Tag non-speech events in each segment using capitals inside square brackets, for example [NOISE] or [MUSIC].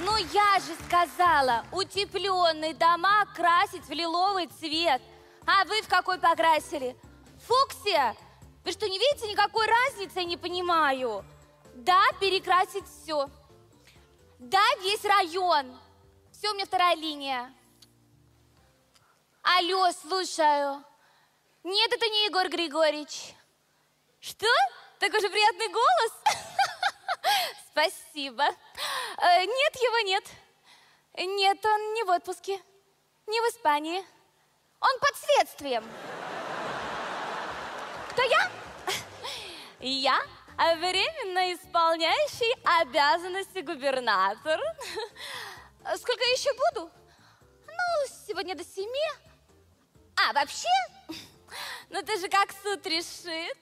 Ну я же сказала, утепленные дома красить в лиловый цвет. А вы в какой покрасили? Фуксия? Вы что, не видите никакой разницы? Я не понимаю. Да, перекрасить все. Да, весь район. Все, у меня вторая линия. Алло, слушаю. Нет, это не Егор Григорьевич. Что? Такой же приятный голос? [LAUGHS] Спасибо. Э, Нет, его нет. Нет, он не в отпуске. Не в Испании. Он под следствием. Кто я? Я временно исполняющий обязанности губернатор. Сколько еще буду? Ну, сегодня до семи. А, вообще? Ну, ты же как суд решит.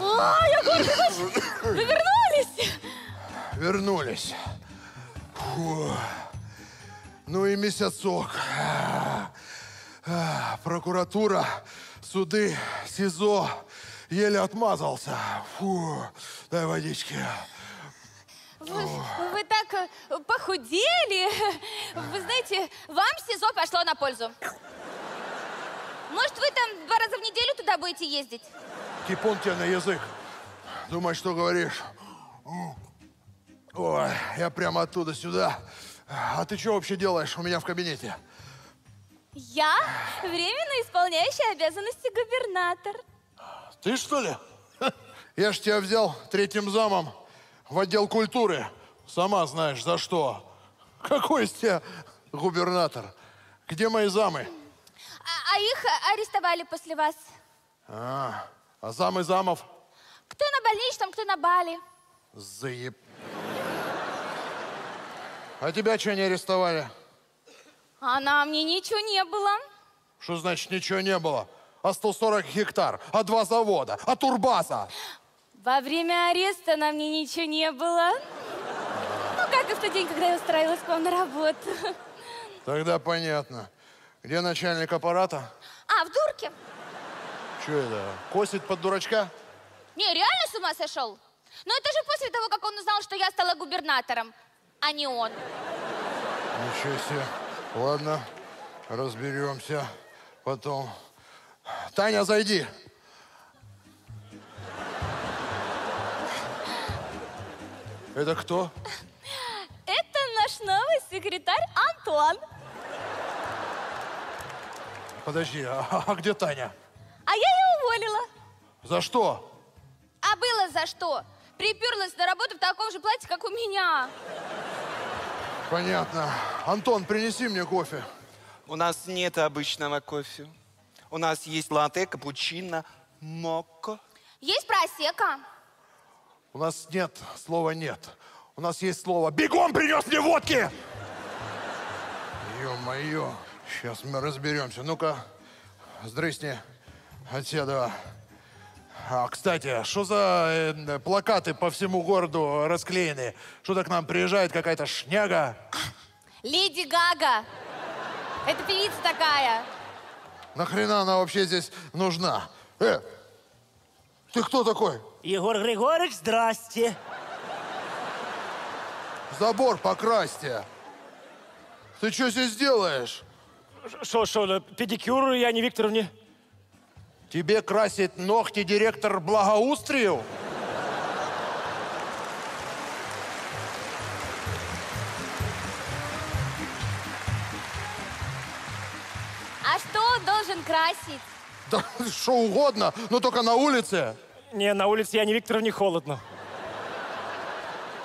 О, Егор Григорьевич, вы вернулись? Вернулись. Фу. Ну и месяцок. Прокуратура, суды, СИЗО. Еле отмазался. Фу. Дай водички. Вы, вы так э, похудели. Вы знаете, вам СИЗО пошло на пользу. Может, вы там два раза в неделю туда будете ездить? Кипон тебе на язык. Думай, что говоришь. Ой, я прямо оттуда сюда. А ты что вообще делаешь у меня в кабинете? Я временно исполняющая обязанности губернатор. Ты что ли? Я ж тебя взял третьим замом в отдел культуры. Сама знаешь, за что. Какой из тебя губернатор? Где мои замы? А, а их арестовали после вас. А, а замы замов? Кто на больничном, кто на Бали. Заеб... А тебя что не арестовали? А на мне ничего не было. Что значит ничего не было? А 140 гектар, а два завода, а турбаза. Во время ареста на мне ничего не было. Ну, как и в тот день, когда я устраивалась к вам на работу. Тогда понятно. Где начальник аппарата? А, в дурке? Что это? Косит под дурачка? Не, реально с ума сошел? Но это же после того, как он узнал, что я стала губернатором, а не он. Ничего себе. Ладно, разберемся потом. Таня, зайди. Это кто? Это наш новый секретарь Антон. Подожди, а, а где Таня? А я ее уволила. За что? А было за что? Приперлась на работу в таком же платье, как у меня. Понятно. Антон, принеси мне кофе. У нас нет обычного кофе. У нас есть латте, капучино, мокко. Есть просека. У нас нет слова «нет». У нас есть слово «Бегом принес мне водки!» Ё-моё, сейчас мы разберемся. Ну-ка, здрасте, отседа. А, кстати, что за э, плакаты по всему городу расклеены? Что-то к нам приезжает какая-то шняга. Леди Гага. Это певица такая. Нахрена она вообще здесь нужна? Э, ты кто такой? Егор Григорьевич, здрасте. Забор покрасьте. Ты что здесь делаешь? Что, что, педикюр Яне Викторовне? Тебе красит ногти директор благоустрию? А что он должен красить? Да [LAUGHS] что угодно, но только на улице. Не, на улице Яне Викторовне холодно.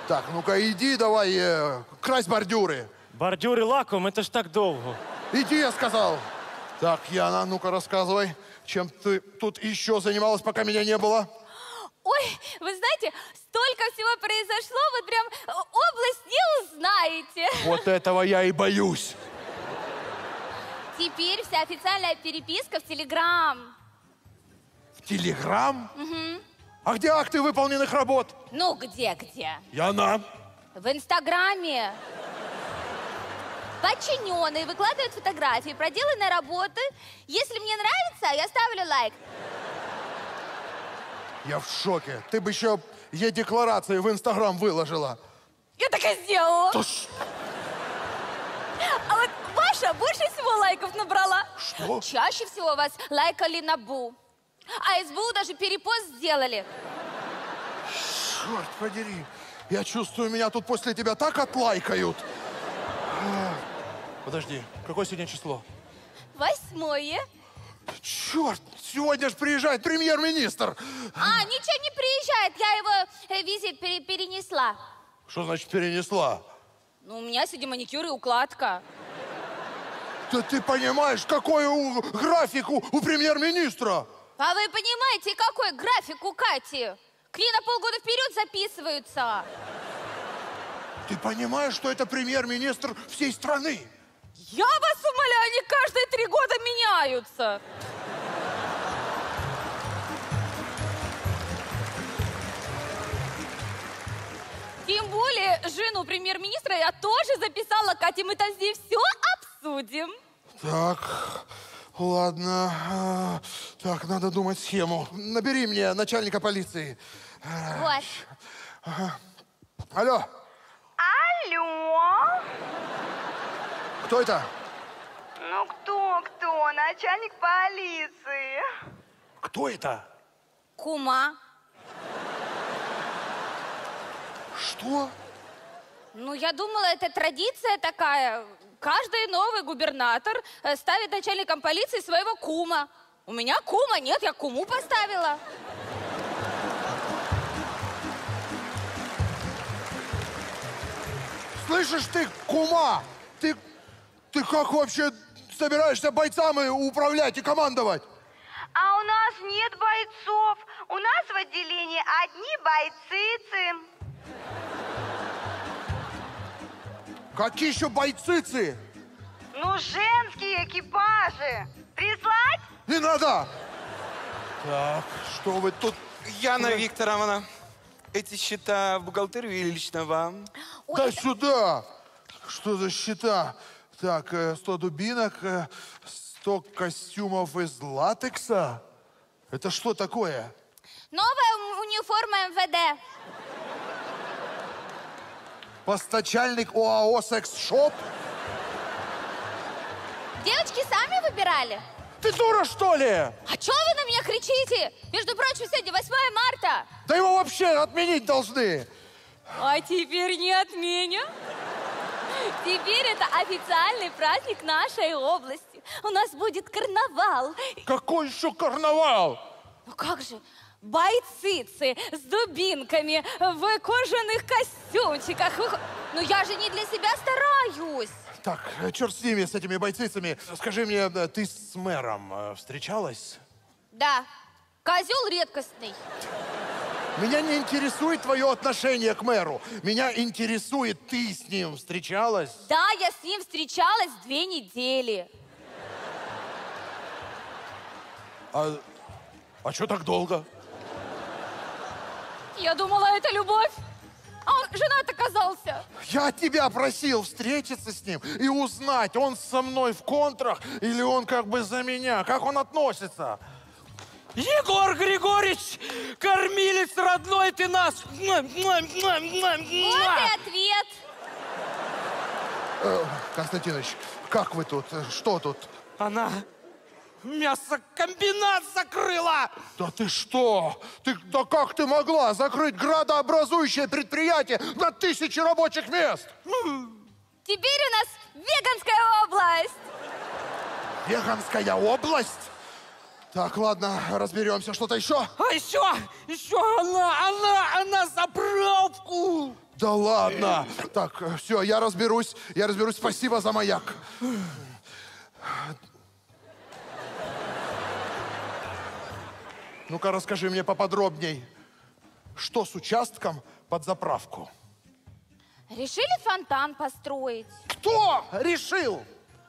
Так, ну-ка иди давай, э, крась бордюры. Бордюры лаком, это ж так долго. Иди, я сказал. Так, Яна, ну-ка рассказывай, чем ты тут еще занималась, пока меня не было? Ой, вы знаете, столько всего произошло, вот прям э, область не узнаете. Вот этого я и боюсь. Теперь вся официальная переписка в Телеграм. В Телеграм? А где акты выполненных работ? Ну, где-где? Яна, В Инстаграме. Подчиненные выкладывают фотографии проделанной работы. Если мне нравится, я ставлю лайк. я в шоке. Ты бы еще ей декларации в Инстаграм выложила. Я так и сделала. Да ш- А вот ваша больше всего лайков набрала. Что? Чаще всего вас лайкали на Бу. А СБУ даже перепост сделали. Черт подери. Я чувствую, меня тут после тебя так отлайкают. Подожди, какое сегодня число? Восьмое. Черт, сегодня же приезжает премьер-министр. А, ничего не приезжает, я его э, визит пере- перенесла. Что значит перенесла? Ну, у меня сегодня маникюр и укладка. Да ты понимаешь, какой у- график у, у премьер-министра? А вы понимаете, какой график у Кати? К ней на полгода вперед записываются. Ты понимаешь, что это премьер-министр всей страны? Я вас умоляю, они каждые три года меняются. Тем более, жену премьер-министра я тоже записала. Катя, мы там с ней все обсудим. Так, ладно. а, Так, надо думать схему. Набери мне начальника полиции. Вот. Алло, Алло? Кто это? Ну кто, кто? Начальник полиции. Кто это? Кума. Что? Ну, я думала, это традиция такая. Каждый новый губернатор э, ставит начальником полиции своего кума. У меня кума нет, я куму поставила. Слышишь ты, кума? Ты, как вообще собираешься бойцами управлять и командовать? А у нас нет бойцов. У нас в отделении одни бойцыцы. Какие еще бойцыцы? Ну, женские экипажи. Прислать? Не надо! Так, что вы тут? Яна Викторовна, эти счета в бухгалтерию или лично вам? Ой, Да это- сюда! Что за счета? Так, э, 100 дубинок, э, 100 костюмов из латекса. Это что такое? Новая униформа МВД. Постачальник ОАО «Секс-шоп»? Девочки сами выбирали. Ты дура, что ли? А чё вы на меня кричите? Между прочим, сегодня 8 марта. Да его вообще отменить должны. А теперь не отменим. Теперь это официальный праздник нашей области. У нас будет карнавал. Какой еще карнавал? Ну как же, бойцицы с дубинками в кожаных костюмчиках. Ну я же не для себя стараюсь. Так, э, черт с ними, с этими бойцицами. Скажи мне, э, ты с мэром э, встречалась? Да, козел редкостный. Меня не интересует твое отношение к мэру. Меня интересует, ты с ним встречалась? Да, я с ним встречалась две недели. А, а что так долго? Я думала, это любовь. А он женат оказался. Я тебя просил встретиться с ним и узнать, он со мной в контрах или он как бы за меня. Как он относится? Егор Григорьевич, кормилец родной ты нас. Вот и ответ. Э, Константинович, как вы тут? Что тут? Она мясокомбинат закрыла. Да ты что? Ты, да как ты могла закрыть градообразующее предприятие на тысячи рабочих мест? Теперь у нас веганская область. Веганская область? Так, ладно, разберемся. Что-то еще? А еще, еще она, она, она заправку. Да ладно. Так, все, я разберусь. Я разберусь. Спасибо за маяк. Ну-ка, расскажи мне поподробней. Что с участком под заправку? Решили фонтан построить. Кто решил?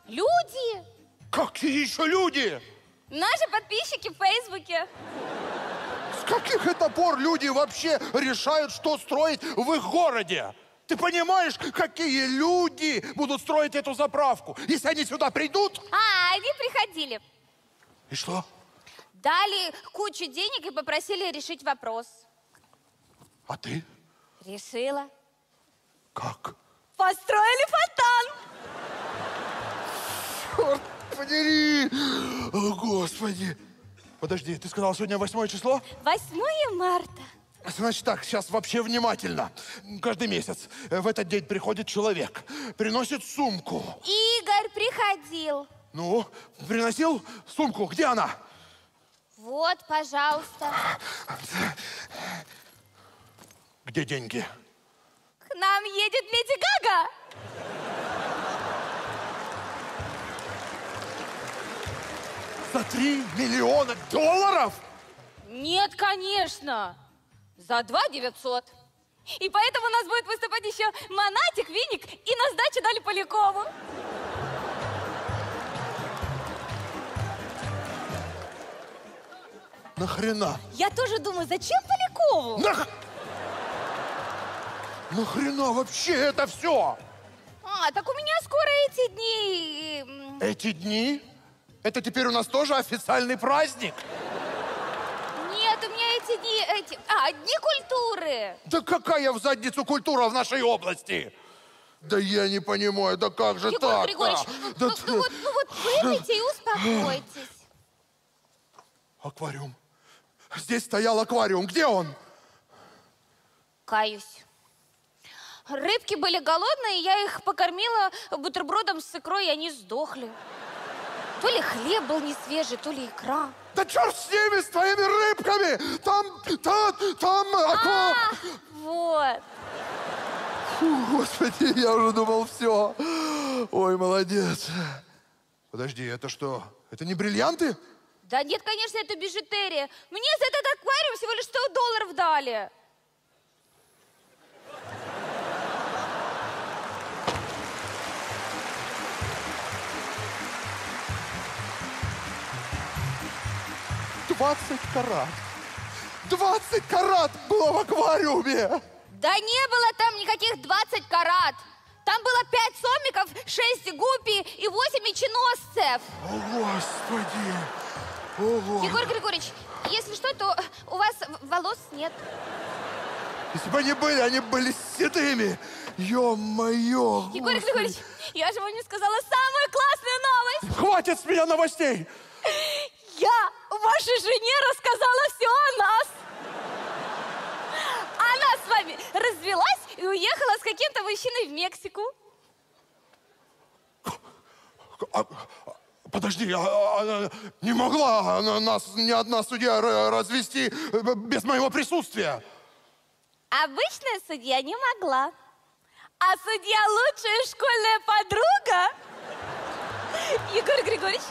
Люди. Какие еще люди? Наши подписчики в Фейсбуке. С каких это пор люди вообще решают, что строить в их городе? Ты понимаешь, какие люди будут строить эту заправку? Если они сюда придут... А, они приходили. И что? Дали кучу денег и попросили решить вопрос. А ты? Решила. Как? Построили фонтан. Черт подери! О, Господи! Подожди, ты сказал, сегодня восьмое число? 8 марта. Значит так, сейчас вообще внимательно. Каждый месяц в этот день приходит человек, приносит сумку. Игорь приходил. Ну, приносил сумку. Где она? Вот, пожалуйста. Где деньги? К нам едет Леди Гага. За три миллиона долларов? Нет, конечно. За 2 900. И поэтому у нас будет выступать еще Монатик, Виник и на сдачу дали Полякову. Нахрена? Я тоже думаю, зачем Полякову? Нах... Нахрена вообще это все? А, так у меня скоро эти дни... Эти дни? Это теперь у нас тоже официальный праздник? Нет, у меня эти дни... Эти... А, дни культуры. Да какая в задницу культура в нашей области? Да я не понимаю, да как же Егор так? Григорьевич, Да ну, ты- ну вот, ну вот выпейте и успокойтесь. Аквариум. Здесь стоял аквариум. Где он? Каюсь. Рыбки были голодные, я их покормила бутербродом с икрой, и они сдохли. То ли хлеб был не свежий, то ли икра. Да черт с ними, с твоими рыбками! Там, там, там аква... А, вот. Фу, господи, я уже думал, все. Ой, молодец. Подожди, это что? Это не бриллианты? Да нет, конечно, это бижутерия. Мне за этот аквариум всего лишь 100 долларов дали. Двадцать карат. Двадцать карат было в аквариуме. Да не было там никаких 20 карат. Там было 5 сомиков, 6 гупи и 8 меченосцев. О, господи. Ого. Егор Григорьевич, если что, то у вас волос нет. Если бы они были, они были седыми. Ё-моё. Егор господи. Григорьевич, я же вам не сказала самую классную новость. Хватит с меня новостей. Я вашей жене рассказала все о нас. Она с вами развелась и уехала с каким-то мужчиной в Мексику. А, подожди, а- она не могла она- нас ни одна судья развести без моего присутствия. Обычная судья не могла. А судья лучшая школьная подруга. [LAUGHS] Егор Григорьевич,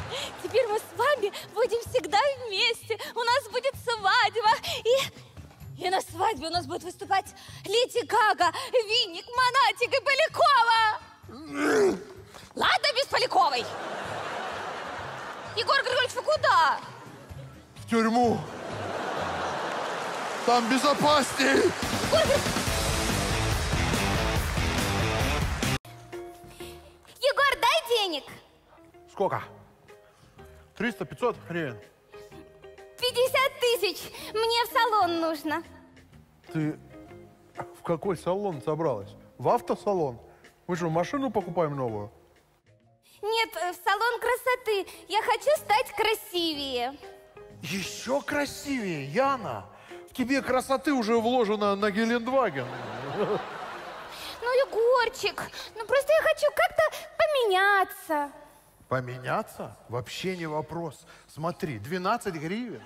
теперь мы с вами будем всегда вместе. У нас будет свадьба. И, и на свадьбе у нас будет выступать Леди Гага, Винник, Монатик и Полякова. Ладно, без Поляковой. Егор Григорьевич, вы куда? В тюрьму. Там безопасней. Егор, дай денег. Сколько? 300-500 гривен. 50 тысяч. Мне в салон нужно. Ты в какой салон собралась? В автосалон? Мы что, машину покупаем новую? Нет, э, в салон красоты. Я хочу стать красивее. Еще красивее, Яна. В тебе красоты уже вложено на Гелендваген. Ну, Егорчик, ну просто я хочу как-то поменяться. Поменяться? Вообще не вопрос. Смотри, 12 гривен.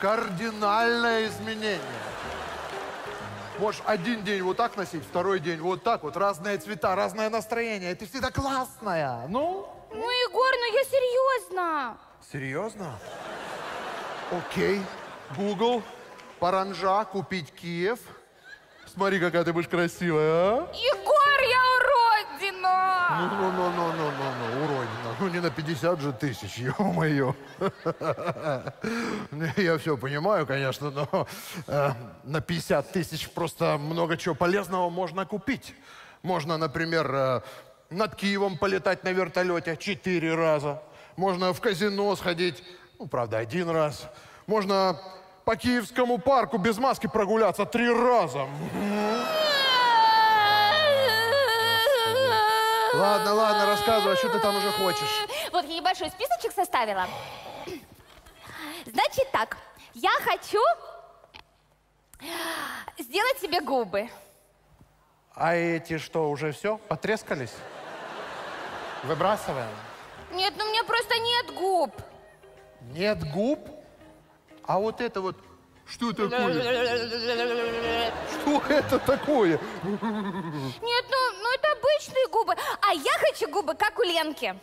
Кардинальное изменение. Можешь один день вот так носить, второй день вот так вот. Разные цвета, разное настроение. Ты всегда классная. Ну? Ну, Егор, ну я серьезно. Серьезно? Окей. Google. Паранжа, купить Киев. Смотри, какая ты будешь красивая, а? Егор, я. Ну, ну, ну, ну, ну, ну, ну, уродина. Ну, не на 50 же тысяч, [LAUGHS] ё-моё. [LAUGHS] Я все понимаю, конечно, но э, на 50 тысяч просто много чего полезного можно купить. Можно, например, э, над Киевом полетать на вертолете четыре раза. Можно в казино сходить, ну, правда, один раз. Можно по Киевскому парку без маски прогуляться три раза. Ладно, ладно, рассказывай, что ты там уже хочешь. Вот я небольшой списочек составила. Значит так, я хочу сделать себе губы. А эти что, уже все? Потрескались? Выбрасываем? Нет, ну у меня просто нет губ. Нет губ? А вот это вот, что такое? [LAUGHS] Что это такое? Нет, ну, ну это обычные губы. А я хочу губы, как у Ленки.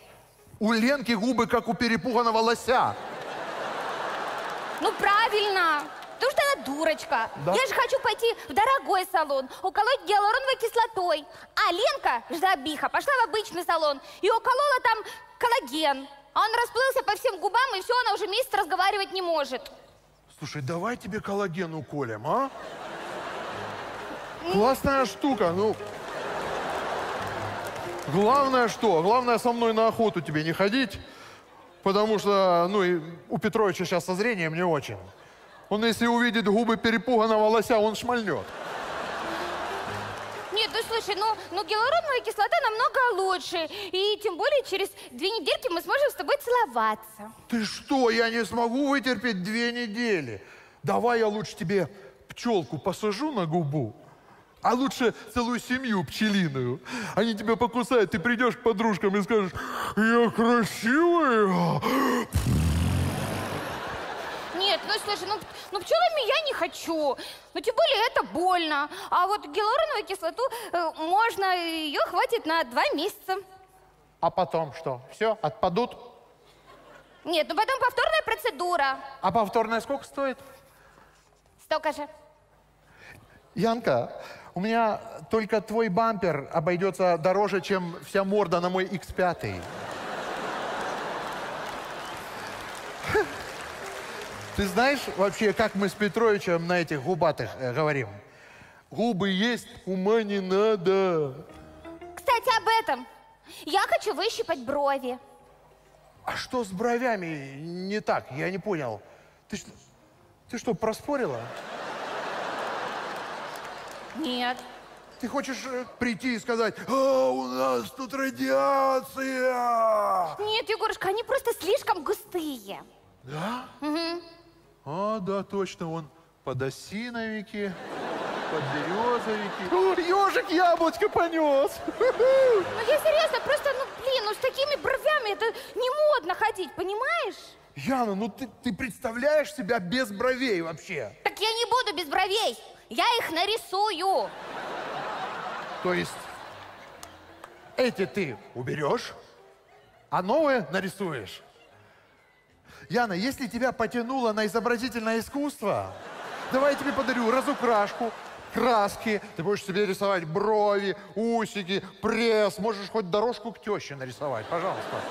У Ленки губы, как у перепуганного лося. Ну правильно. Потому что она дурочка. Да? Я же хочу пойти в дорогой салон, уколоть гиалуроновой кислотой. А Ленка, жабиха, пошла в обычный салон и уколола там коллаген. А он расплылся по всем губам, и все, она уже месяц разговаривать не может. Слушай, давай тебе коллаген уколем, а? Классная штука, ну... Главное что? Главное со мной на охоту тебе не ходить, потому что, ну, и у Петровича сейчас со зрением не очень. Он, если увидит губы перепуганного лося, он шмальнет. Нет, ну слушай, ну, ну гиалуроновая кислота намного лучше. И тем более через две недельки мы сможем с тобой целоваться. Ты что, я не смогу вытерпеть две недели. Давай я лучше тебе пчелку посажу на губу, а лучше целую семью пчелиную. Они тебя покусают, ты придешь к подружкам и скажешь, я красивая. Нет, ну слушай, ну, ну пчелами я не хочу. Ну тем более это больно. А вот гиалуроновую кислоту э, можно, ее хватит на два месяца. А потом что? Все, отпадут? Нет, ну потом повторная процедура. А повторная сколько стоит? Столько же. Янка, у меня только твой бампер обойдется дороже, чем вся морда на мой X5. Ты знаешь вообще, как мы с Петровичем на этих губатых э, говорим? Губы есть, ума не надо. Кстати, об этом. Я хочу выщипать брови. А что с бровями не так? Я не понял. Ты, ты что, проспорила? Нет. Ты хочешь э, прийти и сказать, а, у нас тут радиация? Нет, Егорушка, они просто слишком густые. Да? А, да, точно, он подосиновики, подберезовики. О, ежик яблочко понес. Ну я серьезно, просто, ну блин, ну с такими бровями это не модно ходить, понимаешь? Яна, ну ты, ты представляешь себя без бровей вообще? Так я не буду без бровей. Я их нарисую. То есть эти ты уберешь, а новые нарисуешь. Яна, если тебя потянуло на изобразительное искусство, давай я тебе подарю разукрашку, краски. Ты будешь себе рисовать брови, усики, пресс. Можешь хоть дорожку к теще нарисовать, пожалуйста.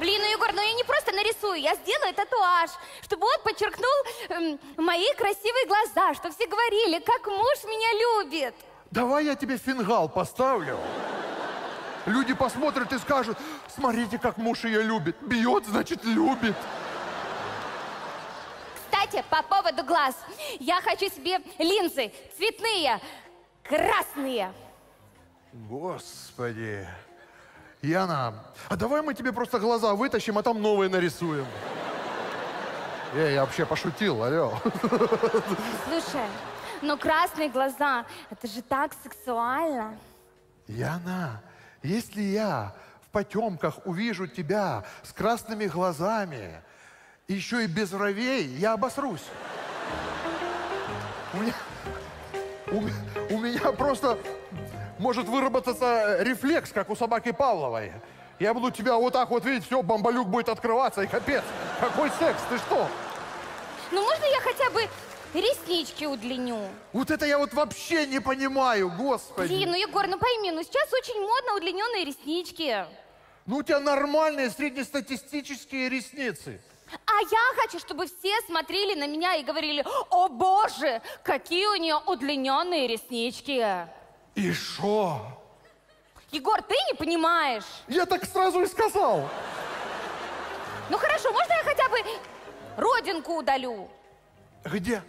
Блин, ну Егор, ну я не просто нарисую, я сделаю татуаж, чтобы он подчеркнул эм, мои красивые глаза, чтобы все говорили, как муж меня любит. Давай я тебе фингал поставлю. Люди посмотрят и скажут, смотрите, как муж ее любит. Бьет, значит, любит. Кстати, по поводу глаз. Я хочу себе линзы цветные, красные. Господи. Яна, а давай мы тебе просто глаза вытащим, а там новые нарисуем. Эй, я вообще пошутил, алло. Слушай, ну красные глаза, это же так сексуально. Яна, если я в потемках увижу тебя с красными глазами, еще и без бровей, я обосрусь. У меня, у, у меня просто может выработаться рефлекс, как у собаки Павловой. Я буду тебя вот так вот видеть, все, бомбалюк будет открываться, и капец. Какой секс, ты что? Ну можно я хотя бы реснички удлиню? Вот это я вот вообще не понимаю, господи. Блин, ну Егор, ну пойми, ну сейчас очень модно удлиненные реснички. Ну у тебя нормальные среднестатистические ресницы. А я хочу, чтобы все смотрели на меня и говорили, о боже, какие у нее удлиненные реснички. И шо? Егор, ты не понимаешь. Я так сразу и сказал. Ну хорошо, можно я хотя бы родинку удалю. Где?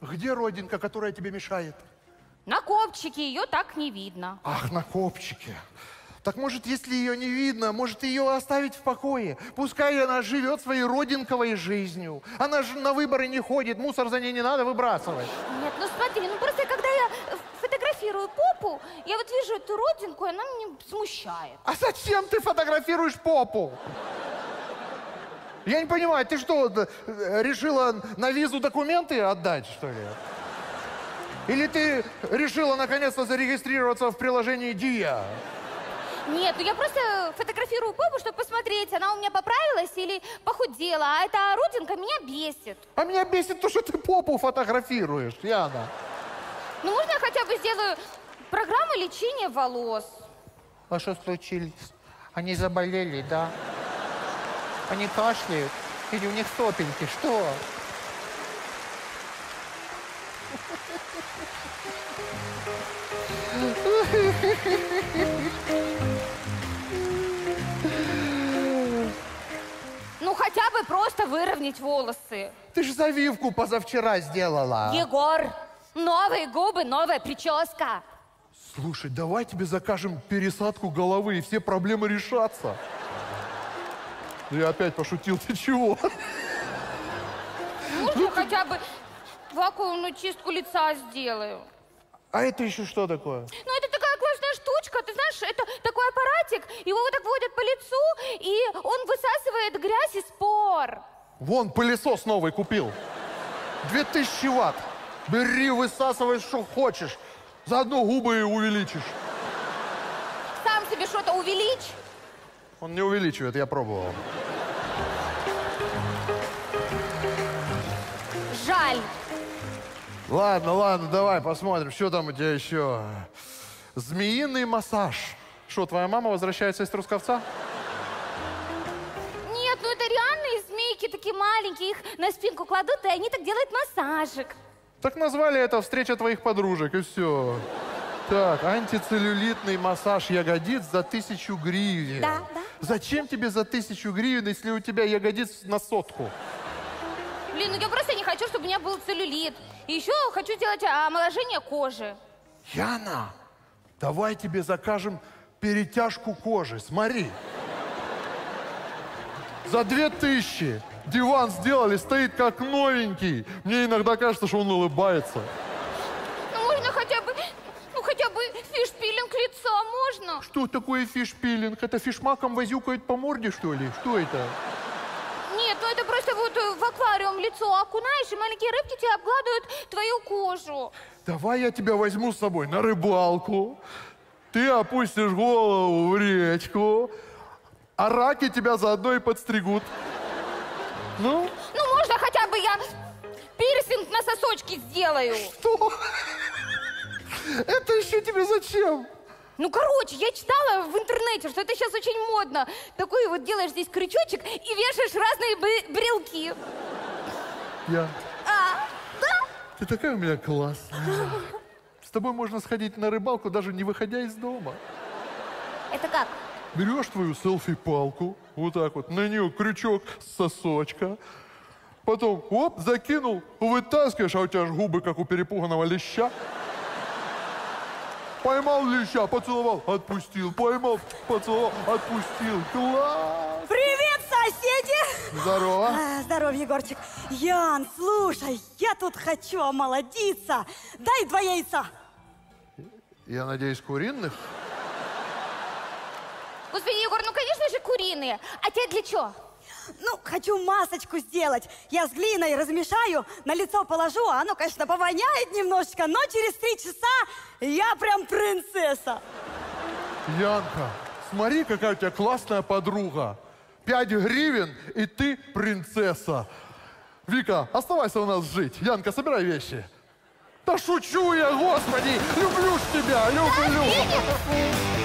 Где родинка, которая тебе мешает? На копчике ее так не видно. Ах, на копчике. Так может, если ее не видно, может ее оставить в покое? Пускай она живет своей родинковой жизнью. Она же на выборы не ходит, мусор за ней не надо выбрасывать. Нет, ну смотри, ну просто когда я э, я вот вижу эту родинку, и она меня смущает. А зачем ты фотографируешь попу? Я не понимаю, ты что, решила на визу документы отдать, что ли? Или ты решила наконец-то зарегистрироваться в приложении Диа? Нет, ну я просто фотографирую попу, чтобы посмотреть, она у меня поправилась или похудела, а эта родинка меня бесит. А меня бесит то, что ты попу фотографируешь, Яна. Ну можно я хотя бы сделаю программу лечения волос? А что случилось? Они заболели, да? Они кашляют? Или у них сопельки? Что? Ну хотя бы просто выровнять волосы. Ты же завивку позавчера сделала. Егор, новые губы, новая прическа. Слушай, давай тебе закажем пересадку головы, и все проблемы решатся. Я опять пошутил, ты чего? Можно я хотя бы вакуумную чистку лица сделаю? А это еще что такое? Ну, это такая классная штучка, ты знаешь, это такой аппаратик, его вот так водят по лицу, и он высасывает грязь из пор. Вон, пылесос новый купил. 2000 ватт. Бери, высасывай, что хочешь. Заодно губы увеличишь. Сам себе что-то увеличь. Он не увеличивает, я пробовал. Жаль. Ладно, ладно, давай посмотрим, что там у тебя еще. Змеиный массаж. Что, твоя мама возвращается из Трусковца? Нет, ну это реальные змейки, такие маленькие, их на спинку кладут, и они так делают массажик. Так назвали это встреча твоих подружек, и все. Так, антицеллюлитный массаж ягодиц за тысячу гривен. Да, да. Зачем тебе за тысячу гривен, если у тебя ягодиц на сотку? Блин, ну я просто не хочу, чтобы у меня был целлюлит. И еще хочу сделать омоложение кожи. Яна, давай тебе закажем перетяжку кожи. Смотри. За две тысячи диван сделали, стоит как новенький. Мне иногда кажется, что он улыбается. Ну можно хотя бы, ну хотя бы фиш-пилинг лица, можно? Что такое фишпилинг? Это фишмаком возюкает по морде, что ли? Что это? Нет, ну это просто вот э, в аквариум лицо окунаешь, и маленькие рыбки тебе обгладывают твою кожу. Давай я тебя возьму с собой на рыбалку. Ты опустишь голову в речку, а раки тебя заодно и подстригут. Ну, Ну можно хотя бы я пирсинг на сосочке сделаю? что? Это еще тебе зачем? Ну, короче, я читала в интернете, что это сейчас очень модно. Такой вот делаешь здесь крючочек и вешаешь разные брелки. Я. А, да? Ты такая у меня классная. С тобой можно сходить на рыбалку, даже не выходя из дома. Это как? Берешь твою селфи-палку, вот так вот, на нее крючок с сосочка, потом, оп, закинул, вытаскиваешь, а у тебя же губы, как у перепуганного леща. Поймал леща, поцеловал, отпустил, поймал, поцеловал, отпустил. Класс! Привет, соседи! Здорово. А, Егорчик. Ян, слушай, я тут хочу омолодиться. Дай два яйца. Я надеюсь, куриных? Господи, Егор, ну, конечно же, куриные. А тебе для чего? Ну, хочу масочку сделать. Я с глиной размешаю, на лицо положу, а оно, конечно, повоняет немножечко, но через три часа я прям принцесса. Янка, смотри, какая у тебя классная подруга. Пять гривен, и ты принцесса. Вика, оставайся у нас жить. Янка, собирай вещи. Да шучу я, господи! Люблю ж тебя, люблю! Да,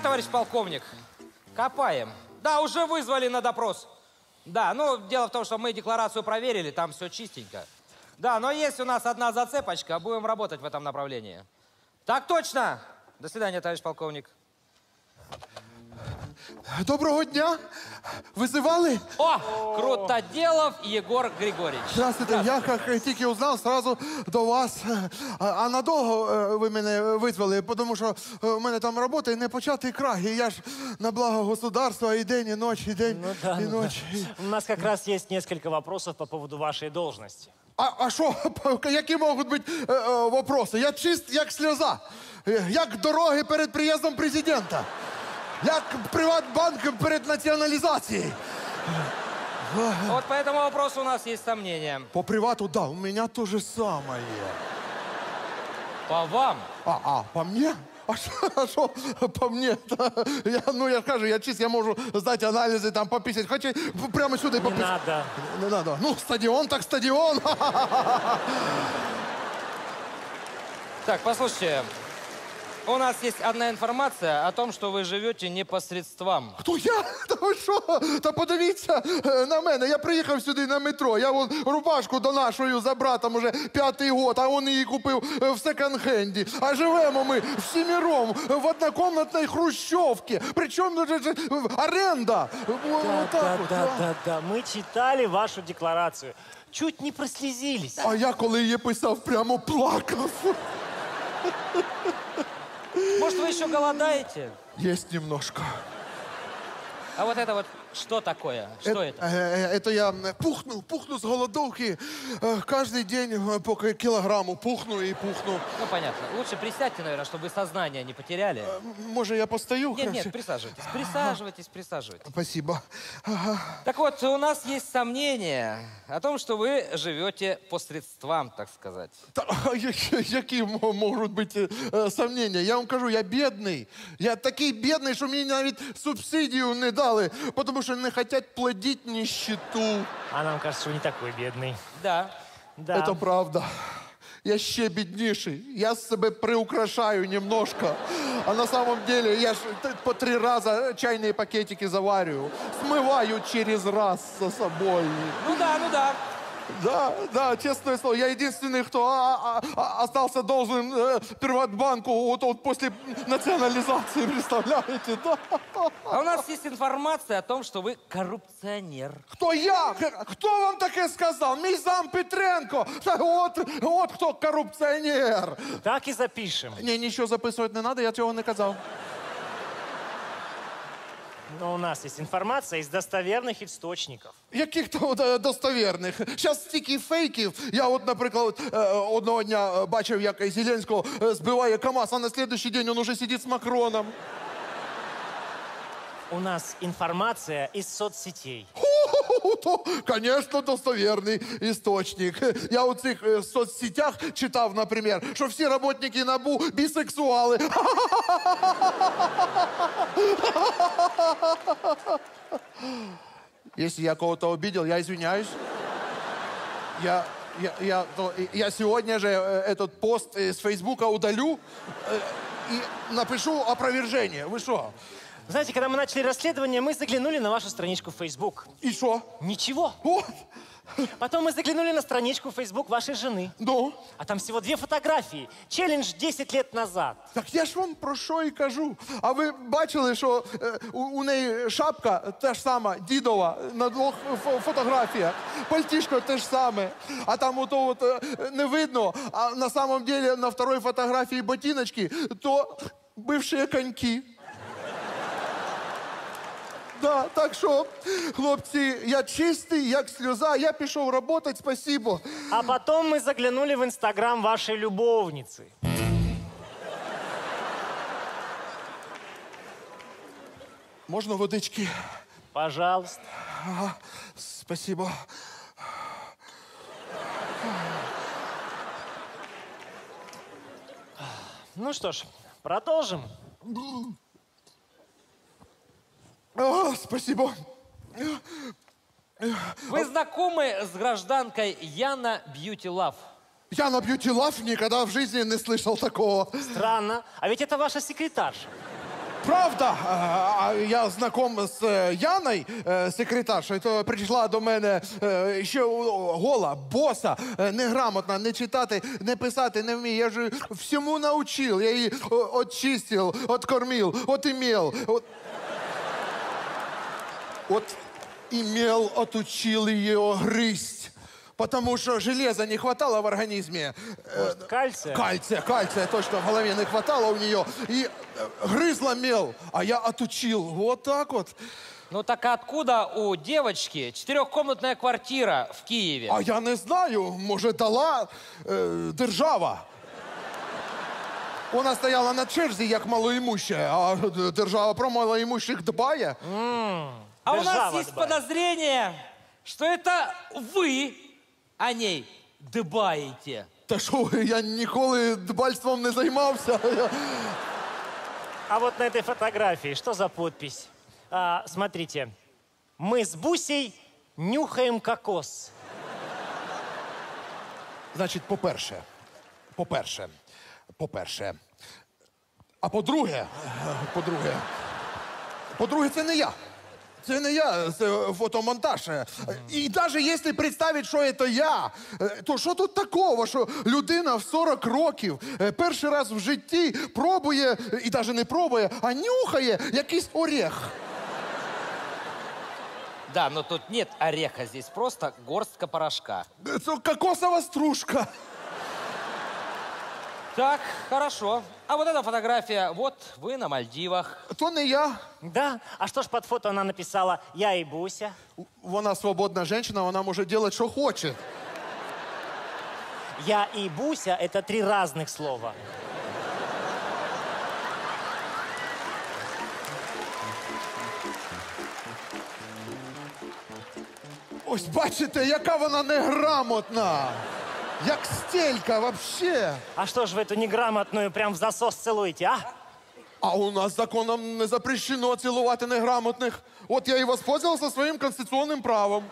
товарищ полковник, копаем. Да, уже вызвали на допрос. Да, ну, дело в том, что мы декларацию проверили, там все чистенько. Да, но есть у нас одна зацепочка, будем работать в этом направлении. Так точно! До свидания, товарищ полковник. Доброго дня. Визивали? О, Крутоделов Егор Григорьевич. Здравствуйте. Я як тільки узнав, сразу до вас. А, а надовго е, ви мене визвали, тому що е, у мене там робота і не початий крах. І я ж на благо государства і день, і ніч, і день, Ну да, і ну да. У нас как раз есть несколько вопросов по поводу вашей должности. А, а що, [LAUGHS] які можуть бути е, е, вопроси? Я чист, як сльоза. Е, Як дороги перед приїздом президента. Як Приватбанк перед націоналізацією. Вот по этому вопросу у нас есть сомнения. По привату, да, у меня то же самое. По вам. А, а, по мне? А що, а що по мне? [LAUGHS] Та, Я, ну, я ж кажу, я чист, я можу здати аналізи, там, пописати. Хоча прямо сюди Не пописати. надо. Не надо. Ну, стадіон, так стадіон. [LAUGHS] Так, послушайте. У нас есть одна информация о том, что вы живете не по средствам. Хто я? Та ви що? Та подивіться е, на мене. Я приїхав сюди на метро. Я вон рубашку донашую за братом уже п'ятий год, а він її купив е, в секонд-хенді. А живемо ми всіміром в однокомнатній хрущовці. Причому же- же, оренда. О, Да, отак да, от, да, да. да, да. Мы читали вашу декларацию. Чуть не прослезились. А я коли її писав, прямо плакав. [LAUGHS] Может, вы еще голодаете? Єсть немножко. А вот это вот что такое? Что Е- это? е, е, Это я м, пухну, пухну з голодовки. Е, Кожен день е, по ки- кілограму пухну і пухну. Ну, понятно. Лучше присядьте, наверное, чтобы вы сознание не потеряли. М, Може, я постою? Нет, Хорошо. нет, присаживайтесь, присаживайтесь, присаживайтесь. Спасибо. Так вот, у нас есть сомнения о том, что вы живете по средствам, так сказать. Та, [LAUGHS] а я- які мо- можуть бути е, сомнення? Я вам кажу, я бідний. Я такий бідний, що мені навіть субсидію не дали, тому що не хочуть плодити нищету. А нам кажется, что вы не такой бедный. Да. Да. Це правда. Я ще бідніший. Я себе приукрашаю немножко. А на самом деле я ж т- по три рази чайні пакетики заварюю. Смиваю через раз за собою. Ну да, ну да. Да, да, честное слово, я единственный, кто а, а, а, остался должен э, Приватбанку вот, вот после национализации, [LAUGHS] представляете, да? А у нас есть информация о том, что вы коррупционер. Кто я? Х- Кто вам таке сказал? Мій зам Петренко. [LAUGHS] Та от, от хто корупціонер. Так и запишем. Ні, нічого записувати не треба, я цього не казав. Но у нас есть информация из достоверных источников. Яких то е, достовірних. Зараз стільки фейків. Я от, наприклад, е, одного дня е, бачив, як Зеленського е, збиває КАМАЗ, а на следующий день він уже сидить з Макроном. У нас информация из соцсетей. Ху-ху-ху, то, конечно, достоверный источник. Я у цих е, соцсетях читав, например, що всі работники НАБУ бисексуали. Если я кого-то обидел, я извиняюсь. Я, я, я, я сегодня же э, этот пост э, с Фейсбука удалю э, и напишу опровержение. Вы что? Знаете, когда мы начали расследование, мы заглянули на вашу страничку в Facebook. И что? Ничего. Вот. Потом мы заглянули на страничку в Facebook вашей жены. Ну? А там всего две фотографии. Челлендж 10 лет назад. Так я ж вам про що і кажу. А ви бачили, що е, у, у неї шапка та ж сама, дідова, на двох фо- фотографіях. Пальтішко те ж саме. А там ото от е, не видно. А на самом деле на второй фотографії ботиночки, то бивші коньки. Да, так що, хлопці, я чистий, як сльоза, я пішов працювати, спасибо. А потом мы заглянули в Инстаграм вашей любовницы. Можна водички? Пожалуйста. Ага, спасибо. Ну что ж, продолжим. А, спасибо. Вы знакомы с гражданкой Яна Бьюти Лав? Я на Beauty Love никогда в жизни не слышал такого. Странно. А ведь это ваша секретарша. Правда, а, а я знаком з е, Яною, е, секретаршою, то прийшла до мене е, ще о, гола, боса, е, неграмотна, не читати, не писати не вміє. Я ж всьому навчив. Я її о, очистив, откормив, отимів. От... Вот имел, отучил ее грызть. Потому что железа не хватало в организме. Э, Может, кальция? Кальция, кальция точно в голове не хватало у нее. И э, грызла мел, а я отучил. Вот так вот. Ну так откуда у девочки четырехкомнатная квартира в Киеве? А я не знаю, може дала е, держава. Вона стояла на черзі як малоімуща, а д- держава про малоімущих дбає. А у нас есть дбает. подозрение, что это вы о ней дбаете. Та що, ви, я ніколи дбальством не займався. Я- А вот на этой фотографии что за подпись? А, смотрите, мы с Бусей нюхаем кокос. Значить, по-перше, по-перше, по-перше. А по-друге, по-друге, по-друге, це не я. Це не я, це фотомонтаж. І навіть якщо представити, що це я, е, то що тут такого, що людина в 40 років е, перший раз в житті пробує, е, і навіть не пробує, а нюхає якийсь орех. Да, но тут нет ореха, здесь просто горстка порошка. Е, Це кокосова стружка. Так, хорошо. А вот эта фотография, вот вы на Мальдивах. То не я. Да? А что ж под фото она написала «Я и Буся»? Вона свободна жінка, вона може робити, що хоче. «Я и Буся» — это три разных слова. Ось бачите, яка вона неграмотна. Як стелька вообще. А что ж вы эту неграмотную прям в засос целуете, а? А у нас законом не запрещено цілувати неграмотних. От я і воспользовался своїм конституційним правом.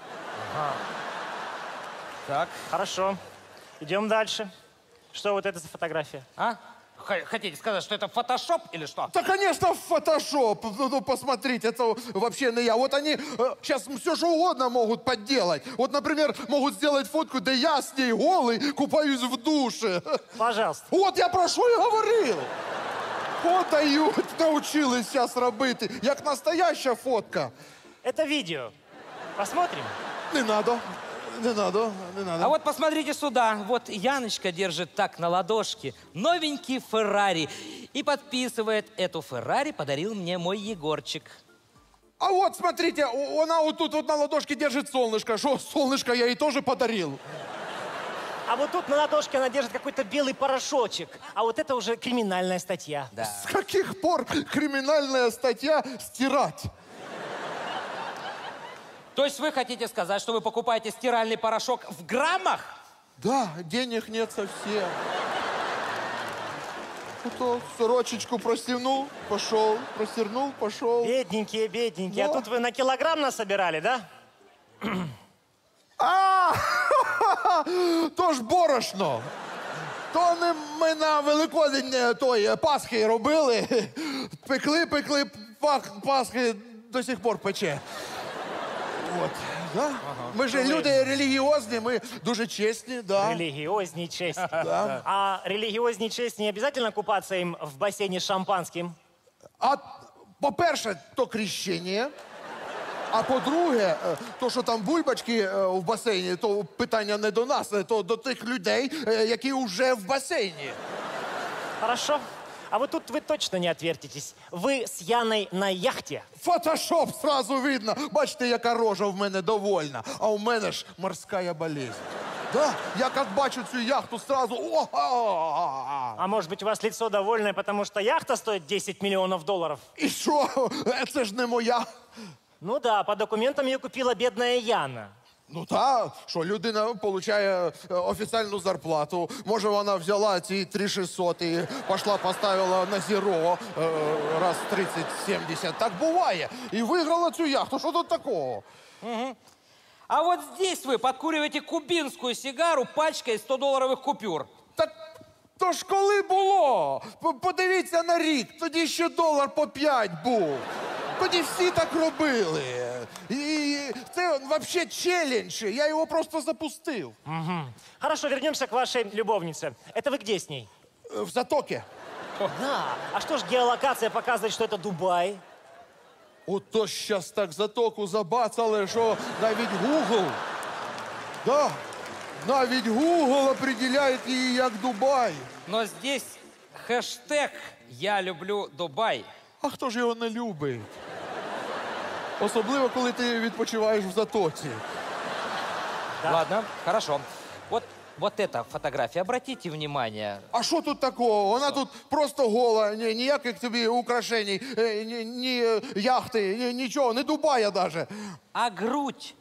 Так. Хорошо. Идем дальше. Что вот это за фотография? А? Хотите сказать, что это фотошоп или что? Да, конечно, фотошоп. Ну, ну, посмотрите, это вообще не я. Вот они сейчас все что угодно могут подделать. Вот, например, могут сделать фотку, да я с ней голый купаюсь в душе. Пожалуйста. От я про що і говорив. Подають, научились зараз робити, як настояща фотка. Это видео. Посмотрим. Не надо, не надо, не надо. А вот посмотрите сюда. Вот Яночка держит так на ладошке новенький Феррари. И подписывает, эту Феррари подарил мне мой Егорчик. А вот, смотрите, она вот тут вот на ладошке держит солнышко. Что, солнышко я ей тоже подарил. А вот тут на ладошке она держит какой-то белый порошочек. А вот это уже криминальная статья. Да. С каких пор криминальная статья стирать? То есть вы хотите сказать, что вы покупаете стиральный порошок в граммах? Да, денег нет совсем. То, сорочечку простянул, пошел, простернул, пошел. Бедненькие, бедненькие. Ну. А тут вы на килограмм насобирали, да? А, [LAUGHS] то ж борошно. То не ми на Великодень той Пасхи робили. [LAUGHS] Пекли, пекли, пах, Пасхи до сих пор пече. От. Да? Ми ж люди релігіозні, ми дуже чесні, да. Религиозней честь. [LAUGHS] Да. А религиозней честь не обязательно купаться им в бассейне с шампанским? А по-перше, то крещення. А по-друге, е, то, що там бульбачки е, в басейні, то питання не до нас, е, то до тих людей, е, які вже в басейні. Хорошо. А вот тут вы точно не отвертитесь. Вы с Яной на яхте. Фотошоп сразу видно. Бачите, яка рожа в мене довольна. А у мене ж морська болезнь. Да? Я як бачу цю яхту, сразу. О, а, а, а. А может быть, у вас лицо довольное, потому что яхта стоит 10 миллионов долларов? І що? Е, Це ж не моя. Ну да, по документам ее купила бедная Яна. Ну та, що людина отримує офіційну зарплату. Може, вона взяла ці 3600 і пішла, поставила на зіро е, раз 30-70. Так буває. І виграла цю яхту. Що тут такого? А вот здесь вы подкуриваете кубинскую сигару пачкой 100-долларовых купюр. Та то ж коли було? П- Подивіться на рік, тоді ще долар по 5 був. Тоді всі так робили. І це взагалі челендж. Я його просто запустив. Хорошо, вернемся к вашей любовнице. Это вы где с ней? Е, В затокі. Да. А что ж геолокация показывает, что это Дубай? Ото щас так затоку забацали, що навіть Google, да, навіть Google определяє її як Дубай. Но здесь хэштег «Я люблю Дубай». А хто ж його не любить? Особливо, коли ти відпочиваєш в затоці. Ладно, хорошо. Вот, вот эта фотография, обратите внимание. А що тут такого? Вона тут просто гола, ні, ніяких тобі украшень, е, ні, ні е, яхти, ні, нічого, не Дубая даже. А грудь?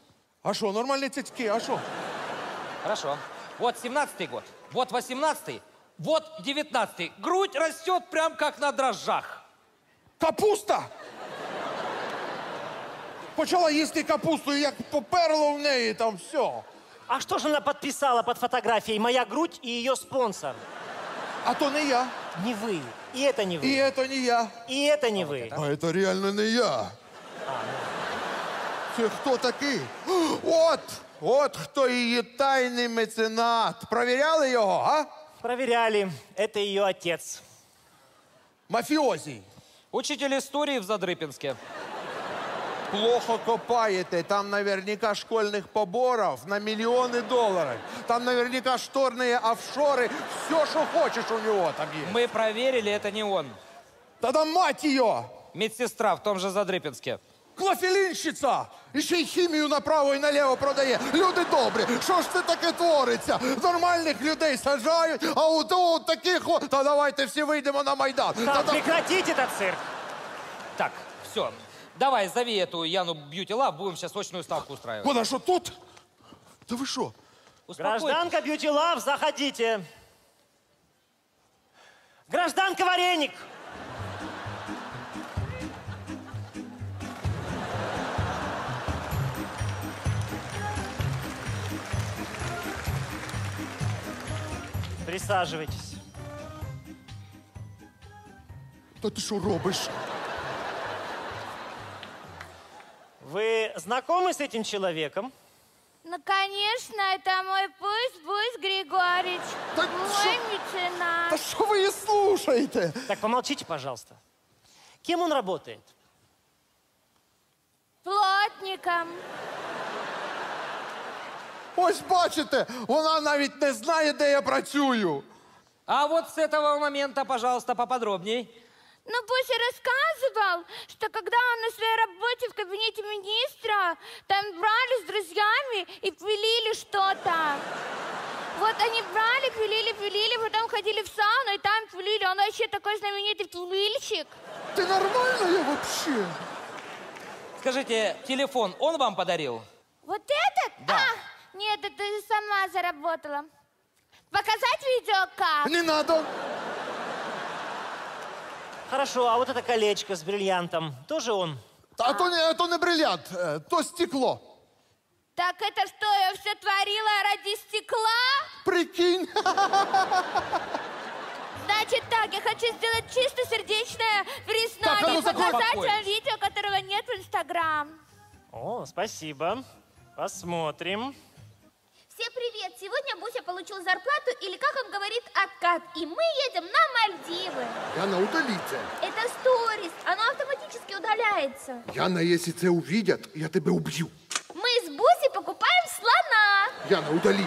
А що, нормальні цицьки, а що? Хорошо. Вот 17-й год, вот 18-й, вот 19-й. Грудь растет прям как на дрожжах. Капуста! Почала їсти капусту, і як поперло в неї там все. А что же она подписала под фотографией «Моя грудь» и ее спонсор? А то не я. Не вы. И это не І вы. це не я. И это не вы. А це реально не я. Це хто такий? [GASPS] От! От хто її тайний меценат. Провіряли його, а? Проверяли. Это ее отец. Мафіозі. Учитель истории в Задрыпинске. Плохо копаєте. Там наверняка школьних поборів на мільйони доларів. Там наверняка шторні офшори. Все, що хочеш у нього там є. Мы проверили, это не он. Та да мать її! Медсестра в том же Задрыпинске. Клофелінщиця! І ще й хімію направо і наліво продає. Люди добрі, що ж це таке твориться? Нормальних людей саджають, а от, от таких от. Та давайте всі вийдемо на Майдан. Та, Так, да- прекратите этот цирк. Так, все. Давай, зови эту Яну Бьюти Лав, будем сейчас очную ставку устраивать. Вона що тут? Та ви що? Успокойтесь. Гражданка Бьюти Лав, заходите. Гражданка Вареник. Присаживайтесь. Та ти що робиш? Вы знакомы с этим человеком? Ну, конечно, это мой пусть-пусть Григорьевич. Так мой шо- меценат. Та що ви її слушаєте? Так, помолчите, пожалуйста. Кем он работает? Плотником. Ось бачите, вона навіть не знає, де я працюю. А вот с этого момента, пожалуйста, поподробней. Ну, Буся рассказывал, что когда он на своей работе в кабинете министра, там брали с друзьями и пилили что-то. Вот они брали, пилили, пилили, потом ходили в сауну и там пилили. Он вообще такой знаменитый пилильщик. Ти нормальна вообще? Скажите, телефон он вам подарил? Вот этот? Да. А, нет, это я сама заработала. Показать видео как? Не надо. Хорошо, а вот это колечко с бриллиантом, тоже он? А то не, то не бриллиант, е, то стекло. Так это что, я все творила ради стекла? Прикинь. Значит так, я хочу сделать чистосердечное признание Так, а ну, показать вам видео, которого нет в Инстаграм. О, спасибо. Посмотрим. Всем привет! Сегодня Буся получил зарплату, или как он говорит, откат. И мы едем на Мальдивы. Яна, удали це. Это сторис, оно автоматически удаляется. Яна, якщо це увидять, я тебе уб'ю. Мы с Бусей покупаем слона. Яна, удали.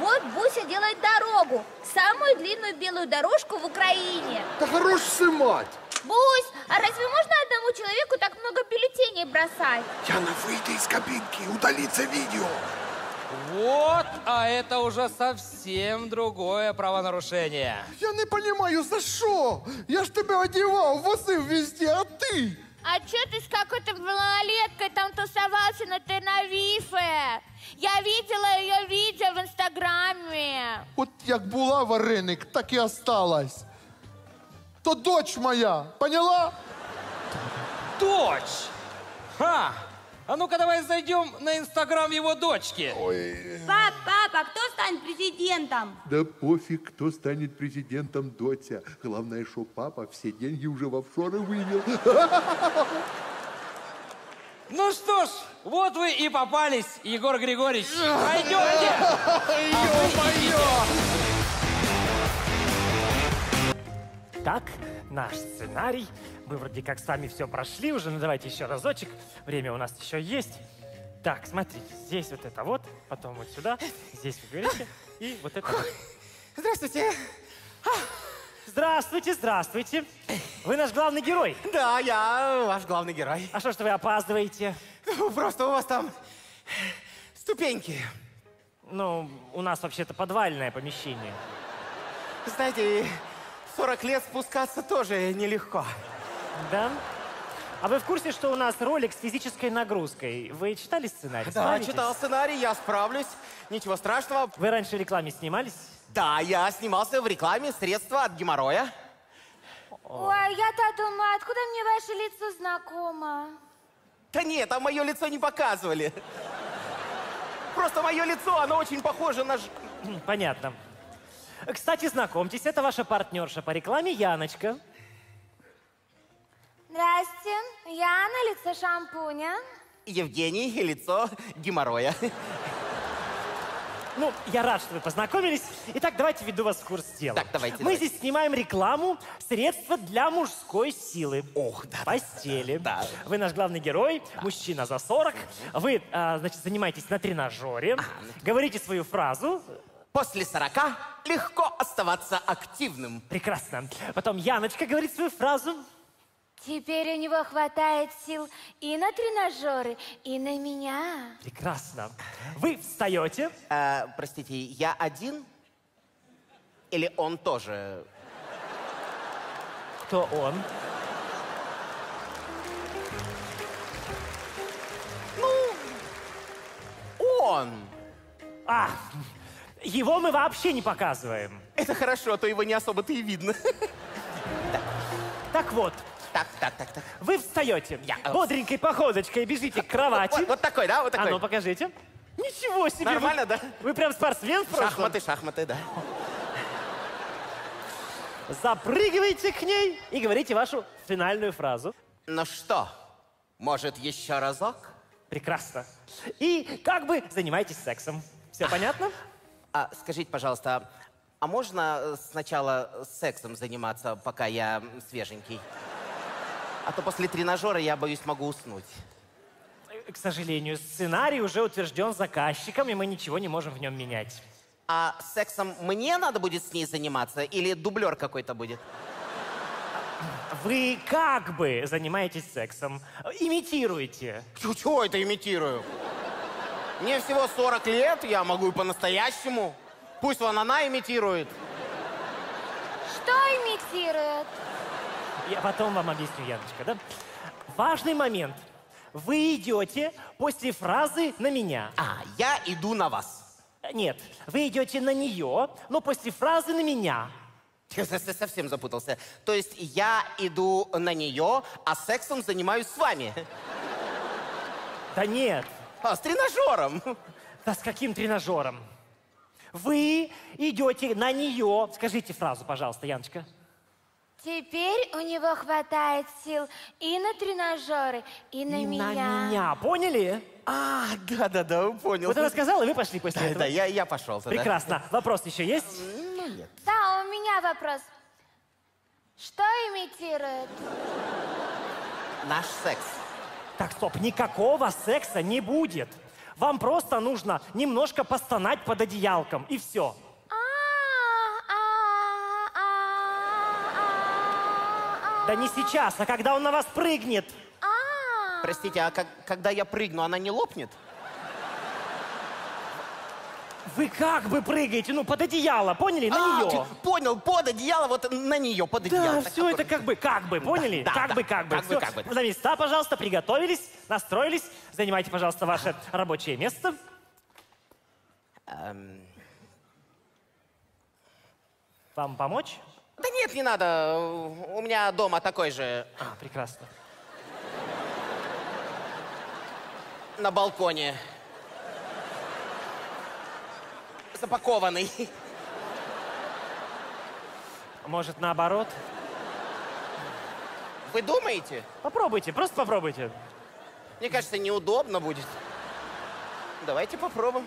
Вот Буся делает дорогу. Самую длинную белую дорожку в Украине. Та хорош симать. Бусь, а разве можно одному человеку так много бюллетеней бросать? Яна, вийди із кабінки, удали це відео. Вот, а это уже совсем другое правонарушение. Я не розумію, за що? Я ж тебе одягав, возив везде, а ти? А чё ты с какой-то малолеткой там тусовался на Тенавифе? Я видела ее видео в Инстаграме. От як була вареник, так і осталась. То дочь моя, поняла? Дочь! Ха! А ну-ка давай зайдем на инстаграм его дочки. Пап, папа, кто станет президентом? Да пофиг, кто станет президентом Дотя. Главное, что папа все деньги уже в офшоры вывел. Ну что ж, вот вы и попались, Егор Григорьевич. Пойдемте. Так, наш сценарий Мы вроде как с вами все прошли уже, ну давайте еще разочек. Время у нас еще есть. Так, смотрите, здесь вот это вот, потом вот сюда, здесь вы говорите, и вот это вот. Здравствуйте. Здравствуйте, здравствуйте. Вы наш главный герой. Да, я ваш главный герой. А что ж вы опаздываете? Ну, Просто у вас там ступеньки. Ну, у нас вообще-то подвальное помещение. Знаете, 40 лет спускаться тоже нелегко. Да? А вы в курсе, что у нас ролик с физической нагрузкой? Вы читали сценарий? Да, Справитесь? читал сценарий, я справлюсь. Ничего страшного. Вы раньше в рекламе снимались? Да, я снимался в рекламе средства от геморроя. Ой, я-то думаю, откуда мне ваше лицо знакомо? Да нет, там мое лицо не показывали. Просто мое лицо, оно очень похоже на... ж- Понятно. Кстати, знакомьтесь, это ваша партнерша по рекламе Яночка. Здрасте, я на лице шампуня. Евгений лицо геморроя. Ну, я рад, что вы познакомились. Итак, давайте введу вас в курс дела. Так, давайте, Мы давайте. здесь снимаем рекламу средства для мужской силы. Ох, да, да, Постели. да. Вы наш главный герой, мужчина за 40. Вы, а, значит, занимаетесь на тренажере, говорите свою фразу. После 40 легко оставаться активным. Прекрасно. Потом Яночка говорит свою фразу. Теперь у него хватает сил и на тренажеры, и на меня. Прекрасно. Вы встаете. Э, простите, я один? Или он тоже? Кто он? Он! А, его мы вообще не показываем. Это хорошо, а то его не особо-то и видно. Так вот, Так, так, так, так. вы встаете, Я, э, бодренькой походочкой бежите к кровати. Вот, вот такой, да? Вот А такой. ну, покажите. Ничего себе! Нормально, вы, да? Вы прям спортсмен просто. Шахматы, шахматы, да. Запрыгиваете к ней и говорите вашу финальную фразу. Ну что, может, еще разок? Прекрасно. И как бы занимаетесь сексом. Все понятно? А, скажите, пожалуйста, а можно э, сначала сексом заниматься, пока я свеженький? А то после тренажера я, боюсь, могу уснуть. К сожалению, сценарий уже утвержден заказчиком, и мы ничего не можем в нем менять. А сексом мне надо будет с ней заниматься или дублер какой-то будет? Вы как бы занимаетесь сексом, имитируете. Чего это имитирую? Мне всего 40 лет, я могу и по-настоящему. Пусть вон она имитирует. Что имитирует? Я потом вам объясню, Яночка, да? Важный момент. Вы идете после фразы на меня. А, я иду на вас. Нет, вы идете на нее, но после фразы на меня. Я со- со- совсем запутался. То есть я иду на нее, а сексом занимаюсь с вами. Да нет, А, с тренажером. да с каким тренажером? Вы идете на нее. Скажите фразу, пожалуйста, Яночка. Теперь у него хватает сил и на тренажеры, и на И меня. на меня, поняли? А, да-да-да, понял. Вот она сказала, и вы пошли после Да, этого. да, я, я пошел туда. Прекрасно. Вопрос еще есть? Ну, нет. Да, у меня вопрос. Что имитирует? Наш секс. Так, стоп, никакого секса не будет. Вам просто нужно немножко постонать под одеялком, и все. Да не сейчас, а когда он на вас прыгнет. Простите, а как- когда я прыгну, она не лопнет? Вы как бы прыгаете, ну, под одеяло, поняли? На А, нее. ты- Понял, под одеяло, вот на нее, под одеяло. Да, Так, все это как бы, как бы, поняли? да, как да, бы, как бы. как бы, как бы. На места, пожалуйста, приготовились, настроились. Занимайте, пожалуйста, ваше рабочее место. Эм, Вам помочь? Да нет, не надо. У меня дома такой же А, прекрасно. на балконе. Запакованный. Может, наоборот? Вы думаете? Попробуйте, просто попробуйте. Мне кажется, неудобно будет. Давайте попробуем.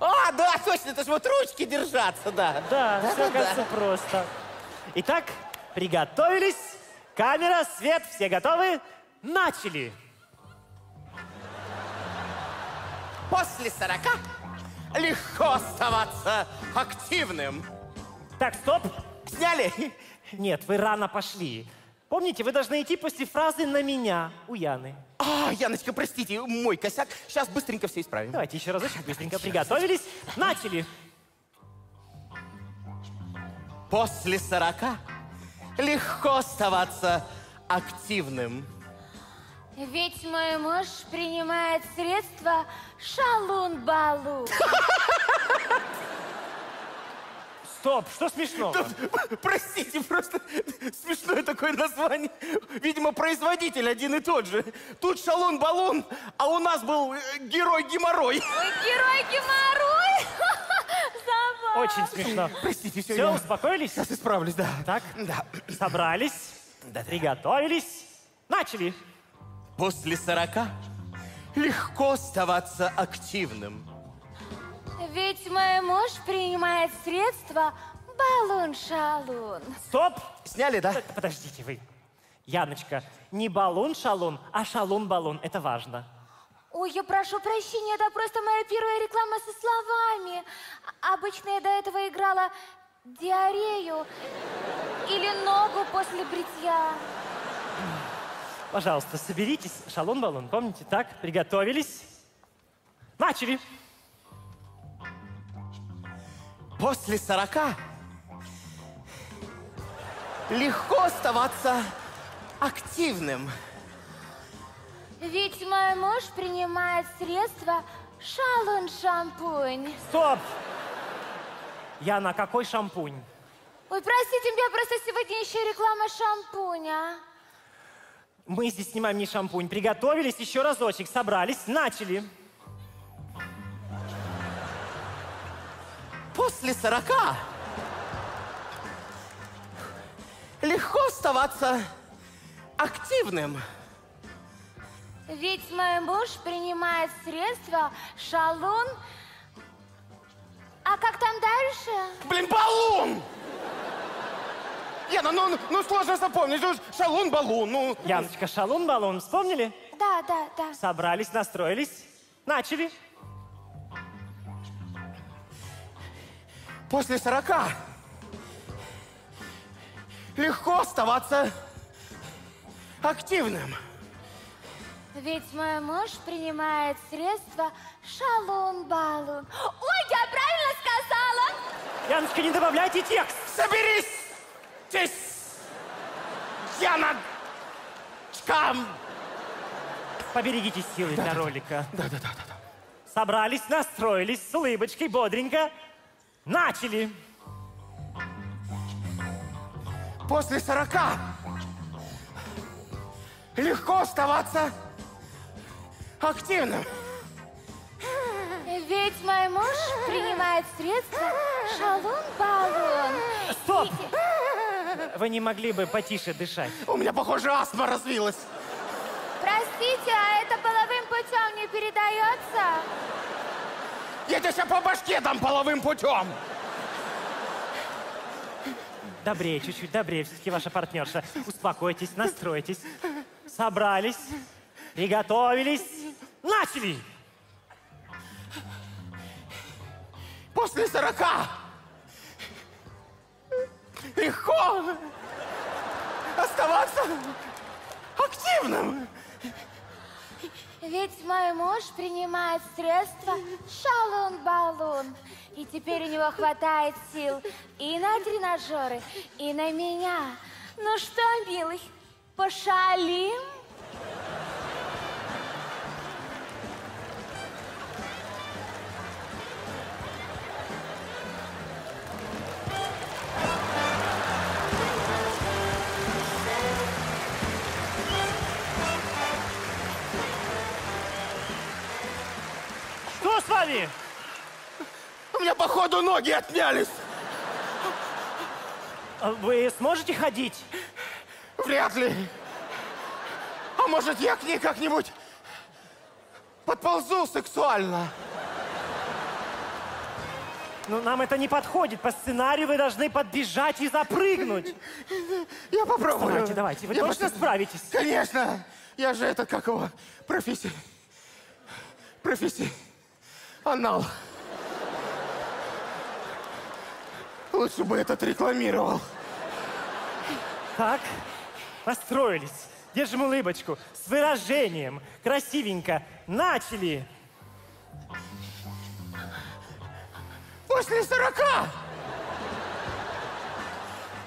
А, да, точно, это же вот ручки держаться, да. Да, все Да-да-да. кажется просто. Итак, приготовились камера, свет, все готовы? Начали! После 40 легко оставаться активным. Так, стоп! Сняли? Нет, вы рано пошли. Помните, вы должны идти после фразы «на меня» у Яны. А, Яночка, простите, мой косяк. Сейчас быстренько все исправим. Давайте еще разочек быстренько приготовились. Начали! После 40 легко оставаться активным. Ведь мой муж принимает средства шалун-балу. Стоп, что смешного? Простите, просто смешное такое название. Видимо, производитель один и тот же. Тут шалун-балун, а у нас был э, герой-геморрой. Ой, герой геморрой! [LAUGHS] Забавно. Очень смешно. Простите, все, Все, я успокоились? сейчас исправлюсь, да. Так, Да. собрались, приготовились, начали. После 40 легко оставаться активным. Ведь мой муж принимает средства балун-шалун. Стоп! Сняли, да? Подождите вы. Яночка, не балун-шалун, а шалун-балун. Это важно. Ой, я прошу прощения, это просто моя первая реклама со словами. А- Обычно я до этого играла диарею или ногу после бритья. Пожалуйста, соберитесь. Шалун-балун, помните, так? Приготовились. Начали. После 40 легко оставаться активным. Ведь мой муж принимает средства шалун-шампунь. Стоп! Яна, какой шампунь? Ой, простите, у меня просто сегодня еще реклама шампуня. Мы здесь снимаем не шампунь. Приготовились, еще разочек, собрались, начали. После 40 легко оставаться активным. Ведь мой муж принимает средства шалун... А как там дальше? Блин, баллон! Яна, ну, ну сложно запомнить. Ну, Шалун-балун, ну... Яночка, шалун-балун, вспомнили? Да, да, да. Собрались, настроились, начали. После 40 легко оставаться активным. Ведь мой муж принимает средства шалун-балун. Ой, я правильно сказала? Яночка, не добавляйте текст. Соберись! Здесь! Яна! Чкам! Поберегите силы для ролика. Да, да, да, да, Собрались, настроились, с улыбочкой, бодренько. Начали. После 40 легко оставаться активным. Ведь мой муж принимает средства шалун-балун. Стоп! Вы не могли бы потише дышать? У меня, похоже, астма развилась. Простите, а это половым путем не передается? Я сейчас по башке дам половым путем. Добрее, чуть-чуть добрее, все-таки ваша партнерша. Успокойтесь, настройтесь. Собрались, приготовились, начали! После 40 легко оставаться активным. Ведь мой муж принимает средства шалун-балун. И теперь у него хватает сил и на тренажеры, и на меня. Ну что, милый, пошалим? Вами? У меня, походу, ноги отнялись. А Вы сможете ходить? Вряд ли. А может, я к ней как-нибудь подползу сексуально? Ну, нам это не подходит. По сценарию вы должны подбежать и запрыгнуть. Я попробую. Давайте, давайте. Вы Я точно пос- справитесь? Конечно. Я же это, как его, профессия. Профессия. Анал. Лучше бы этот рекламировал. Так, настроились. Держим улыбочку. С выражением. Красивенько. Начали. После сорока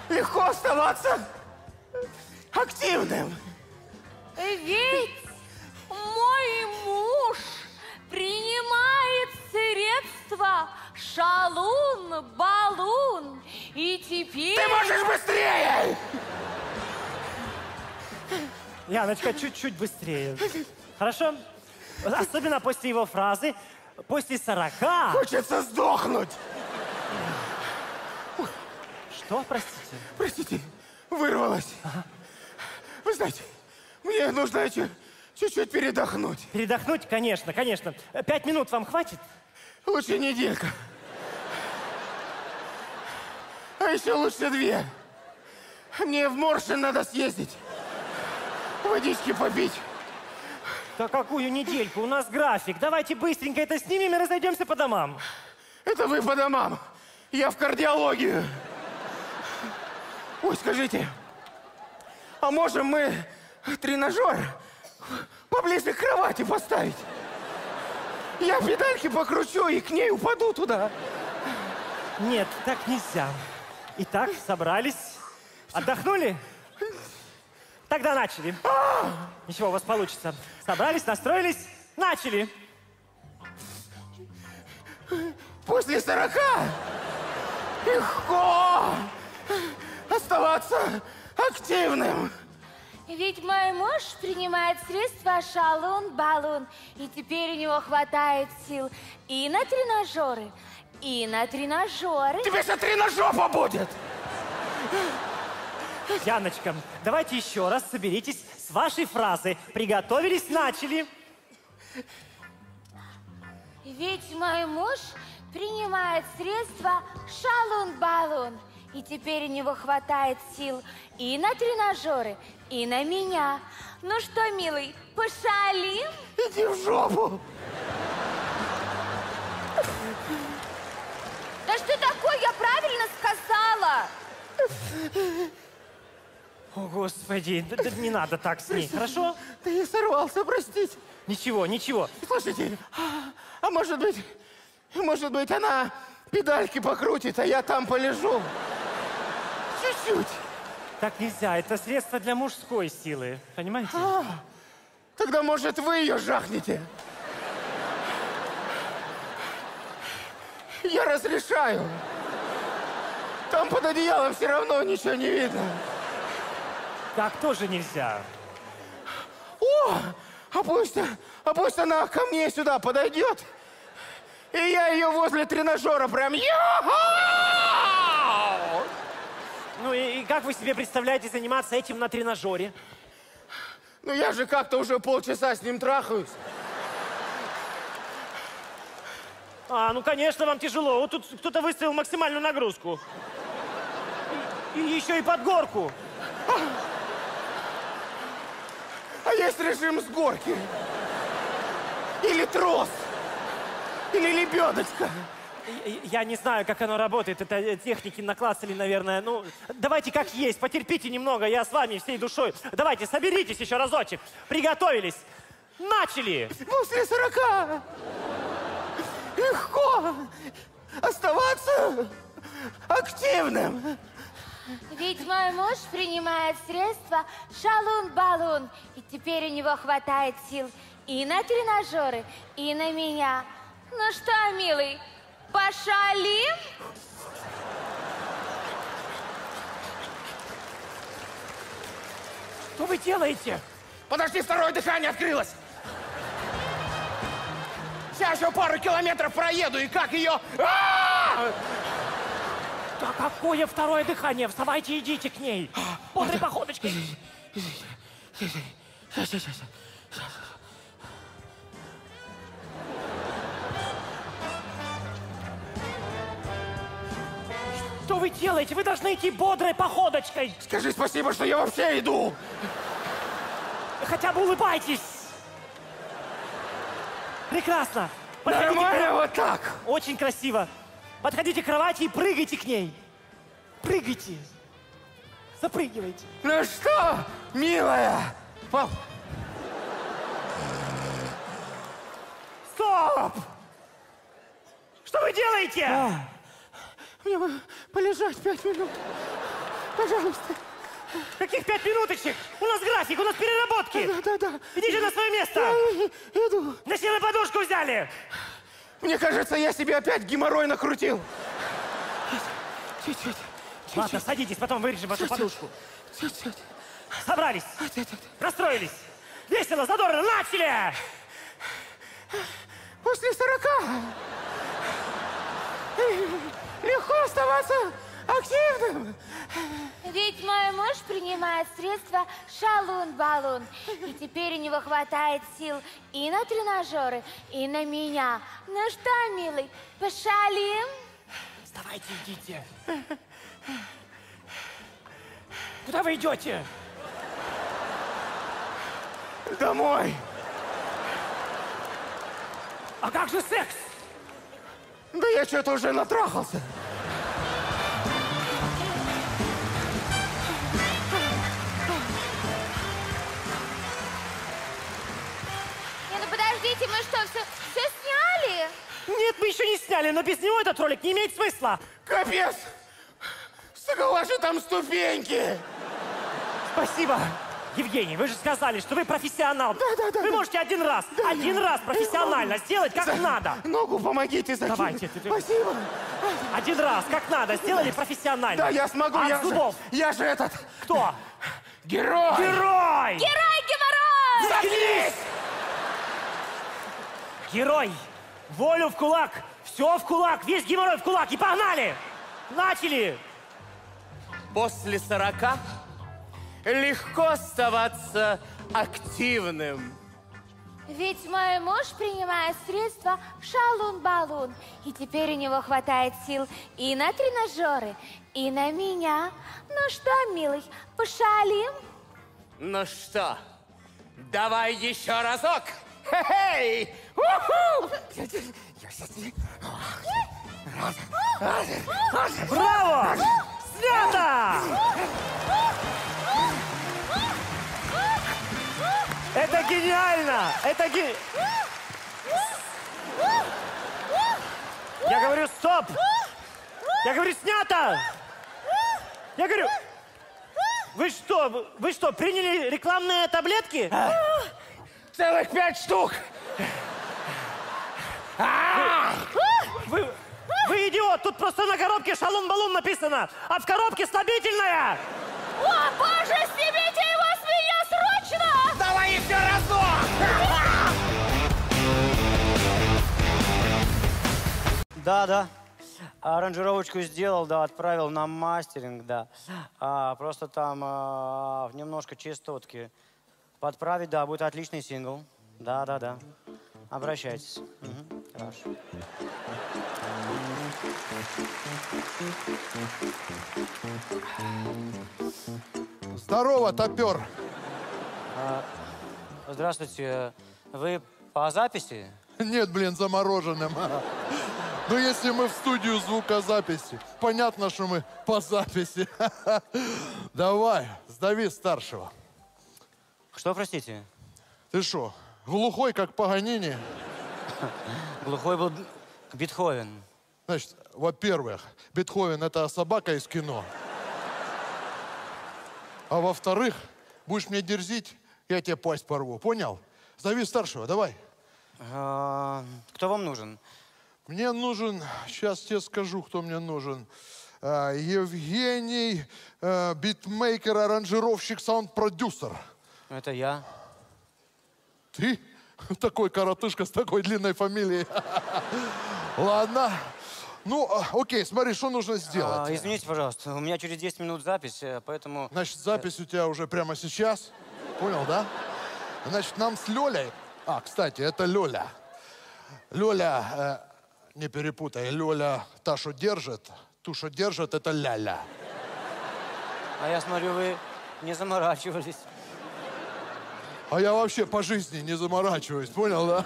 легко оставаться активным. Ведь мой принимает средства шалун-балун. И теперь... Ты можешь быстрее! Яночка, чуть-чуть быстрее. Хорошо? Особенно после его фразы «после сорока». Хочется сдохнуть. Что, простите? Простите, вырвалось. Вы знаете, мне нужно чу- чуть-чуть передохнуть. Передохнуть? Конечно, конечно. Пять минут вам хватит? Лучше неделька. А еще лучше две. Мне в Моршин надо съездить. Водички попить. Да какую недельку? У нас график. Давайте быстренько это снимем и разойдемся по домам. Это вы по домам. Я в кардиологию. Ой, скажите, а можем мы тренажер поближе к кровати поставить? Я педальки покручу и к ней упаду туда. Нет, так нельзя. Итак, собрались. Отдохнули? Тогда начали. Ничего, у вас получится. Собрались, настроились, начали. После сорока легко оставаться активным. Ведь мой муж принимает средства шалун-балун. И теперь у него хватает сил и на тренажеры, и на тренажеры. Тебе же тренажопа будет! Яночка, давайте еще раз соберитесь с вашей фразы. Приготовились, начали. Ведь мой муж принимает средства шалун-балун. И теперь у него хватает сил и на тренажеры, и на меня. Ну что, милый, пошалим? Иди в жопу! Да что такое? Я правильно сказала. О, Господи, да- да не надо так с ней, хорошо? Да я сорвался, простите. Ничего, ничего. Слушайте, а, а может быть, может быть, она педальки покрутит, а я там полежу? Чуть-чуть. Так нельзя, это средство для мужской силы, понимаете? А, тогда, может, вы ее жахнете? Я разрешаю. Там под одеялом все равно ничего не видно. Так тоже нельзя. О, а пусть, а пусть она ко мне сюда подойдет, и я ее возле тренажера прям... Йо-хо! Ну и, и как вы себе представляете заниматься этим на тренажере? Ну я же как-то уже полчаса с ним трахаюсь. А, ну конечно, вам тяжело. Вот тут кто-то выставил максимальную нагрузку. И, и еще и под горку. А есть режим с горки. Или трос. Или лебедочка. Я- не знаю, как оно работает. Это э, техники наклацали, наверное. Ну, давайте как есть. Потерпите немного. Я с вами всей душой. Давайте, соберитесь еще разочек. Приготовились. Начали. После сорока легко оставаться активным. Ведь мой муж принимает средства шалун-балун. И теперь у него хватает сил и на тренажеры, и на меня. Ну что, милый, пошалим? Что вы делаете? Подожди, второе дыхание открылось. Сейчас еще пару километров проеду, и как ее... А! Да какое второе дыхание? Вставайте, идите к ней. Бодрой походочкой. Сейчас, сейчас, сейчас. Вы делаете? Вы должны идти бодрой походочкой. Скажи спасибо, что я вообще иду. Хотя бы улыбайтесь. Прекрасно. Подходите к Нормально кро- вот так. Очень красиво. Подходите к кровати и прыгайте к ней. Прыгайте. Запрыгивайте. Ну что, милая? Пап, Стоп! Что вы делаете? Мне бы полежать пять минут. Пожалуйста. Каких пять минуточек? У нас график, у нас переработки. Да, да, да. Идите на свое место. Иду. Зачем вы подушку взяли? Мне кажется, я себе опять геморрой накрутил. Чуть-чуть. Ладно, садитесь, потом вырежем вашу подушку. Чуть-чуть. Собрались. Расстроились. Весело, задорно, начали! После сорока легко оставаться активным. Ведь мой муж принимает средства шалун-балун. И теперь у него хватает сил и на тренажеры, и на меня. Ну что, милый, пошалим? Вставайте, идите. Куда вы идете? Домой. А как же секс? Да я что-то уже натрахался. Не, ну подождите, мы что, все, все сняли? Нет, мы еще не сняли, но без него этот ролик не имеет смысла. Капец! С же там ступеньки! Спасибо. Евгений, вы же сказали, что вы профессионал. Да, да, да. Вы можете один раз, один раз профессионально сделать как надо. Ногу помогите закинуть. Давайте. ты- ты- Спасибо. Один раз, как надо, сделали профессионально. Да, я смогу. От я зубов. Же, я же этот Кто? герой. Герой! Герой геморрой! Заткнись! Герой! Волю в кулак! Все в кулак! Весь геморрой в кулак! И погнали! Начали! После сорока легко оставаться активным. Ведь мой муж принимает средства шалун-балун. И теперь у него хватает сил и на тренажеры, и на меня. Ну что, милый, пошалим? Ну что, давай еще разок. Хе-хей! Уху! Браво! Снято! Это гениально! Это ге... Я говорю, стоп! Я говорю, снято! Я говорю, вы что, вы- вы что, приняли рекламные таблетки? Целых пять штук. Вы, вы идиот! Тут просто на коробке шалун-балун написано, а в коробке слабительная! О, боже, снимите его еще разок. Да, да. Аранжировочку сделал, да, отправил на мастеринг, да. А, просто там а, немножко частотки подправить, да, будет отличный сингл. Да, да, да. Обращайтесь. Мгм, Хорошо. Здорово, топер. Здравствуйте. Вы по записи? [LAUGHS] Нет, блин, замороженным. [LAUGHS] Ну, если мы в студию звукозаписи, понятно, что мы по записи. [LAUGHS] Давай, сдави старшего. Что, простите? Ты что, глухой, как Паганини? Глухой был Бетховен. Значит, во-первых, Бетховен — это собака из кино. А во-вторых, будешь мне дерзить, я тебе пасть порву. Понял? Зови старшего, давай. А, кто вам нужен? Мне нужен, сейчас тебе скажу, кто мне нужен. А, Евгений, э, битмейкер, аранжировщик, саунд-продюсер. Это я. Ты? Такой коротышка с такой длинной фамилией. Ладно. Ну, а, окей, смотри, что нужно сделать. А, извините, пожалуйста, у меня через 10 минут запись, э, поэтому... Значит, запись у тебя уже прямо сейчас. Понял, да? Значит, нам с Лёлей... А, кстати, это Лёля. Лёля, э, не перепутай, Лёля та, что держит, Ту, что держат, это ля-ля. А я смотрю, вы не заморачивались. А я вообще по жизни не заморачиваюсь, понял, да?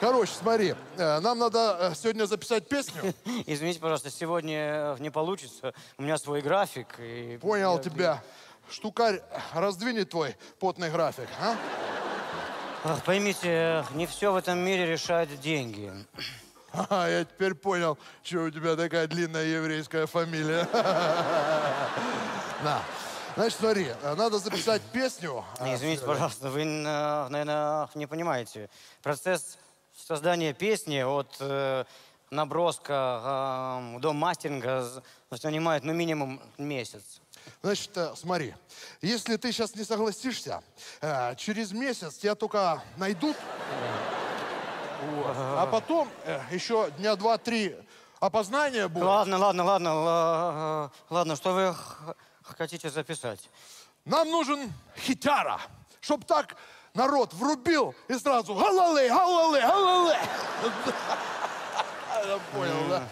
Короче, смотри, э, нам надо э, сегодня записать песню. Извините, пожалуйста, сегодня не получится. У меня свой график. И Понял я- тебя. Штукарь раздвинет твой потный график, а? Ах, Поймите, не все в этом мире решают деньги. Ага, я теперь понял, что у тебя такая длинная еврейская фамилия. На. Значит, смотри, надо записать песню. А, Извините, пожалуйста, вы, наверное, не понимаете. Процесс создания песни от э, наброска до мастеринга занимает ну минимум месяц. Значит, э, смотри, если ты сейчас не согласишься, э, через месяц тебя только найдут, а потом э, еще дня два-три опознания будет. Ладно, ладно, ладно, ла- ладно, что вы хотите записать? Нам нужен хитяра, чтоб так народ врубил и сразу галале, галале, галале. [LAUGHS] Я понял, да?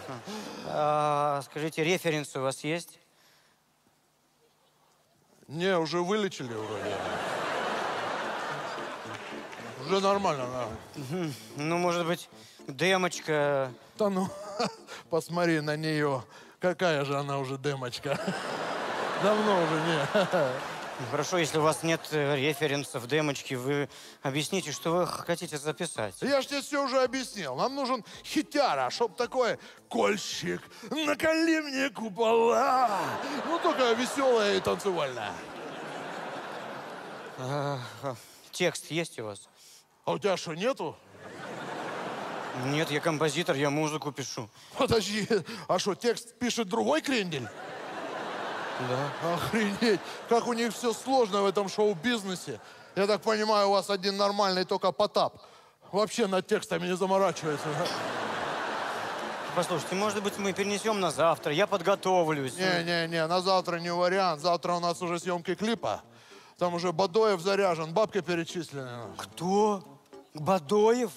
А, скажите, референс у вас есть? Не, уже вылечили вроде. Уже нормально, да. Ну, может быть, демочка. Да ну, [LAUGHS] посмотри на нее. Какая же она уже демочка. [LAUGHS] Давно уже не. [LAUGHS] Хорошо, если у вас нет э, референсов, демочки, вы объясните, что вы хотите записать. Я ж тебе все уже объяснил. Нам нужен хитяра, чтоб такой кольщик, наколи мне купола. Ну, только веселая и танцевальная. А, а, Текст есть у вас? А у тебя что, нету? Нет, я композитор, я музыку пишу. Подожди, а что, текст пишет другой крендель? Да. Охренеть, как у них все сложно в этом шоу-бизнесе. Я так понимаю, у вас один нормальный только Потап. Вообще над текстами не заморачивается. Послушайте, может быть, мы перенесем на завтра, я подготовлюсь. Не-не-не, на завтра не вариант. Завтра у нас уже съемки клипа. Там уже Бадоев заряжен, бабки перечислены. Кто? Бадоев?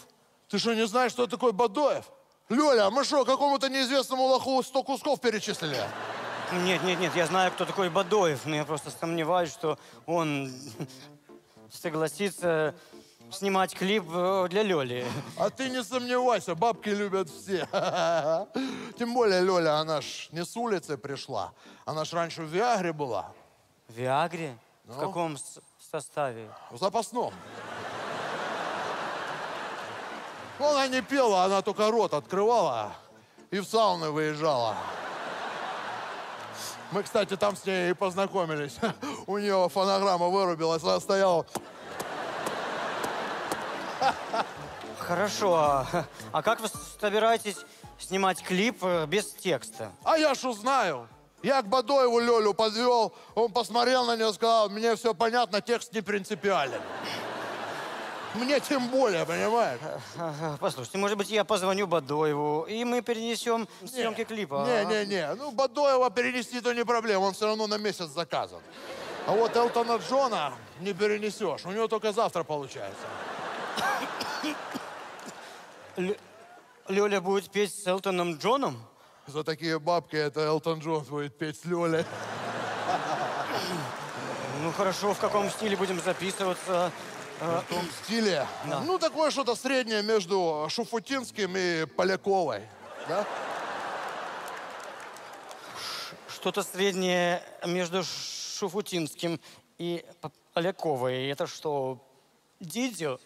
Ты что, не знаешь, что такое Бадоев? Лёля, мы что, какому-то неизвестному лоху 100 кусков перечислили? Нет, нет, нет, я знаю, кто такой Бадоев, но я просто сомневаюсь, что он согласится снимать клип э, для Лёли. А ты не сомневайся, бабки любят все. [LAUGHS] Тем более Лёля, она ж не с улицы пришла. Она ж раньше в Виагре была. В Виагре? В Ну? каком с- составе? В запасном. Ну, она не пела, она только рот открывала и в сауны выезжала. Мы, кстати, там с ней и познакомились. [LAUGHS] У нее фонограмма вырубилась, она стояла. Хорошо, а, а как вы собираетесь снимать клип э, без текста? А я что знаю? Я к Бадоеву Лёлю подвел, он посмотрел на нее, сказал, мне все понятно, текст не принципиален. Мне тем более, понимаешь? [LAUGHS] Послушайте, может быть, я позвоню Бадоеву, и мы перенесем съемки клипа. а? Не-не-не, ну Бадоева перенести то не проблема, он все равно на месяц заказан. А вот Элтона Джона не перенесешь, у него только завтра получается. Лёля будет петь с Элтоном Джоном? За такие бабки это Элтон Джон будет петь с Лёлей. Ну хорошо, в каком стиле будем записываться? В том стиле? Ну, такое что-то среднее между Шуфутинским и Поляковой. Да? Что-то среднее между Шуфутинским и Поляковой. Это что, Дидио?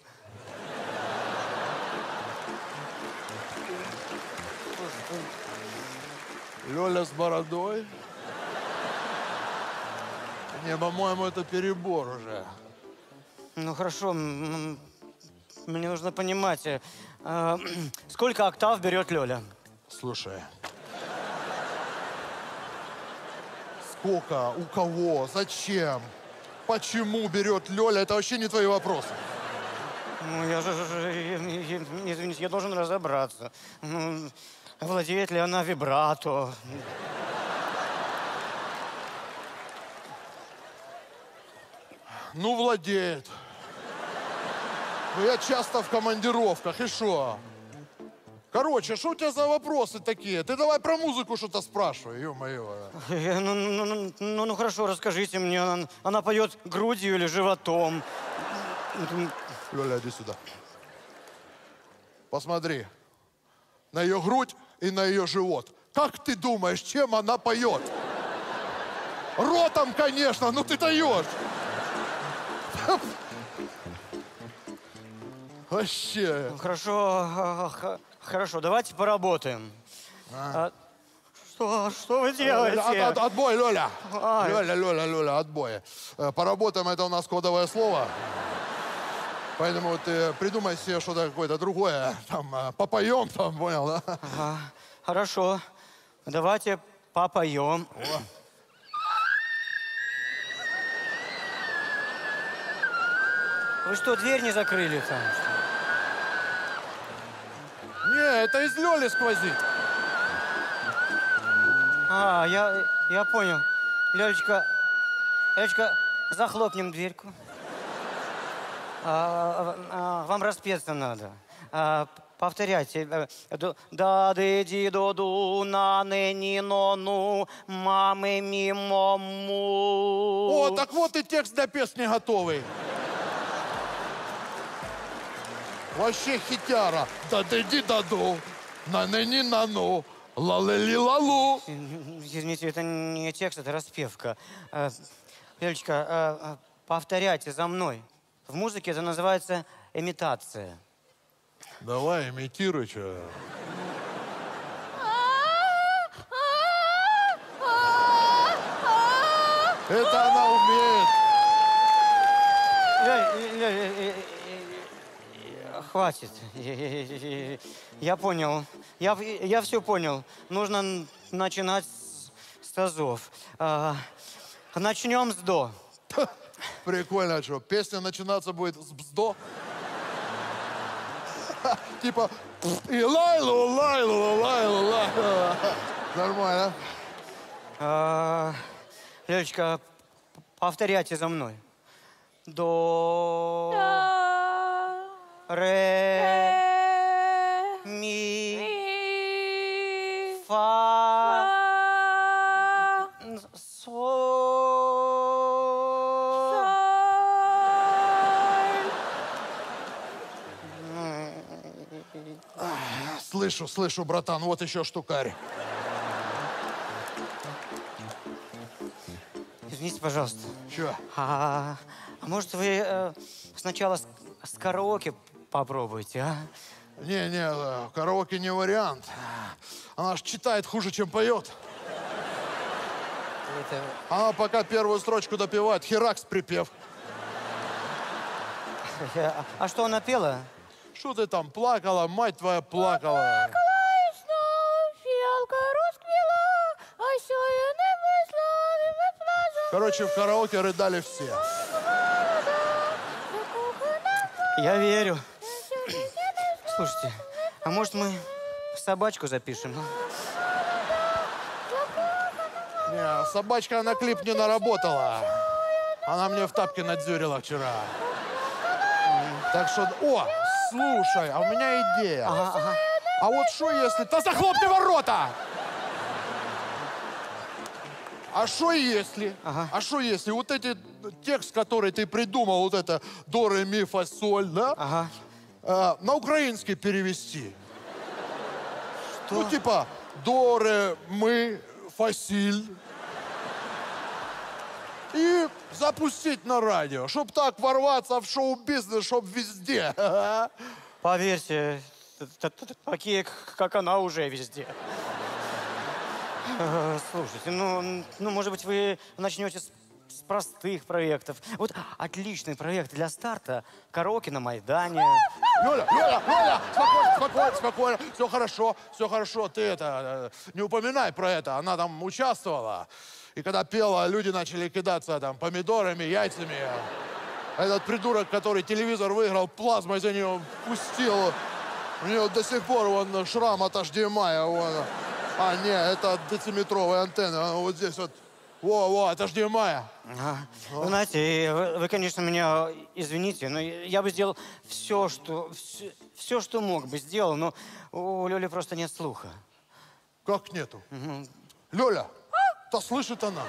Лёля с бородой. Не, по-моему, это перебор уже. Ну хорошо, мне нужно понимать, э, [CLEARS THROAT] сколько октав берет Лёля? Слушай. Сколько, у кого, зачем, почему берет Лёля, это вообще не твои вопросы. Ну, я же, же- же- я- я- извините, я должен разобраться. Ну, владеет ли она вибрато? Ну, владеет. Ну, я часто в командировках, и что? Короче, что у тебя за вопросы такие? Ты давай про музыку что-то спрашивай, ё-моё. Э, Ну, ну, ну, ну, ну, хорошо, расскажите мне, она, она поет грудью или животом? Лёля, иди сюда. Посмотри на ее грудь и на ее живот. Как ты думаешь, чем она поет? Ротом, конечно, ну ты даешь. Вообще. Хорошо, а, хорошо, давайте поработаем. А, Что, что вы делаете? От- от- отбой, Лёля. Ай. Лёля, Лёля, Лёля, отбой. Э, Поработаем, это у нас кодовое слово. Поэтому ты придумай себе что-то какое-то другое. Там, э, попоем, там, понял, да? Ага, хорошо, давайте попоем. Вы что, дверь не закрыли там? Не, это из Лёли сквозит. А, я, я понял. Лёлечка, Лёлечка, захлопнем дверьку. А, а, вам распеться надо. А, повторяйте. Да, ды, ди, до, ду, на, не, ни, но, ну, мамы, ми, мо, му. О, так вот и текст для песни готовый. Вообще хитяра. Да ты ди даду, на не ни на ну, ла ли лалу. Извините, это не текст, это распевка. Э, Лёлечка, э, э, повторяйте за мной. В музыке это называется имитация. Давай, имитируй, что. Это она умеет. Э, э, э, Хватит. [LAUGHS] Я понял. Я, я все понял. Нужно начинать с, с тазов. А, начнем с до. [LAUGHS] Прикольно, что песня начинаться будет с бздо. [LAUGHS] Типа и лайлу, лайлу, лайлу, лайлу. Нормально. А, Лёлечка, повторяйте за мной. До, ре, ми, фа, н- Слышу, слышу, братан, вот еще штукарь. Извините, пожалуйста. Че? А, а может, вы э, сначала с, с караоке попробуйте, а? Не, не, э, караоке не вариант. Она ж читает хуже, чем поет. Это... Она пока первую строчку допевает, херакс припев. А, а что она пела? Что ты там плакала, мать твоя плакала? Короче, в караоке рыдали все. Я верю. Слушайте, а может мы собачку запишем? а? Не, собачка на клип не наработала. Она мне в тапке надзюрила вчера. Так что, о, слушай, а у меня идея. Ага, ага. А вот что если... Да захлопни ворота! А что если? А что если вот эти текст, который ты придумал, вот это до, ре, ми, фа, соль, да? Э, на украинский перевести? Ну, типа, до, ре, мы, фасиль. И запустить на радио, чтоб так ворваться в шоу-бизнес, чтоб везде. Поверьте, такие, как она, уже везде. Э, Слушайте, ну, ну, может быть, вы начнете с, с простых проектов. Вот отличный проект для старта. Караоке на Майдане. Лёля, Лёля, Лёля, спокойно, спокойно, спокойно. Все хорошо, все хорошо. Ты это, э, не упоминай про это. Она там участвовала. И когда пела, люди начали кидаться там помидорами, яйцами. Этот придурок, который телевизор выиграл, плазмой за нее пустил. У нее до сих пор вон шрам от HDMI. Вон. А, не, это дециметровая антенна. Вот здесь вот Во, во, это ж не Майя. Ага. Вы знаете, вы, вы, конечно, меня извините, но я бы сделал все, что, все, все, что мог бы, сделал, но у Лёли просто нет слуха. Как нету? Лёля, да слышит она.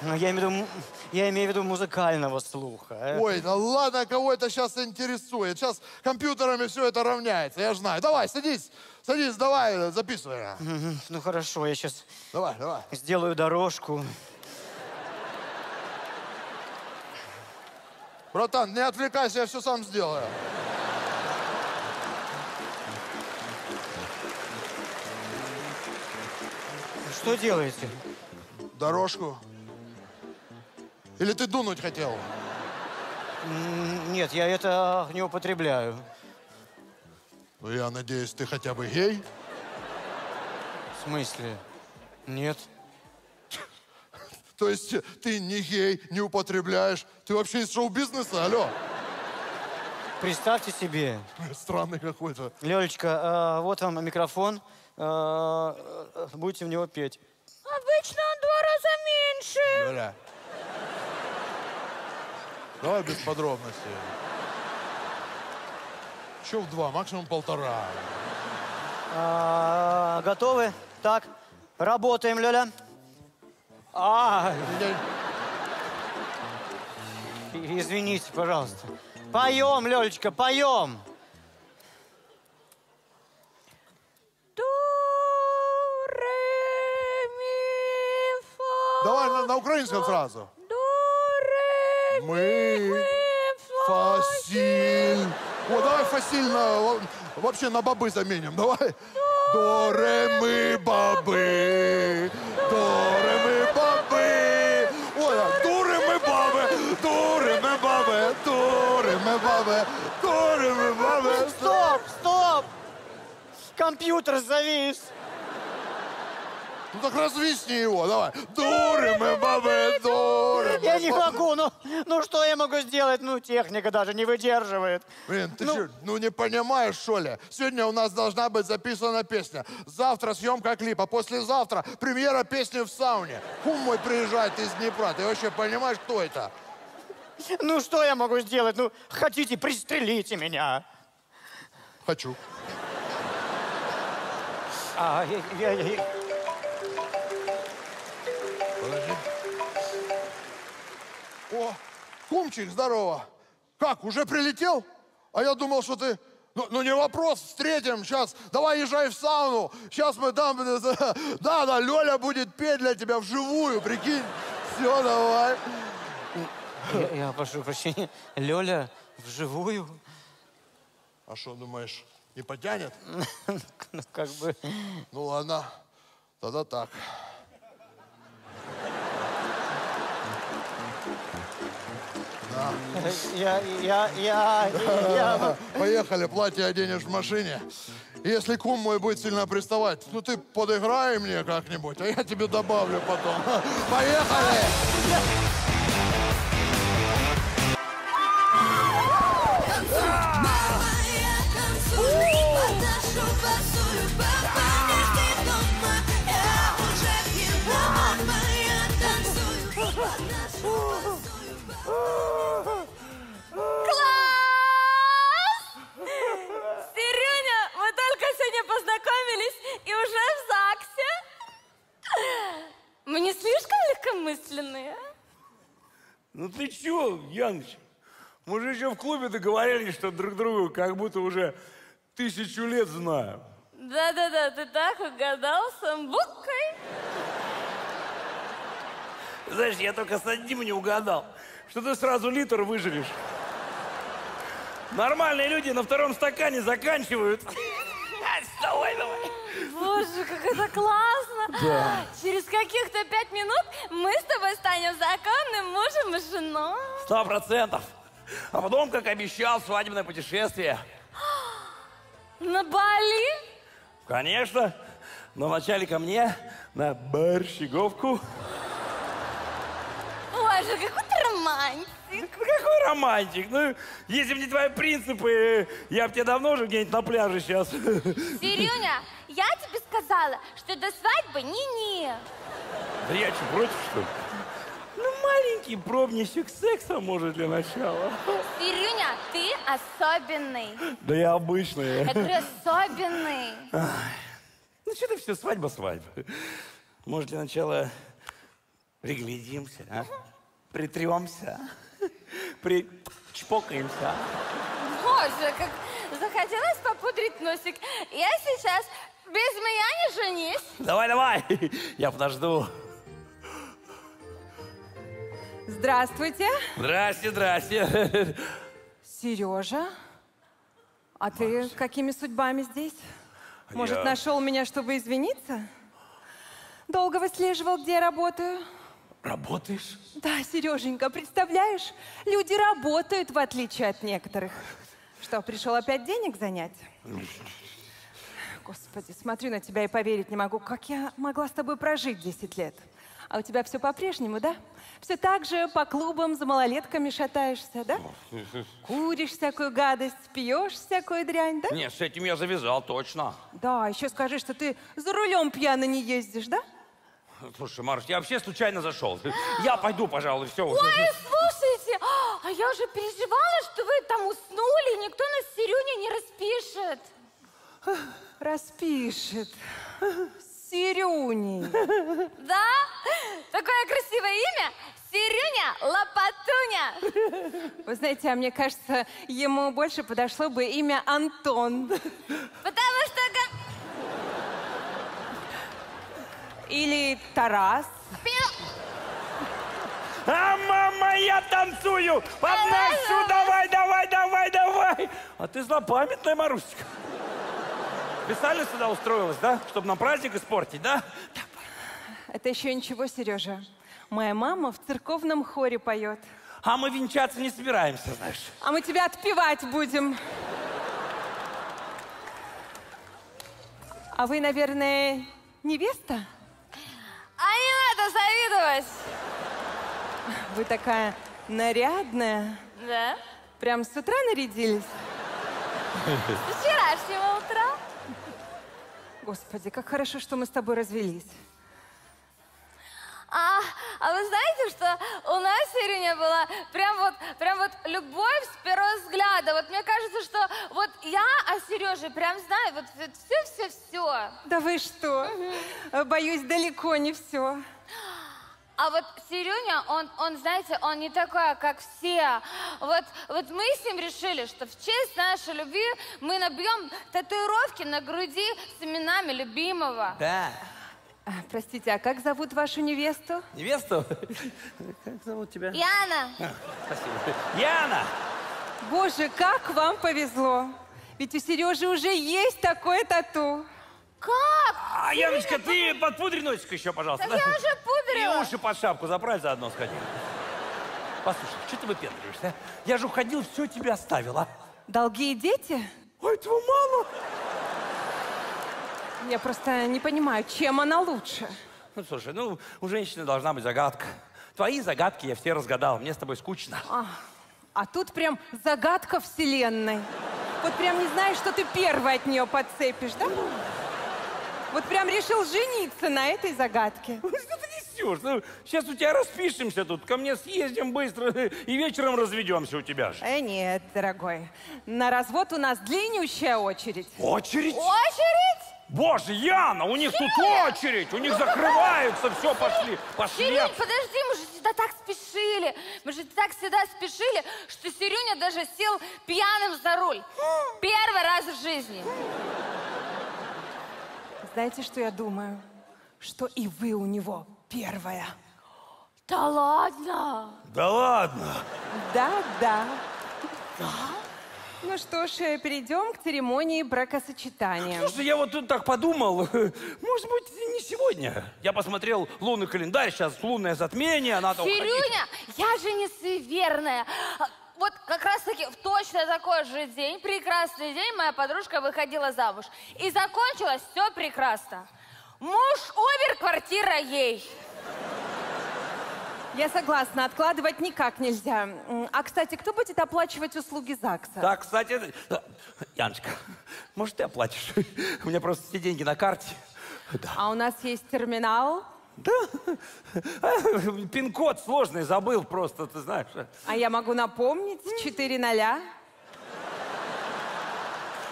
Ну, я имею в виду, я имею в виду музыкального слуха. э. Ой, да ладно, кого это сейчас интересует. Сейчас компьютерами все это равняется, я знаю. Давай, садись, садись, давай, записывай. Ну хорошо, я сейчас Давай, давай. сделаю дорожку. Братан, не отвлекайся, я все сам сделаю. Что делаете? Дорожку. Или ты дунуть хотел? Нет, я это не употребляю. Ну, я надеюсь, ты хотя бы гей? В смысле? Нет. То есть ты не гей, не употребляешь. Ты вообще из шоу-бизнеса, алло? Представьте себе. Странный какой-то. Лёлечка, э, вот вам микрофон. э, э, будете в него петь. Обычно он два раза меньше. Лёля. Давай без подробностей. Еще в два, максимум полтора. А, готовы? Так, работаем, Лёля. А, извините, пожалуйста. Поем, Лёлечка, поем. Давай на, на украинском сразу. Мы фасиль. О, давай фасиль на, вообще на бобы заменим. Давай. До, ре, мы, бобы. До, ре, мы, бобы. Ой, дури мы бабы. Дури мы бабы. Дури мы бабы. Дури мы бабы. Стоп, стоп! Компьютер завис. Ну так развисни его, давай. Дуры мы, бабы, дуры Я не могу, ну, ну что я могу сделать? Ну, техника даже не выдерживает. Блин, ты ну... ну не понимаешь, что ли? Сегодня у нас должна быть записана песня. Завтра съемка клипа, послезавтра премьера песни в сауне. Кум мой приезжает из Днепра. Ты вообще понимаешь, кто это? Ну что я могу сделать? Ну, хотите, пристрелите меня. Хочу. А, я, я- я- О, кумчик, здорово. Как, уже прилетел? А я думал, что ты... Ну, ну, не вопрос, встретим сейчас. Давай езжай в сауну. Сейчас мы там... Да, да, Лёля будет петь для тебя вживую, прикинь. Все, давай. я- я прошу прощения. Лёля, вживую? А что, думаешь, не потянет? [LAUGHS] Ну, как бы... Ну, ладно. Тогда так. Я, я, я, я... Поехали, платье оденешь в машине. Если кум мой будет сильно приставать, ну ты подыграй мне как-нибудь, а я тебе добавлю потом. [LAUGHS] Поехали! Мы не слишком легкомысленные? Ну ты чё, Яныч? Мы же еще в клубе договорились, что друг другу как будто уже тысячу лет знаем. Да-да-да, ты так угадал самбукой. Знаешь, я только с одним не угадал, что ты сразу литр выжрешь. Нормальные люди на втором стакане заканчивают. [LAUGHS] Давай, давай. Боже, как это классно! Да. Через каких-то пять минут мы с тобой станем законным мужем и женой. Сто процентов. А потом, как обещал, свадебное путешествие. [GASPS] На Бали? Конечно. Но вначале ко мне на Борщеговку. Боже, какой ты романтик. Ну, Какой романтик. Ну, если бы не твои принципы, я бы тебе давно уже где-нибудь на пляже сейчас. Сереня, я тебе сказала, что до свадьбы не-не. Да я что, против, что ли? Ну, маленький пробничек секса, может, для начала. Серюня, ты особенный. Да я обычный. Говорю, особенный. Ну, что ты все, свадьба, свадьба. Может, для начала приглядимся, а? Притремся, [LAUGHS] причпокаемся. Боже, как захотелось попудрить носик. Я сейчас без меня не женись. Давай, давай, я подожду. Здравствуйте. Здрасте, здрасте. Сережа, а ты какими судьбами здесь? Может, Я- нашел меня, чтобы извиниться? Долго выслеживал, где я работаю? Работаешь? Да, Сереженька, представляешь, люди работают, в отличие от некоторых. Что, пришел опять денег занять? Господи, смотрю на тебя и поверить не могу. Как я могла с тобой прожить 10 лет? А у тебя все по-прежнему, да? Все так же по клубам за малолетками шатаешься, да? Куришь всякую гадость, пьешь всякую дрянь, да? Нет, с этим я завязал, точно. Да, еще скажи, что ты за рулем пьяно не ездишь, да? Слушай, Марш, я вообще случайно зашел. Я пойду, пожалуй, все. Ой, слушайте, а я уже переживала, что вы там уснули, и никто нас с Серюней не распишет. Распишет. Сирюней. Да? Такое красивое имя? Серюня Лопатуня. Вы знаете, а мне кажется, ему больше подошло бы имя Антон. Потому что... Или Тарас. А, мама, я танцую! Подношу, давай, давай, давай, давай! А ты злопамятная, Марусечка. Специально сюда устроилась, да? Чтобы нам праздник испортить, да? Это еще ничего, Сережа. Моя мама в церковном хоре поет. А мы венчаться не собираемся, знаешь. А мы тебя отпевать будем. А вы, наверное, невеста? А не надо завидовать. Вы такая нарядная. Да? Прям с утра нарядились? С вчерашнего утра. Господи, как хорошо, что мы с тобой развелись. А, а вы знаете, что у нас Сереня была прям вот, прям вот любовь с первого взгляда. Вот мне кажется, что вот я о Сереже прям знаю вот все-все-все. Да вы что? Боюсь, далеко не все. А вот Сереня, он, он, знаете, он не такой, как все. Вот, вот мы с ним решили, что в честь нашей любви мы набьем татуировки на груди с именами любимого. Да. А, Простите, а как зовут вашу невесту? Невесту? [LAUGHS] Как зовут тебя? Яна. А, спасибо. Яна! Боже, как вам повезло. Ведь у Сережи уже есть такое тату. Как? А, Яночка, ты подпудри носик еще, пожалуйста. Так я уже пудрила. И уши под шапку заправь заодно сходи. Послушай, что ты выпендриваешься? а? Я же уходил, все тебе оставил, а? Долгие дети? Ой, этого мало. Я просто не понимаю, чем она лучше. Ну, слушай, ну, у женщины должна быть загадка. Твои загадки я все разгадал, мне с тобой скучно. А, а тут прям загадка вселенной. Вот прям не знаешь, что ты первый от нее подцепишь, да? Вот прям решил жениться на этой загадке. Что ты несешь? Ну, сейчас у тебя распишемся тут, ко мне съездим быстро и вечером разведемся у тебя же. Э, нет, дорогой. На развод у нас длиннющая очередь. Очередь? Очередь? Боже, Яна, у них тут очередь, у них закрываются, все, пошли, пошли. Серюнь, подожди, мы же всегда так спешили. Мы же так всегда спешили, что Серюня даже сел пьяным за руль. Первый раз в жизни. Знаете, что я думаю? Что и вы у него первая. Да ладно? Да ладно. Да, да. Ну что ж, э, перейдем к церемонии бракосочетания. Слушай, я вот тут так подумал, [LAUGHS] может быть, не сегодня. Я посмотрел лунный календарь, сейчас лунное затмение, надо уходить. Серюня, я же не суеверная. Вот как раз-таки в точно такой же день, прекрасный день, моя подружка выходила замуж. И закончилось все прекрасно. Муж умер, квартира ей. Я согласна, откладывать никак нельзя. А, кстати, кто будет оплачивать услуги ЗАГСа? Так, кстати, Яночка, может, ты оплатишь? [LAUGHS] У меня просто все деньги на карте. А у нас есть терминал. Да? [LAUGHS] Пин-код сложный, забыл просто, ты знаешь. А я могу напомнить, 4 ноля.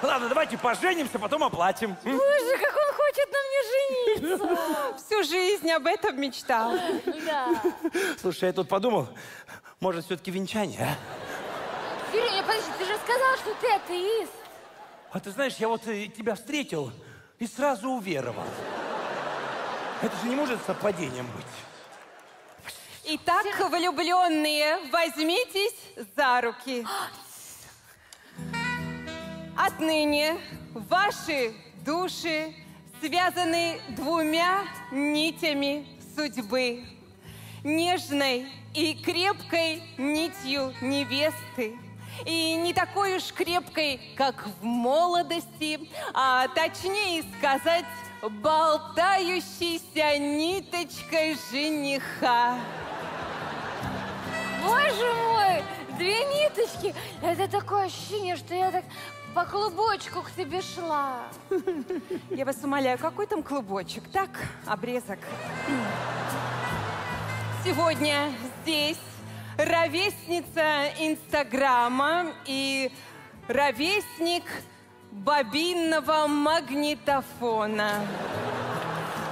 Ладно, давайте поженимся, потом оплатим. Боже, как он хочет на мне жениться. Всю жизнь об этом мечтал. Да. Слушай, я тут подумал, может, все-таки венчание, а? Фирюня, подожди, ты же сказал, что ты атеист. А ты знаешь, я вот э, тебя встретил и сразу уверовал. Это же не может совпадением быть. Итак, влюбленные, возьмитесь за руки. Отныне ваши души связаны двумя нитями судьбы. Нежной и крепкой нитью невесты. И не такой уж крепкой, как в молодости, а точнее сказать, болтающейся ниточкой жениха. Боже мой, две ниточки. Это такое ощущение, что я так по клубочку к тебе шла. Я вас умоляю, какой там клубочек? Так, обрезок. Сегодня здесь ровесница Инстаграма и ровесник бобинного магнитофона.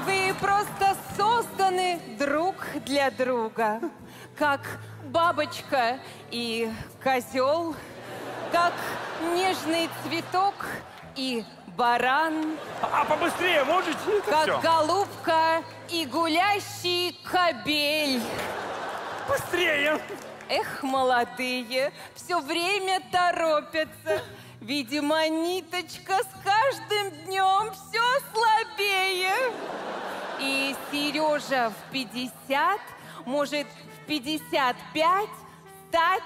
Вы просто созданы друг для друга, как бабочка и козел, как нежный цветок и баран. А побыстрее можете это Как всё? голубка и гулящий кобель. Быстрее! Эх, молодые, все время торопятся. Видимо, ниточка с каждым днем все слабее. И Сережа в 50 может в 55 стать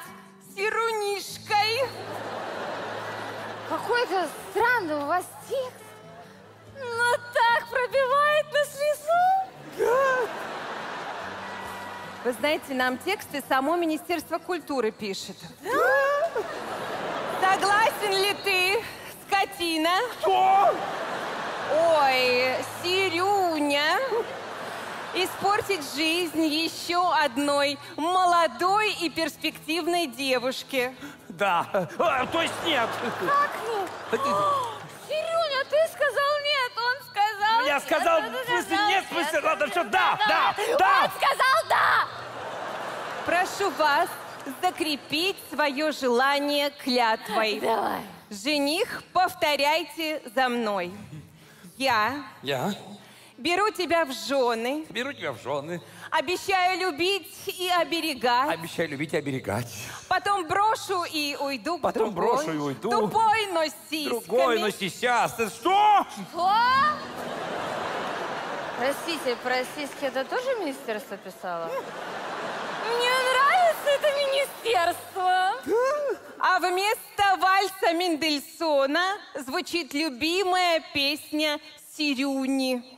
сирунишкой. Какой-то странный у вас текст. Но так пробивает на слезу. Вы знаете, нам тексты само Министерство культуры пишет. Согласен ли ты, скотина? Кто? Ой, Сирюня. Испортить жизнь еще одной молодой и перспективной девушке. Да. А, то есть нет. Как нет? Сирюня, ты сказал нет, он сказал я нет, сказал, а в смысле нет, в смысле, ладно, да, да, да, да. Он сказал да! Прошу вас закрепить свое желание клятвой. Давай. Жених, повторяйте за мной. Я Я беру тебя в жены, беру тебя в жены, обещаю любить и оберегать. обещаю любить и оберегать. Потом брошу и уйду Потом другой. брошу и уйду. Тупой, но с сиськами. Другой, но сейчас. Ты что? Что? Простите, про сиськи это тоже министерство писало? Мне нравится это министерство. А вместо вальса Мендельсона звучит любимая песня Сирюни.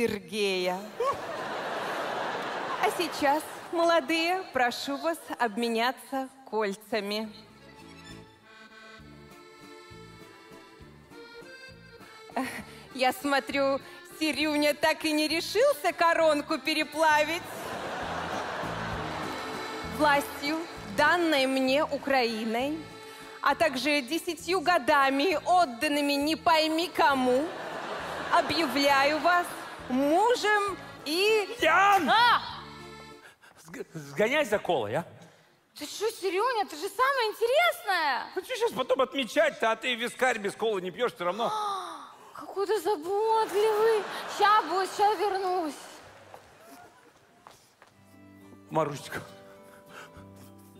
Сергея. А сейчас, молодые, прошу вас обменяться кольцами. Я смотрю, Сирюня так и не решился коронку переплавить. Властью, данной мне Украиной, а также десятью годами, отданными не пойми кому, объявляю вас мужем и... Ян! А! Сг- Сгоняй за колой, а? Ты что, Сирюня, ты же самое интересное. Ну что сейчас потом отмечать-то, а ты вискарь без колы не пьешь все равно. [GASPS] Какой ты заботливый. Сейчас будет, сейчас вернусь. Марусечка,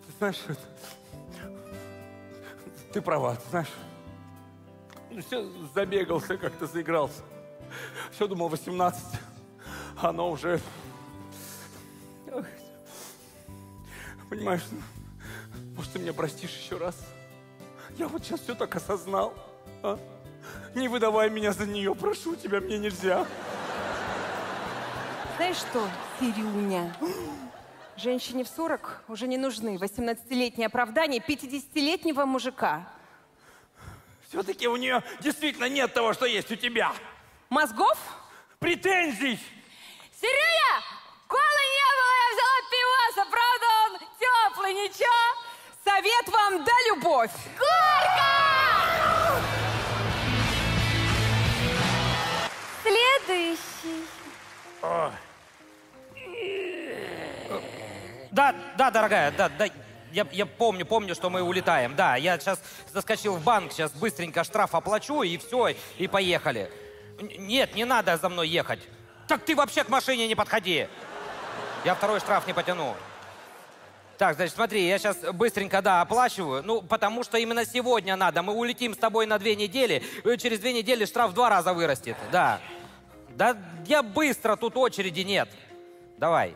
ты знаешь, это- ты права, ты знаешь. Ну, все забегался, как-то заигрался. Все думал 18, а оно уже понимаешь, может, ты меня простишь еще раз? Я вот сейчас все так осознал. а? Не выдавай меня за нее, прошу тебя, мне нельзя. Знаешь что, Фирюня? Женщине в 40 уже не нужны 18-летние оправдания 50-летнего мужика. Все-таки у нее действительно нет того, что есть у тебя. Мозгов? Претензий. Серега, колы не было, я взяла пиваса, правда он теплый, ничего? Совет вам да любовь. Горько! Следующий. Да, да, дорогая, да, да. Я, я помню, помню, что мы улетаем. Да, я сейчас заскочил в банк, сейчас быстренько штраф оплачу, и все, и поехали. Нет, не надо за мной ехать. Так ты вообще к машине не подходи. Я второй штраф не потяну. Так, значит, смотри, я сейчас быстренько, да, оплачиваю. Ну, потому что именно сегодня надо. Мы улетим с тобой на две недели. э, Через две недели штраф в два раза вырастет. Да. Да я быстро, тут очереди нет. Давай.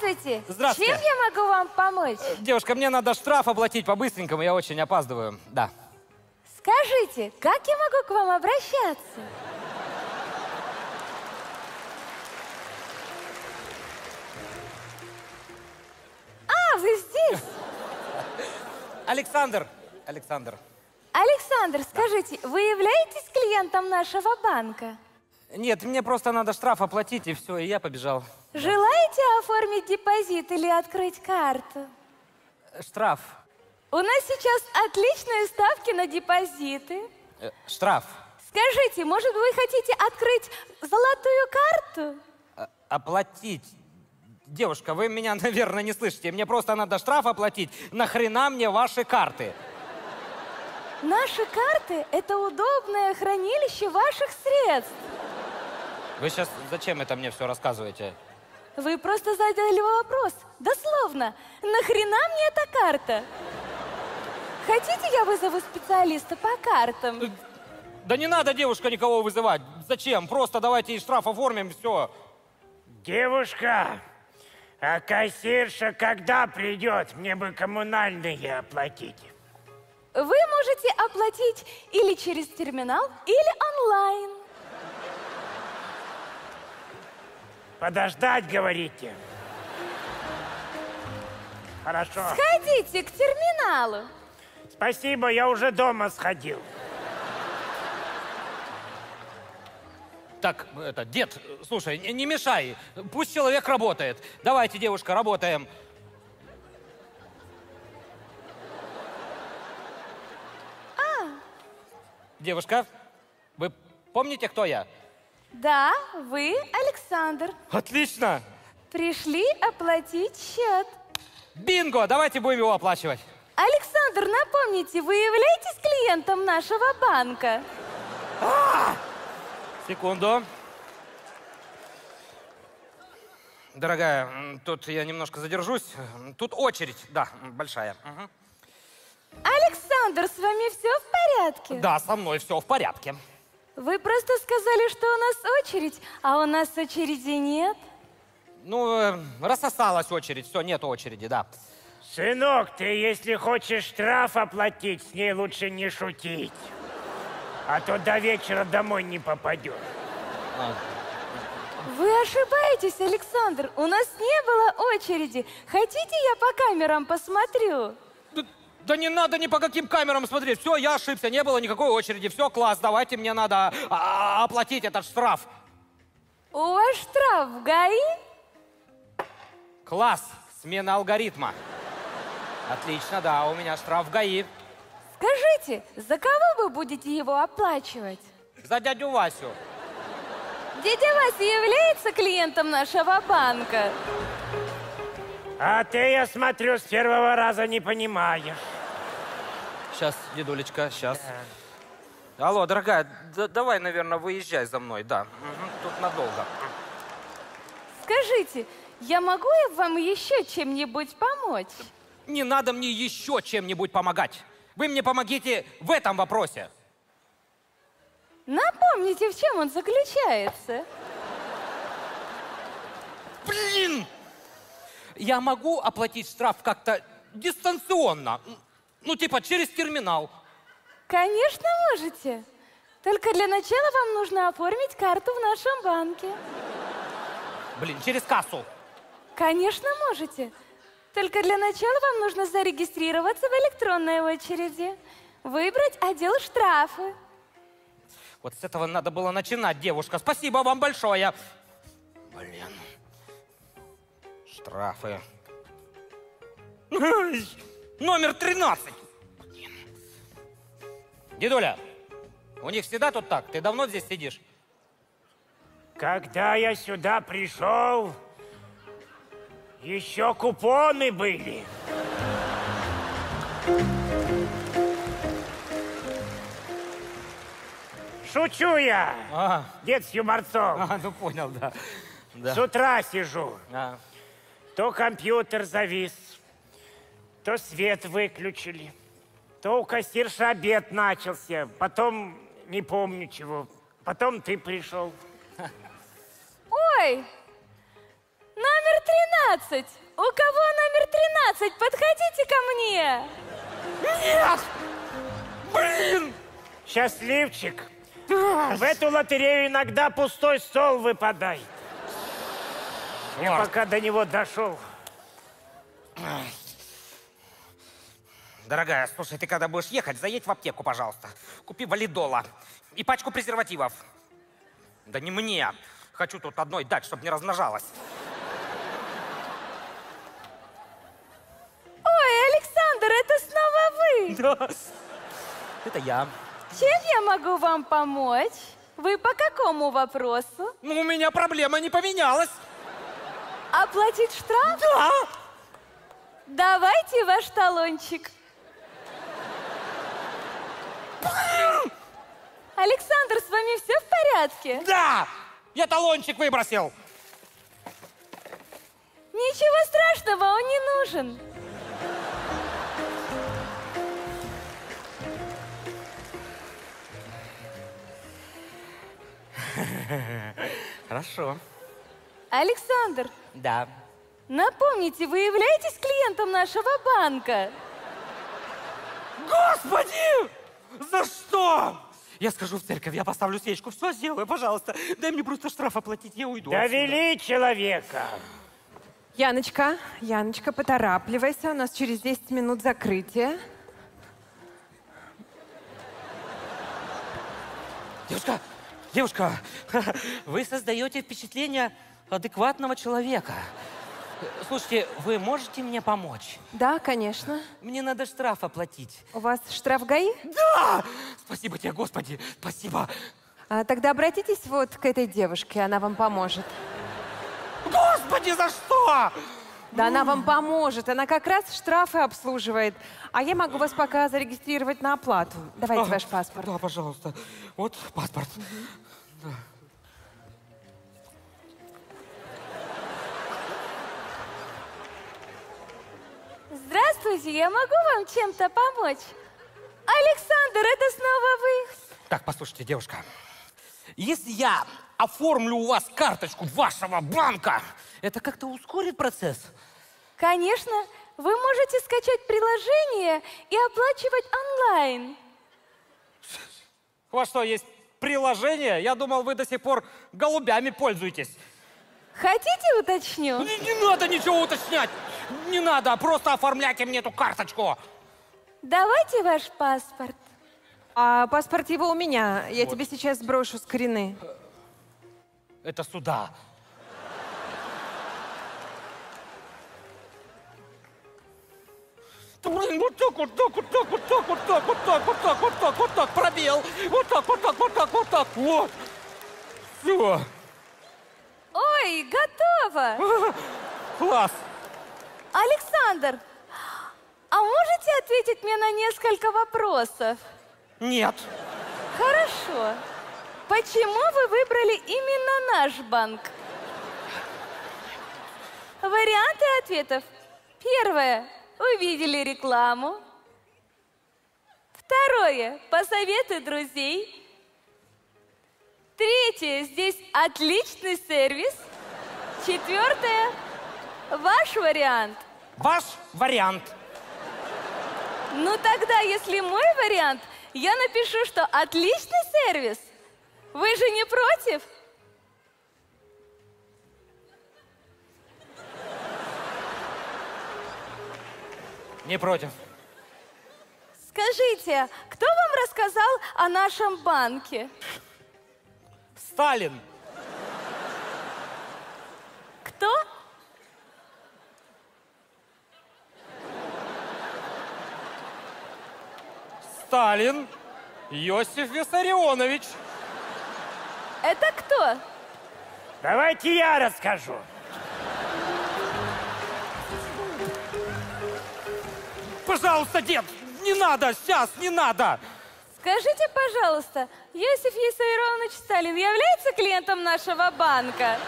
Здравствуйте. Здравствуйте. Чем я могу вам помочь? Девушка, мне надо штраф оплатить по-быстренькому, я очень опаздываю. Да. Скажите, как я могу к вам обращаться? А, вы здесь? Александр. Александр. Александр, скажите, вы являетесь клиентом нашего банка? Нет, мне просто надо штраф оплатить, и все, и я побежал. Желаете оформить депозит или открыть карту? Штраф. У нас сейчас отличные ставки на депозиты. Э, штраф. Скажите, может, вы хотите открыть золотую карту? Э, Оплатить. Девушка, вы меня, [LAUGHS] наверное, не слышите. Мне просто надо штраф оплатить. Нахрена мне ваши карты? Наши карты – это удобное хранилище ваших средств. Вы сейчас зачем это мне все рассказываете? Вы просто задали вопрос. Дословно. Нахрена мне эта карта? Хотите, я вызову специалиста по картам? Да не надо, девушка, никого вызывать. Зачем? Просто давайте и штраф оформим, все. Девушка, а кассирша когда придет? Мне бы коммунальные оплатить. Вы можете оплатить или через терминал, или онлайн. Подождать, говорите? Хорошо. Сходите к терминалу. Спасибо, я уже дома сходил. Так, это, дед, слушай, не, не мешай. Пусть человек работает. Давайте, девушка, работаем. А, Девушка, вы помните, кто я? Да, вы Александр. Отлично. Пришли оплатить счет. Бинго, давайте будем его оплачивать. Александр, напомните, вы являетесь клиентом нашего банка? Секунду. Дорогая, тут я немножко задержусь. Тут очередь, да, большая. Мгм. Александр, с вами все в порядке? Да, со мной все в порядке. Вы просто сказали, что у нас очередь, а у нас очереди нет. Ну, э, рассосалась очередь, все, нет очереди, да. Сынок, ты если хочешь штраф оплатить, с ней лучше не шутить. А то до вечера домой не попадешь. Вы ошибаетесь, Александр. У нас не было очереди. Хотите, я по камерам посмотрю? Да не надо ни по каким камерам смотреть. Все, я ошибся, не было никакой очереди. Все, класс, давайте мне надо а, оплатить этот штраф. У вас штраф ГАИ? Класс, смена алгоритма. Отлично, да, у меня штраф ГАИ. Скажите, за кого вы будете его оплачивать? За дядю Васю. Дядя Вася является клиентом нашего банка? А ты, я смотрю, с первого раза не понимаешь. Сейчас, дедулечка, сейчас. Алло, дорогая, да- давай, наверное, выезжай за мной, да. Мгм, тут надолго. Скажите, я могу я вам еще чем-нибудь помочь? Не надо мне еще чем-нибудь помогать. Вы мне помогите в этом вопросе. Напомните, в чем он заключается. Блин! Я могу оплатить штраф как-то дистанционно? Ну, типа через терминал. Конечно, можете. Только для начала вам нужно оформить карту в нашем банке. Блин, через кассу. Конечно, можете. Только для начала вам нужно зарегистрироваться в электронной очереди. Выбрать отдел штрафы. Вот с этого надо было начинать, девушка. Спасибо вам большое. Блин. Штрафы. Ай, Номер 13. Блин. Дедуля, у них всегда тут так? Ты давно здесь сидишь? Когда я сюда пришел, еще купоны были. Шучу я, А. дед с юморцом. А, ну понял, да. Да. С утра сижу. А. То компьютер завис, то свет выключили, то у кассирши обед начался, потом не помню чего, потом ты пришел. Ой, номер 13. У кого номер 13? Подходите ко мне. Нет! Блин! Счастливчик. В эту лотерею иногда пустой стол выпадает. Я пока до него дошел. Дорогая, слушай, ты когда будешь ехать, заедь в аптеку, пожалуйста. Купи валидола и пачку презервативов. Да не мне. Хочу тут одной дать, чтобы не размножалась. Ой, Александр, это снова вы. Да. Это я. Чем я могу вам помочь? Вы по какому вопросу? Ну, у меня проблема не поменялась. Оплатить штраф? Да. Давайте ваш талончик. Александр, с вами все в порядке? Да! Я талончик выбросил. Ничего страшного, он не нужен. [LAUGHS] Хорошо. Александр, Да. напомните, вы являетесь клиентом нашего банка? Господи! За что? Я скажу в церковь, я поставлю свечку, все сделаю, пожалуйста. Дай мне просто штраф оплатить, я уйду. Довели человека. Яночка, Яночка, поторапливайся, у нас через 10 минут закрытие. Девушка, девушка, [LAUGHS] вы создаете впечатление адекватного человека. Слушайте, вы можете мне помочь? Да, конечно. Мне надо штраф оплатить. У вас штраф ГАИ? Да! Спасибо тебе, Господи, спасибо. А, тогда обратитесь вот к этой девушке, она вам поможет. Господи, за что? Да она вам поможет, она как раз штрафы обслуживает. А я могу вас пока зарегистрировать на оплату. Давайте Ага. ваш паспорт. Да, пожалуйста. Вот паспорт. Да. Здравствуйте, я могу вам чем-то помочь? Александр, это снова вы? Так, послушайте, девушка. Если я оформлю у вас карточку вашего банка, это как-то ускорит процесс? Конечно, вы можете скачать приложение и оплачивать онлайн. У вас что, есть приложение? Я думал, вы до сих пор голубями пользуетесь. Хотите уточню? Не, не надо ничего уточнять. Не надо, просто оформляйте мне эту карточку. Давайте ваш паспорт. А паспорт его у меня. Я тебе сейчас сброшу с коренны. Это сюда. Да, блин, вот так, вот так, вот так, вот так, вот так, вот так, вот так, вот так, вот так, пробел. Вот так, вот так, вот так, вот так, вот. Все. Ой, готово. [LAUGHS] Класс. Александр, а можете ответить мне на несколько вопросов? Нет. Хорошо. Почему вы выбрали именно наш банк? Варианты ответов. Первое. Увидели рекламу. Второе. Посоветуй друзей. Третье. Здесь отличный сервис. Четвертое. Ваш вариант. Ваш вариант. Ну тогда, если мой вариант, я напишу, что отличный сервис. Вы же не против? Не против. Скажите, кто вам рассказал о нашем банке? Сталин. Кто? Сталин Иосиф Виссарионович. Это кто? Давайте я расскажу. Пожалуйста, дед, не надо, сейчас, не надо. Скажите, пожалуйста, Иосиф Виссарионович Сталин является клиентом нашего банка?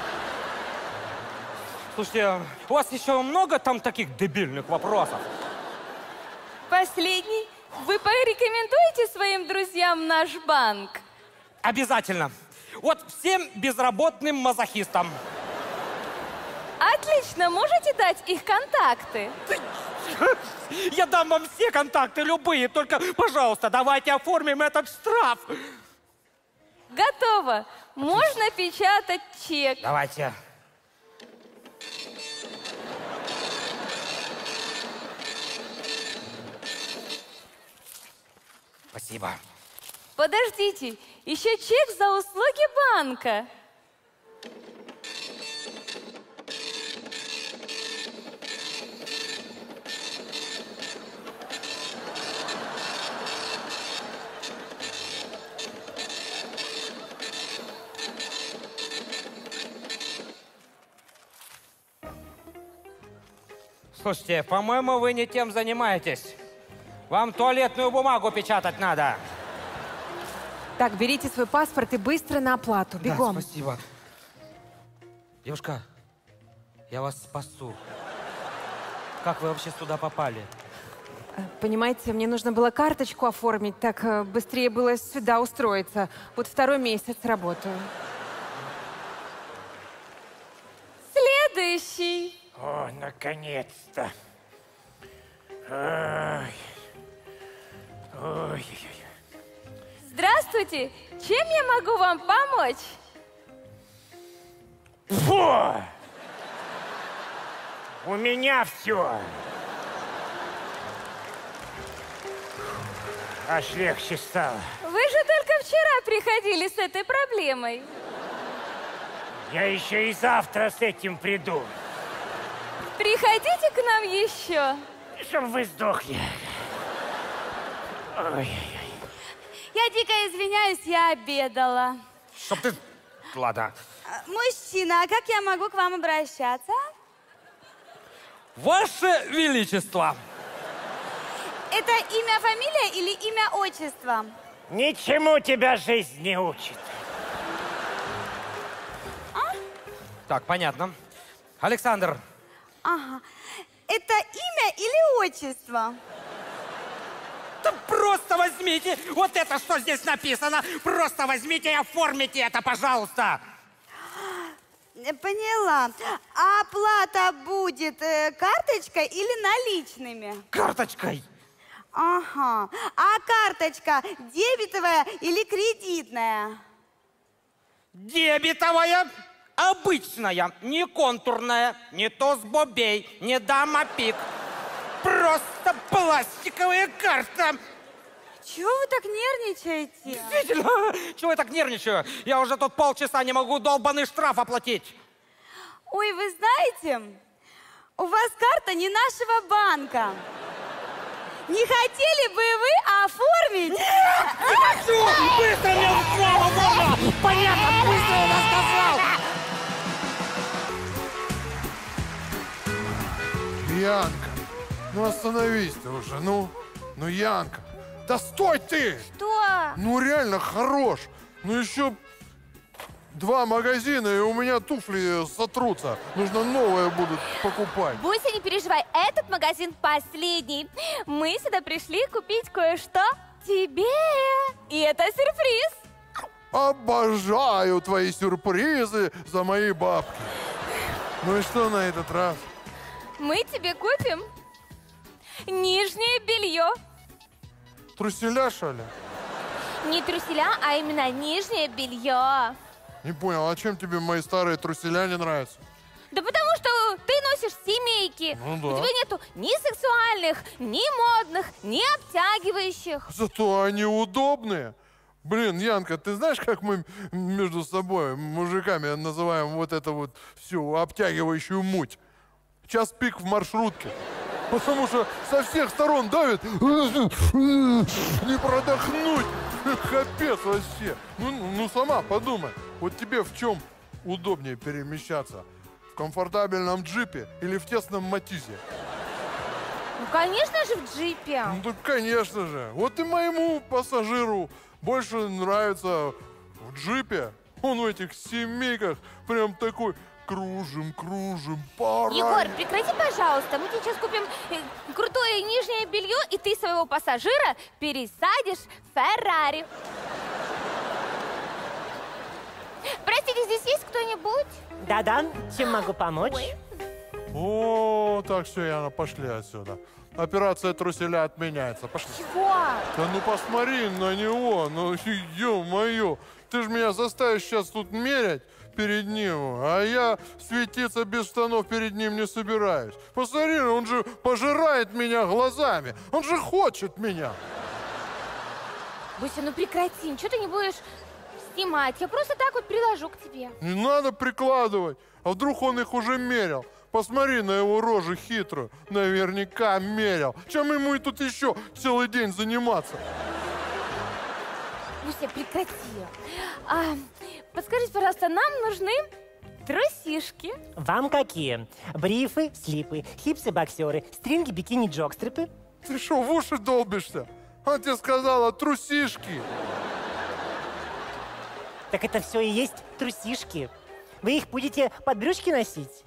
Слушайте, у вас еще много там таких дебильных вопросов? Последний. Вы порекомендуете своим друзьям наш банк? Обязательно. Вот всем безработным мазохистам. Отлично, можете дать их контакты? Я дам вам все контакты, любые, только, пожалуйста, давайте оформим этот штраф. Готово. Можно печатать чек. Давайте. Спасибо. Подождите, еще чек за услуги банка. Слушайте, по-моему, вы не тем занимаетесь. Вам туалетную бумагу печатать надо. Так, берите свой паспорт и быстро на оплату. Бегом. Да, спасибо. Девушка, я вас спасу. Как вы вообще сюда попали? Понимаете, мне нужно было карточку оформить, так э, быстрее было сюда устроиться. Вот второй месяц работаю. Следующий. О, наконец-то. Ой. Ой. Здравствуйте. Чем я могу вам помочь? Фу! У меня все. Аж легче стало. Вы же только вчера приходили с этой проблемой. Я еще и завтра с этим приду. Приходите к нам еще. Чтобы вы сдохли. Ой. Я дико извиняюсь, я обедала. Чтоб ты... Ладно. А, Мужчина, а как я могу к вам обращаться? Ваше Величество. Это имя, фамилия или имя, отчество? Ничему тебя жизнь не учит. Так, понятно. Александр, Ага. Это имя или отчество? да просто возьмите вот это, что здесь написано. Просто возьмите и оформите это, пожалуйста. Поняла. А оплата будет э, карточкой или наличными? Карточкой. Ага. А карточка дебетовая или кредитная? Дебетовая, обычная, не контурная, не то с бобей, не дама пик. Просто пластиковая карта. Чего вы так нервничаете? Действительно, чего я так нервничаю? Я уже тут полчаса не могу долбанный штраф оплатить. Ой, вы знаете, у вас карта не нашего банка. Не хотели бы вы оформить? Нет! Не хочу! Быстро мне вправо, можно! Понятно, быстро я сказал! Янка, ну остановись ты уже, ну. Ну, Янка. Да стой ты! Что? Ну, реально хорош. Ну, еще два магазина, и у меня туфли сотрутся. Нужно новые будут покупать. Буся, не переживай, этот магазин последний. Мы сюда пришли купить кое-что тебе. И это сюрприз. Обожаю твои сюрпризы за мои бабки. Ну и что на этот раз? Мы тебе купим нижнее белье. Труселя, что ли? Не труселя, а именно нижнее белье. Не понял, а чем тебе мои старые труселя не нравятся? Да потому что ты носишь семейки. Ну да. У тебя нету ни сексуальных, ни модных, ни обтягивающих. Зато они удобные. Блин, Янка, ты знаешь, как мы между собой, мужиками, называем вот это вот всю обтягивающую муть? Час пик в маршрутке. Потому что со всех сторон давит. Не продохнуть. Капец вообще. Ну, ну, сама подумай. Вот тебе в чем удобнее перемещаться? В комфортабельном джипе или в тесном матизе? Ну, конечно же, в джипе. Ну, так, конечно же. Вот и моему пассажиру больше нравится в джипе. Он в этих семейках прям такой кружим, кружим, пора. Егор, прекрати, пожалуйста. Мы тебе сейчас купим э, крутое нижнее белье, и ты своего пассажира пересадишь в Феррари. Простите, здесь есть кто-нибудь? Да-да, чем могу помочь? О, так, все, Яна, пошли отсюда. Операция труселя отменяется. Пошли. Чего? Да ну посмотри на него, ну ё-моё. Ты же меня заставишь сейчас тут мерять перед ним, а я светиться без штанов перед ним не собираюсь. Посмотри, он же пожирает меня глазами. Он же хочет меня. Буся, ну прекрати, ничего ты не будешь снимать. Я просто так вот приложу к тебе. Не надо прикладывать. А вдруг он их уже мерил? Посмотри на его рожу хитрую. Наверняка мерил. Чем ему и тут еще целый день заниматься? Буся, прекрати. А, подскажите, пожалуйста, нам нужны трусишки. Вам какие? Брифы, слипы, хипсы-боксеры, стринги, бикини, джокстрипы? Ты что, в уши долбишься? Он тебе сказала трусишки. Так это все и есть трусишки. Вы их будете под брючки носить?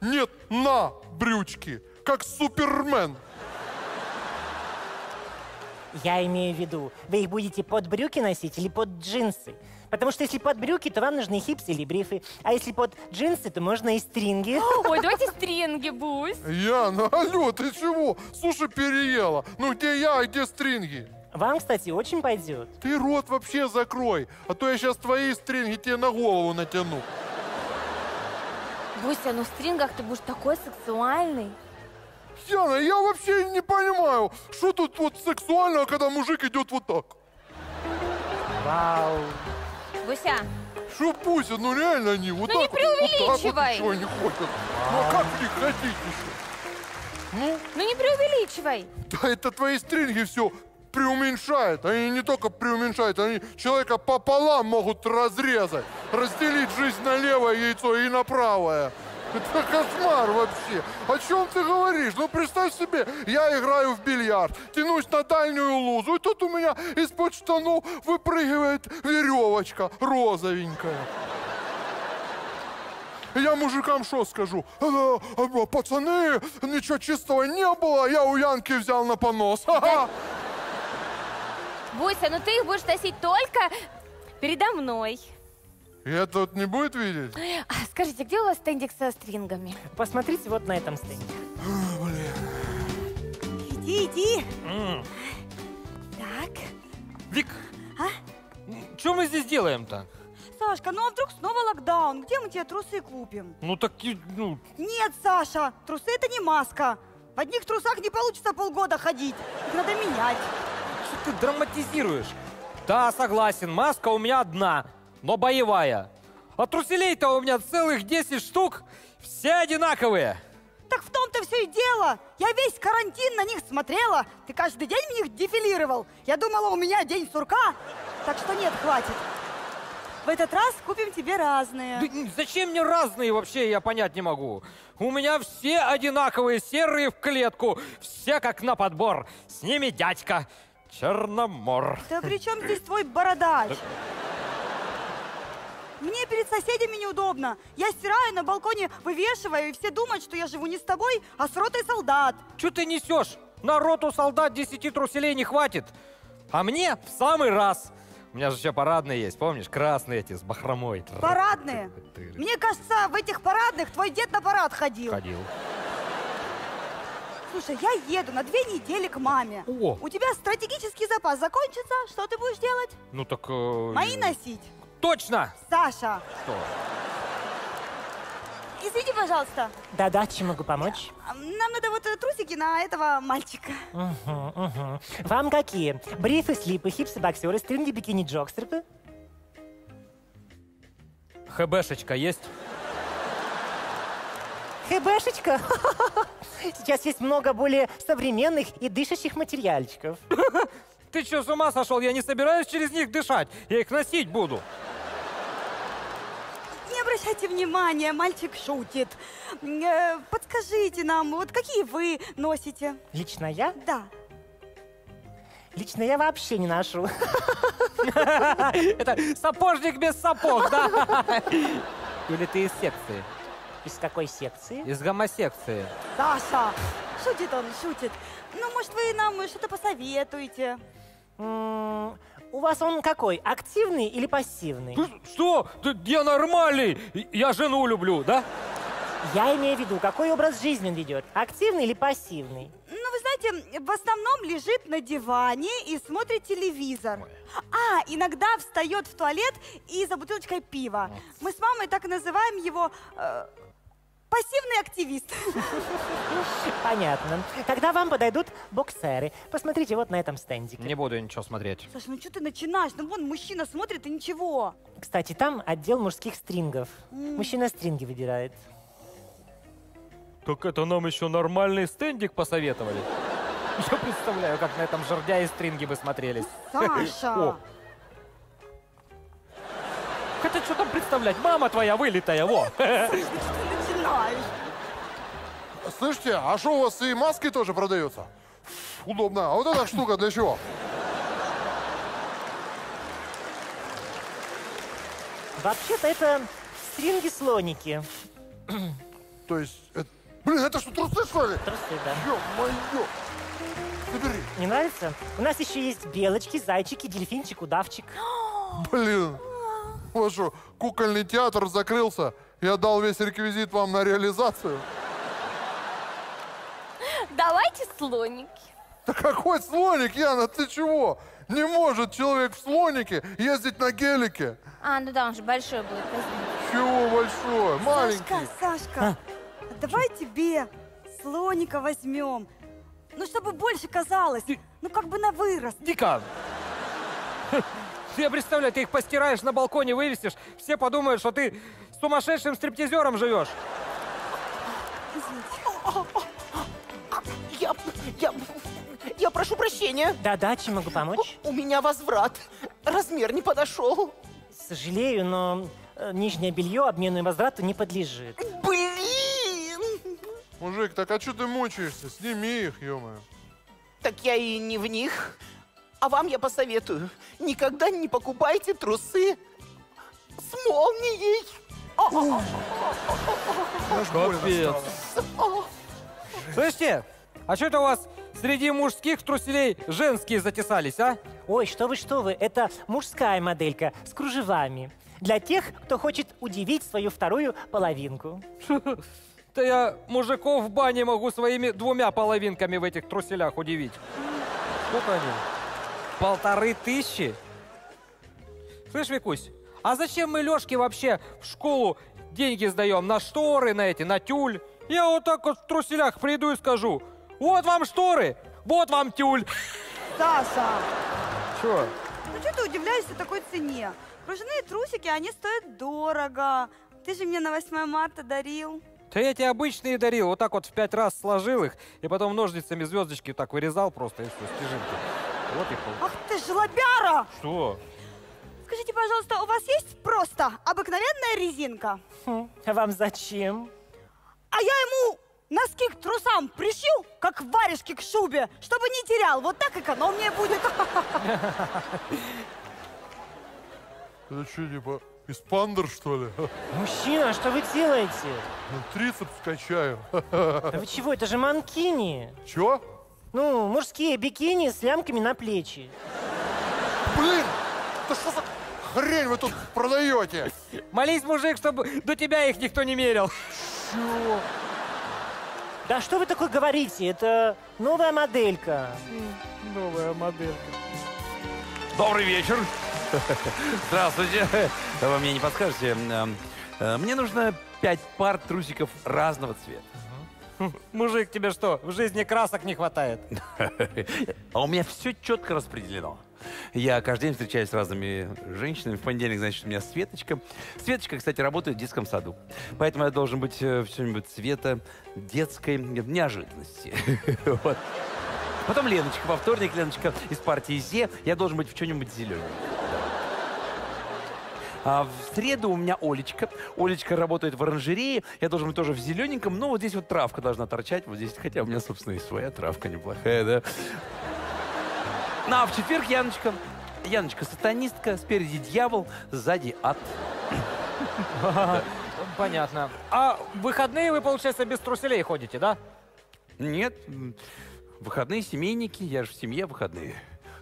Нет, на брючки, как Супермен. Я имею в виду, вы их будете под брюки носить или под джинсы? Потому что если под брюки, то вам нужны хипсы или брифы. А если под джинсы, то можно и стринги. [LAUGHS] Ой, давайте стринги, Бусь. Яна, алло, ты чего? Слушай, переела. Ну где я, а где стринги? Вам, кстати, очень пойдет. Ты рот вообще закрой, а то я сейчас твои стринги тебе на голову натяну. Буся, ну в стрингах ты будешь такой сексуальный. Яна, я вообще не понимаю, что тут вот сексуального, когда мужик идет вот так. Вау. Буся, Что Пуся, ну реально они вот Ну, не так вот, вот так вот преувеличивай. ничего не хотят. Ну а как мне хотеть еще? Ну, ну не преувеличивай. да это твои стринги все преуменьшает. Они не только преуменьшают, они человека пополам могут разрезать. Разделить жизнь на левое яйцо и на правое. [LAUGHS] Это кошмар вообще. О чем ты говоришь? Ну, представь себе, я играю в бильярд, тянусь на дальнюю лузу, и тут у меня из-под штанов выпрыгивает веревочка розовенькая. Я мужикам что скажу? «Э, э, Пацаны, ничего чистого не было, я у Янки взял на понос. [LAUGHS] Буся, ну ты их будешь носить только передо мной. Это вот не будет видеть? А, скажите, где у вас стендик со стрингами? Посмотрите вот на этом стенде. Иди, иди. М, Так. Вик, что мы здесь делаем-то? Сашка, ну а вдруг снова локдаун? Где мы тебе трусы купим? Ну так, и, ну, Нет, Саша, трусы это не маска. В одних трусах не получится полгода ходить. Их надо менять. что ты драматизируешь? Да, согласен, маска у меня одна, но боевая. А труселей-то у меня целых 10 штук, все одинаковые. Так в том-то все и дело. Я весь карантин на них смотрела. Ты каждый день в них дефилировал. Я думала, у меня день сурка. Так что нет, хватит. В этот раз купим тебе разные. Да зачем мне разные вообще, я понять не могу. У меня все одинаковые, серые в клетку, все как на подбор. С ними дядька Черномор. Да при чем здесь твой бородач? [LAUGHS] Мне перед соседями неудобно. Я стираю, на балконе вывешиваю, и все думают, что я живу не с тобой, а с ротой солдат. Что ты несешь? На роту солдат 10 труселей не хватит. А мне в самый раз. У меня же еще парадные есть, помнишь? Красные эти, с бахромой. Парадные? Мне кажется, в этих парадных твой дед на парад ходил. Ходил. Слушай, я еду на две недели к маме. О. У тебя стратегический запас закончится. Что ты будешь делать? Ну так... э, Мои носить. Точно! Саша, Что? извини, пожалуйста. Да-да, чем могу помочь? Нам надо вот э, трусики на этого мальчика. Мгм, мгм. Вам какие? Брифы, слипы, хипсы, боксеры, стринги, бикини, джокстерпы? ХБшечка есть? ХБшечка? [LAUGHS] Сейчас есть много более современных и дышащих материальчиков. [LAUGHS] Ты что, с ума сошел? Я не собираюсь через них дышать. Я их носить буду. Не обращайте внимания, мальчик шутит. Э, Подскажите нам, вот какие вы носите? Лично я? Да. Лично я вообще не ношу. Это сапожник без сапог, да? Или ты из секции? Из какой секции? Из гомосекции. Саша, шутит он, шутит. Ну, может, вы нам что-то посоветуете? У вас он какой? Активный или пассивный? Что? Да Я нормальный. Я жену люблю, да? Я имею в виду, какой образ жизни он ведет? Активный или пассивный? Ну, вы знаете, в основном лежит на диване и смотрит телевизор. А, иногда встает в туалет и за бутылочкой пива. Мы с мамой так и называем его э, пассивный активист. [LAUGHS] Понятно. Тогда вам подойдут боксеры. Посмотрите вот на этом стендике. Не буду ничего смотреть. Саша, ну что ты начинаешь? Ну вон мужчина смотрит и ничего. Кстати, там отдел мужских стрингов. Мужчина стринги выбирает. Так это нам еще нормальный стендик посоветовали. [LAUGHS] Я представляю, как на этом жердя и стринги бы смотрелись. Саша! [LAUGHS] О. Хотя что там представлять? Мама твоя вылитая, во! Слышите, а что у вас и маски тоже продаются? Удобно. А вот эта штука для чего? Вообще-то это стринги-слоники. То есть, это- блин, это что, трусы, что ли? Трусы, да. Ё-моё. Забери. Не нравится? У нас еще есть белочки, зайчики, дельфинчик, удавчик. Блин. Вас что, кукольный театр закрылся? Я дал весь реквизит вам на реализацию. Давайте слоники. Да какой слоник, Яна, ты чего? Не может человек в слонике ездить на гелике. А, ну да, он же большой будет. Чего большой? Маленький. Сашка, Сашка, давай тебе слоника возьмем. Ну, чтобы больше казалось. Ну, как бы на вырост. Дика! Я представляю, ты их постираешь, на балконе вывесишь, все подумают, что ты сумасшедшим стриптизером живешь. Я, я, я прошу прощения. Да-да, чем могу помочь? У меня возврат. Размер не подошел. Сожалею, но э, нижнее белье обмену и возврату не подлежит. Блин! Мужик, так а что ты мучаешься? Сними их, ё Так я и не в них. А вам я посоветую, никогда не покупайте трусы с молнией. Капец. Слышите, а что это у вас среди мужских труселей женские затесались, а? Ой, что вы, что вы, это мужская моделька с кружевами. Для тех, кто хочет удивить свою вторую половинку. [LAUGHS] Да я мужиков в бане могу своими двумя половинками в этих труселях удивить. Сколько они? Полторы тысячи? Слышь, Викусь, а зачем мы Лешке вообще в школу деньги сдаем? На шторы, на эти, на тюль? Я вот так вот в труселях приду и скажу, вот вам шторы, вот вам тюль. Саша, Чё? ну что ты удивляешься такой цене? Кружевные трусики, они стоят дорого. Ты же мне на 8 марта дарил. Да я тебе обычные дарил, вот так вот в пять раз сложил их, и потом ножницами звездочки так вырезал просто, и все, стежинки. Вот и пол. Ах ты жлобяра! Что? Скажите, пожалуйста, у вас есть просто обыкновенная резинка? Хм, а вам зачем? А я ему носки к трусам пришью, как варежки к шубе, чтобы не терял. Вот так экономнее будет. [LAUGHS] Это что, типа, испандер, что ли? [LAUGHS] Мужчина, что вы делаете? Ну, Трицепс качаю. [LAUGHS] Да вы чего, это же манкини. Чё? Ну, мужские бикини с лямками на плечи. Блин, да что за хрень вы тут продаете? Молись, мужик, чтобы до тебя их никто не мерил. Чего? Да что вы такое говорите? Это новая моделька. Новая моделька. Добрый вечер. [LAUGHS] Здравствуйте. Вы мне не подскажете? эм, э, Мне нужно пять пар трусиков разного цвета. [LAUGHS] Мужик, тебе что, в жизни красок не хватает? [LAUGHS] А у меня все четко распределено. Я каждый день встречаюсь с разными женщинами. В понедельник, значит, у меня Светочка. Светочка, кстати, работает в детском саду. Поэтому я должен быть э, что-нибудь цвета детской неожиданности. [LAUGHS] Вот. Потом Леночка. Во вторник Леночка из партии Зе. Я должен быть в чем-нибудь зеленом. А в среду у меня Олечка. Олечка работает в оранжерее. Я должен быть тоже в зелененьком. Но вот здесь вот травка должна торчать. Вот здесь, хотя у меня, собственно, и своя травка неплохая, да. Ну, а в четверг Яночка. Яночка сатанистка, спереди дьявол, сзади ад. [LAUGHS] Понятно. А в выходные вы, получается, без труселей ходите, да? Нет, выходные семейники, я же в семье выходные.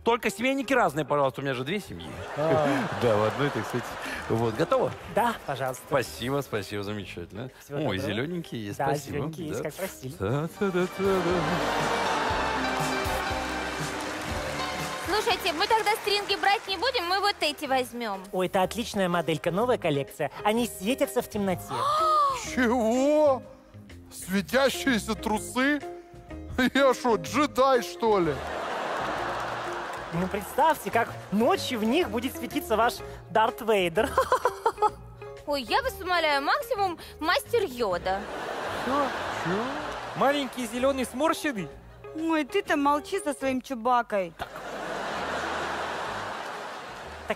Только семейники разные, пожалуйста, у меня же две семьи. А. [LAUGHS] Да, в одной, так сказать. Вот, готово? Да, пожалуйста. Спасибо, спасибо, замечательно. Ой, доброго. зелененький есть, Да, спасибо. зелененький есть, как просили. Слушайте, мы тогда стринги брать не будем, мы вот эти возьмем. Ой, это отличная моделька, новая коллекция. Они светятся в темноте. [GASPS] Чего? Светящиеся трусы? Я что, джедай, что ли? Ну, представьте, как ночью в них будет светиться ваш Дарт Вейдер. [LAUGHS] Ой, я вас умоляю, максимум мастер Йода. Маленький зеленый сморщенный? Ой, ты-то молчи со своим чубакой. Так,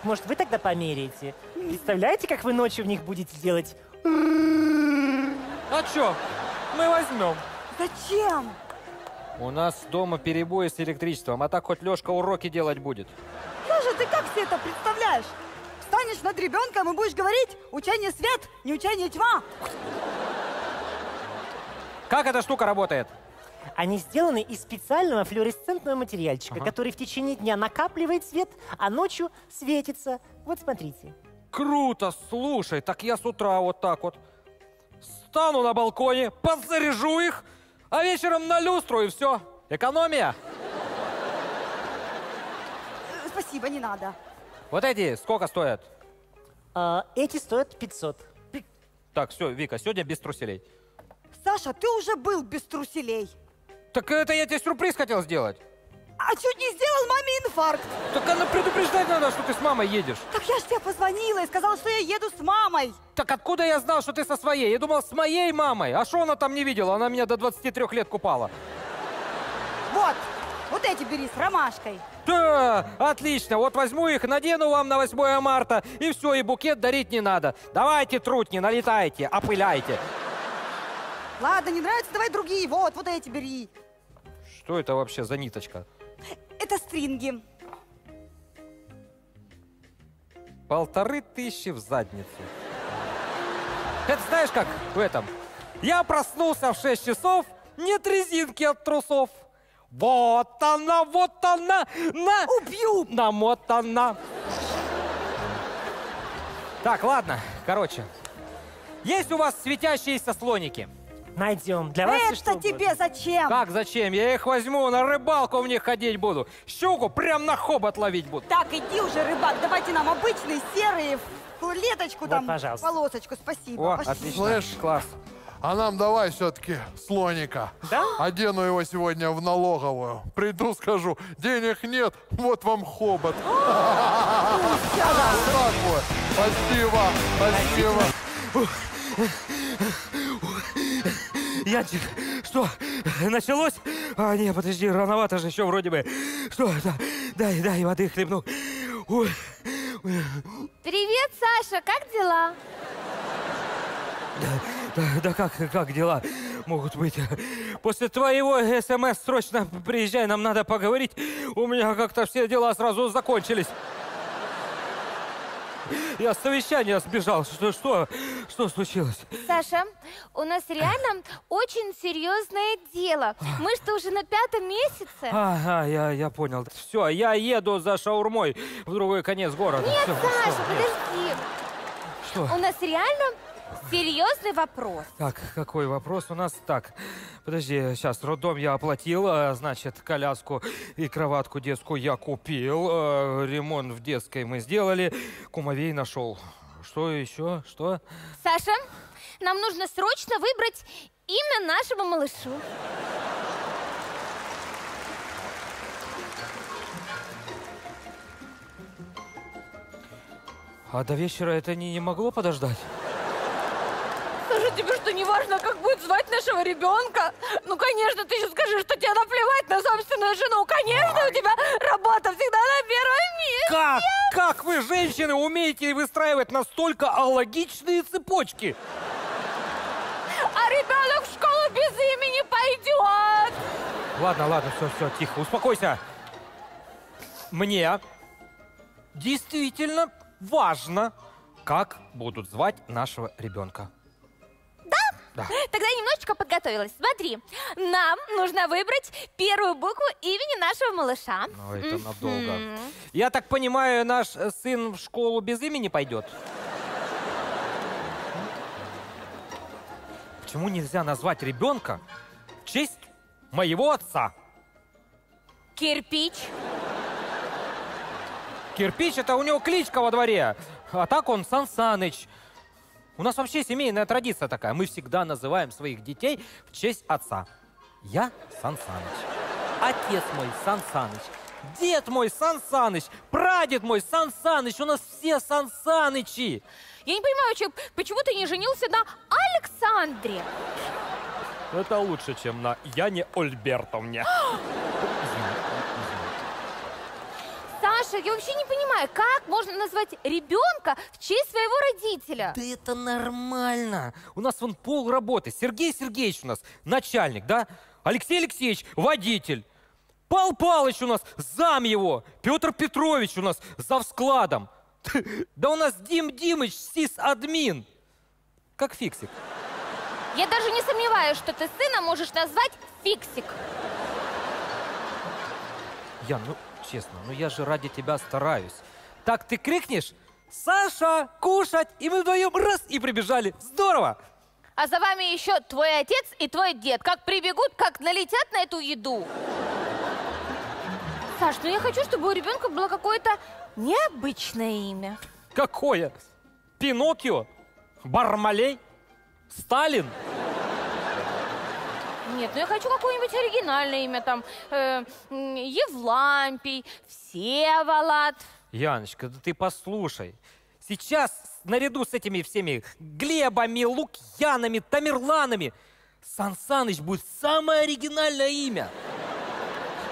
может, вы тогда померяете? Представляете, как вы ночью в них будете делать? А чё? Мы возьмем. Зачем? У нас дома перебои с электричеством, а так хоть Лешка уроки делать будет. Слушай, ты как себе это представляешь? Встанешь над ребенком и будешь говорить «Учение свет, не учение тьма». Как эта штука работает? Они сделаны из специального флуоресцентного материальчика, который в течение дня накапливает свет, а ночью светится. Вот смотрите. Круто, слушай, так я с утра вот так вот стану на балконе, подзаряжу их, а вечером на люстру и все. Экономия. Э, Спасибо, не надо. Вот эти сколько стоят? А, эти стоят 500. Так, все, Вика, сегодня без труселей. Саша, ты уже был без труселей. Так это я тебе сюрприз хотел сделать. А чуть не сделал маме инфаркт. Так она предупреждать надо, что ты с мамой едешь. Так я ж тебе позвонила и сказала, что я еду с мамой. Так откуда я знал, что ты со своей? Я думал, с моей мамой. А что она там не видела? Она меня до 23 лет купала. Вот, вот эти бери с ромашкой. Да, отлично. Вот возьму их, надену вам на 8 марта, и все, и букет дарить не надо. Давайте, трутни, налетайте, опыляйте. Ладно, не нравится, давай другие. Вот, вот эти бери. Что это вообще за ниточка? Это стринги. Полторы тысячи в задницу. Это знаешь как в этом? Я проснулся в 6 часов, нет резинки от трусов. Вот она, вот она, на... Убью! Намотана. Так, ладно, короче. Есть у вас светящиеся слоники? Найдем. Для вас всё, что Это тебе зачем? Как зачем? Я их возьму, на рыбалку в них ходить буду. Щуку прям на хобот ловить буду. Так, иди уже, рыбак, давайте нам обычные серые, в клеточку Вот, там, пожалуйста. полосочку, спасибо. О, Пошли. отлично. Слышь, класс. А нам давай все-таки слоника. Да? Одену его сегодня в налоговую. Приду, скажу, денег нет, вот вам хобот. Спасибо, спасибо. Янчик, что, началось? А, не, подожди, рановато же еще вроде бы. Что это? Дай, дай воды хлебну. Ой. Привет, Саша, как дела? Да, да как, как дела могут быть? После твоего смс срочно приезжай, нам надо поговорить. У меня как-то все дела сразу закончились. Я с совещания сбежал. Что, что, что случилось? Саша, у нас реально очень серьезное дело. Мы что, уже на пятом месяце? Ага, я, я понял. Все, я еду за шаурмой в другой конец города. Нет, Всё, Саша, подожди. Что? У нас реально серьезный вопрос. Так, какой вопрос у нас? Так, подожди, сейчас, роддом я оплатил, а, значит, коляску и кроватку детскую я купил, а, ремонт в детской мы сделали, кумовей нашел. Что еще? Что? Саша, нам нужно срочно выбрать имя нашему малышу. А до вечера это не, не могло подождать? Саша, тебе что, не важно, как будет звать нашего ребенка? Ну, конечно, ты сейчас скажешь, что тебе наплевать на собственную жену. Конечно, у тебя работа всегда на первом месте. Как? Как вы, женщины, умеете выстраивать настолько алогичные цепочки? А ребенок в школу без имени пойдет. Ладно, ладно, все, все, тихо, успокойся. Мне действительно важно, как будут звать нашего ребенка. Да. [LAUGHS] Тогда я немножечко подготовилась. Смотри, нам нужно выбрать первую букву имени нашего малыша. Ну, это надолго. Я так понимаю, наш сын в школу без имени пойдет? Почему нельзя назвать ребенка в честь моего отца? Кирпич. Кирпич это у него кличка во дворе, а так он Сан Саныч. У нас вообще семейная традиция такая. Мы всегда называем своих детей в честь отца. Я Сан Саныч. Отец мой Сан Саныч. Дед мой Сан Саныч. Прадед мой Сан Саныч. У нас все Сан Санычи. Я не понимаю, почему ты не женился на Александре? Это лучше, чем на Яне Ольбертовне. [GASPS] [GASPS] Саша, я вообще не понимаю, как можно назвать ребенка в честь своего родителя? Да это нормально. У нас вон пол работы. Сергей Сергеевич у нас начальник, да? Алексей Алексеевич водитель. Пал Палыч у нас зам его. Петр Петрович у нас зав складом. [LAUGHS] Да у нас Дим Димыч сис-админ. Как фиксик. Я даже не сомневаюсь, что ты сына можешь назвать Фиксик. Ян, ну честно, ну я же ради тебя стараюсь. Так ты крикнешь, Саша, кушать, и мы вдвоем раз и прибежали. Здорово! А за вами еще твой отец и твой дед. Как прибегут, как налетят на эту еду. Саш, ну я хочу, чтобы у ребенка было какое-то необычное имя. Какое? Пиноккио? Бармалей? Сталин? Нет, ну я хочу какое-нибудь оригинальное имя, там, э, Евлампий, Всеволод. Яночка, да ты послушай. Сейчас наряду с этими всеми Глебами, Лукьянами, Тамерланами Сан Саныч будет самое оригинальное имя.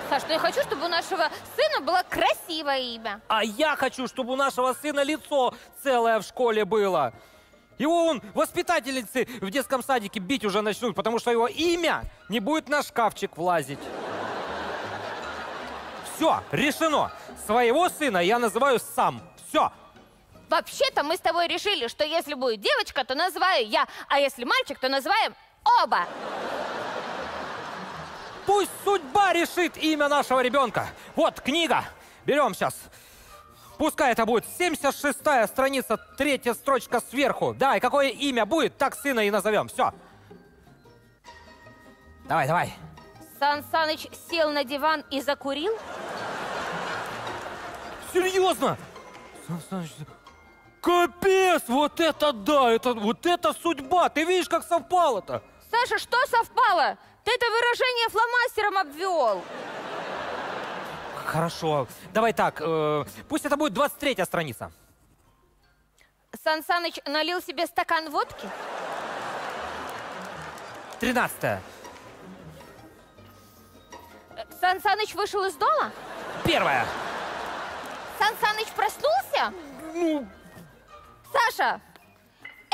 Саш, ну я хочу, чтобы у нашего сына было красивое имя. А я хочу, чтобы у нашего сына лицо целое в школе было. Его он воспитательницы в детском садике бить уже начнут, потому что его имя не будет на шкафчик влазить. Все, решено. Своего сына я называю сам. Все. Вообще-то мы с тобой решили, что если будет девочка, то называю я, а если мальчик, то называем оба. Пусть судьба решит имя нашего ребенка. Вот книга. Берем сейчас. Пускай это будет 76-я страница, третья строчка сверху. Да, и какое имя будет, так сына и назовем. Все. Давай, давай. Сан Саныч сел на диван и закурил. Серьезно? Сан Саныч, Капец, вот это да, это, вот это судьба. Ты видишь, как совпало-то? Саша, что совпало? Ты это выражение фломастером обвел. Хорошо. Давай так, э, пусть это будет 23-я страница. Сан Саныч налил себе стакан водки. 13-я. Сан Саныч вышел из дома. Первая. Сан Саныч проснулся. Ну... Саша,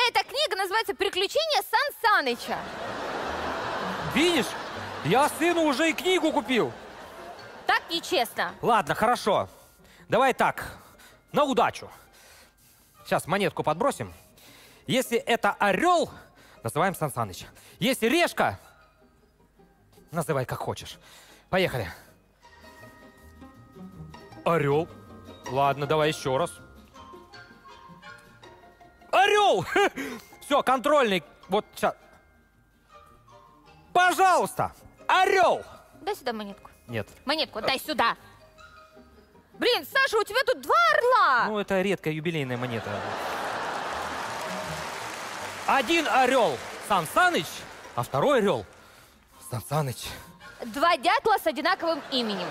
эта книга называется «Приключения Сан Саныча». Видишь? Я сыну уже и книгу купил. Так нечестно. Ладно, хорошо. Давай так, на удачу. Сейчас монетку подбросим. Если это орел, называем Сан Саныч. Если решка, называй как хочешь. Поехали. Орел. Ладно, давай еще раз. Орел! [LAUGHS] Все, контрольный. Вот сейчас. Пожалуйста, орел! Дай сюда монетку. Нет. Монетку дай сюда. Блин, Саша, у тебя тут два орла. Ну, это редкая юбилейная монета. Один орел Сан Саныч, а второй орел Сан Саныч. Два дятла с одинаковым именем.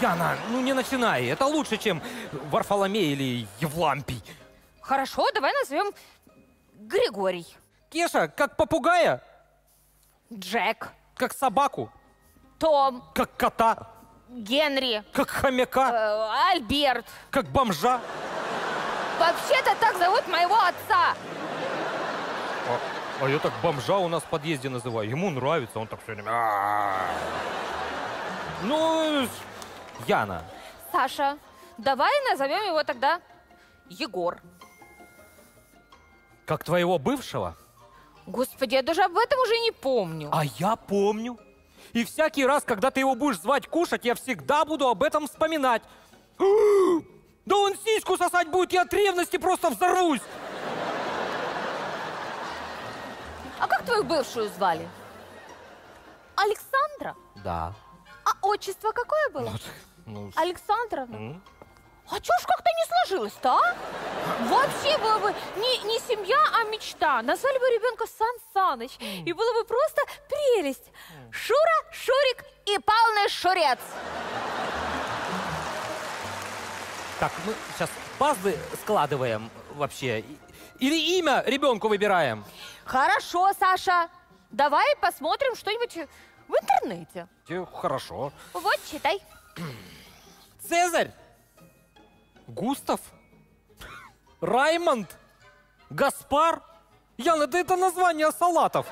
Яна, ну не начинай. Это лучше, чем Варфоломей или Евлампий. Хорошо, давай назовем Григорий. Кеша, как попугая, Джек. как собаку, Том. как кота, Генри. как хомяка, э, Альберт. как бомжа. Вообще-то так зовут моего отца. А, а я так бомжа у нас в подъезде называю. Ему нравится, он так все время... Ну, Яна, Саша, давай назовем его тогда Егор. как твоего бывшего, Господи, я даже об этом уже не помню. а я помню. И всякий раз, когда ты его будешь звать кушать, я всегда буду об этом вспоминать. [GASPS] Да он сиську сосать будет, я от ревности просто взорвусь. А как твою бывшую звали? Александра? Да. А отчество какое было? Ну, Александровна? м. А чё ж как-то не сложилось-то, а? Вообще было бы не, не семья, а мечта. Назвали бы ребенка Сан Саныч. И было бы просто прелесть. Шура, Шурик и Павловна Шурец. Так, мы сейчас пазлы складываем вообще. Или имя ребенку выбираем. Хорошо, Саша. Давай посмотрим что-нибудь в интернете. Те, Хорошо. Вот, читай. Цезарь. Густав. Раймонд. Гаспар. Яна, да это название салатов.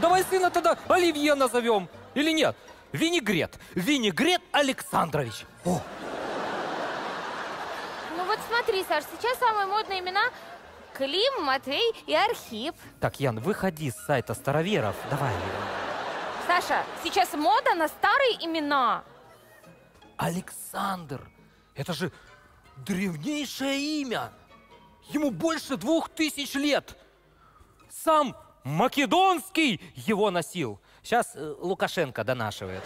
Давай сына тогда Оливье назовем. Или нет? Винегрет. Винегрет Александрович. О, Ну вот смотри, Саш, сейчас самые модные имена Клим, Матвей и Архип. Так, Ян, выходи с сайта староверов. Давай. Саша, сейчас мода на старые имена. Александр. Это же древнейшее имя. Ему больше двух тысяч лет. Сам Македонский его носил. Сейчас э, Лукашенко донашивает.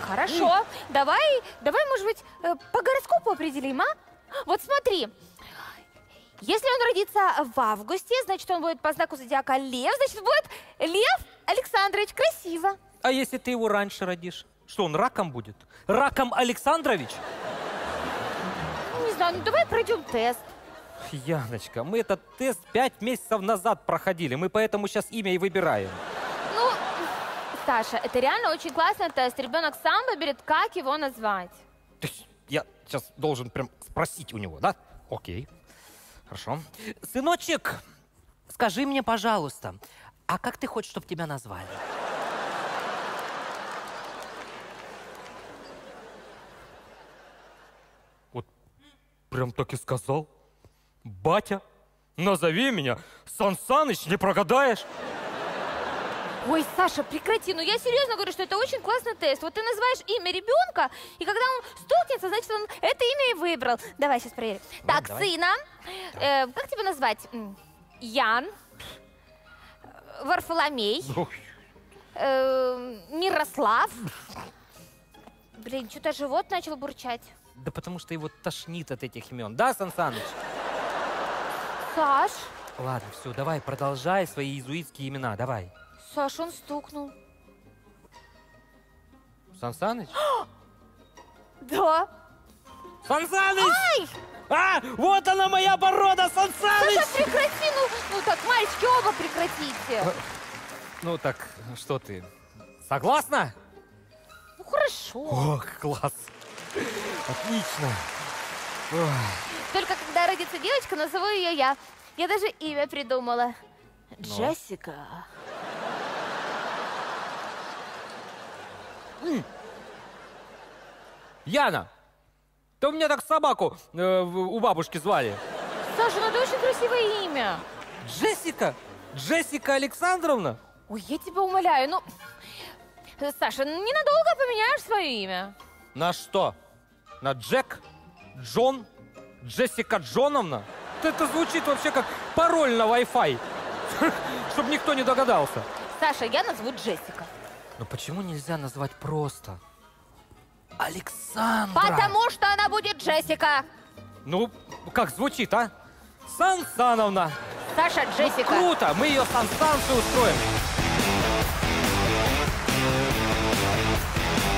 Хорошо, давай, давай, может быть, э, по гороскопу определим, а? Вот смотри, если он родится в августе, значит, он будет по знаку зодиака Лев, значит, будет Лев Александрович. Красиво. А если ты его раньше родишь? Что, он раком будет? Раком Александрович? Ну, Не знаю, ну давай пройдем тест. Яночка, мы этот тест пять месяцев назад проходили. Мы поэтому сейчас имя и выбираем. Ну, Саша, это реально очень классный тест. Ребенок сам выберет, как его назвать. То есть я сейчас должен прям спросить у него, да? Окей. Хорошо. Сыночек, скажи мне, пожалуйста, а как ты хочешь, чтобы тебя назвали? Прям так и сказал. Батя, назови меня Сан Саныч, не прогадаешь. Ой, Саша, прекрати. Ну я серьезно говорю, что это очень классный тест. Вот ты называешь имя ребенка, и когда он стукнется, значит, он это имя и выбрал. Давай сейчас проверим. так, давай. сына. э, как тебя назвать? Ян. э, Варфоломей. э, Мирослав. Блин, что-то живот начал бурчать. Да потому что его тошнит от этих имен. Да, Сан Саныч? Саш. Ладно, все, давай, продолжай свои иезуитские имена, давай. Саш, он стукнул. Сан Саныч? [GASPS] Да. Сан Саныч! Ай! А, вот она моя порода, Сан Саныч! Саша, прекрати, ну, ну так, мальчики, оба прекратите. Ну так, что ты, согласна? Ну хорошо. Ох, класс. Отлично. Ой. Только когда родится девочка, назову ее я. Я даже имя придумала. Ну? Джессика. Яна, Да у меня так собаку э, у бабушки звали. Саша, ну это очень красивое имя. Джессика? Джессика Александровна? Ой, я тебя умоляю, ну... Саша, ненадолго поменяешь свое имя. На что? На Джек? Джон? Джессика Джоновна? Это звучит вообще как пароль на Wi-Fi. [LAUGHS] Чтобы никто не догадался. Саша, я назову Джессика. Но почему нельзя назвать просто? Александра. Потому что она будет Джессика. Ну, как звучит, а? Сан Сановна. Саша, Джессика. Круто, мы ее Сан Саншей устроим.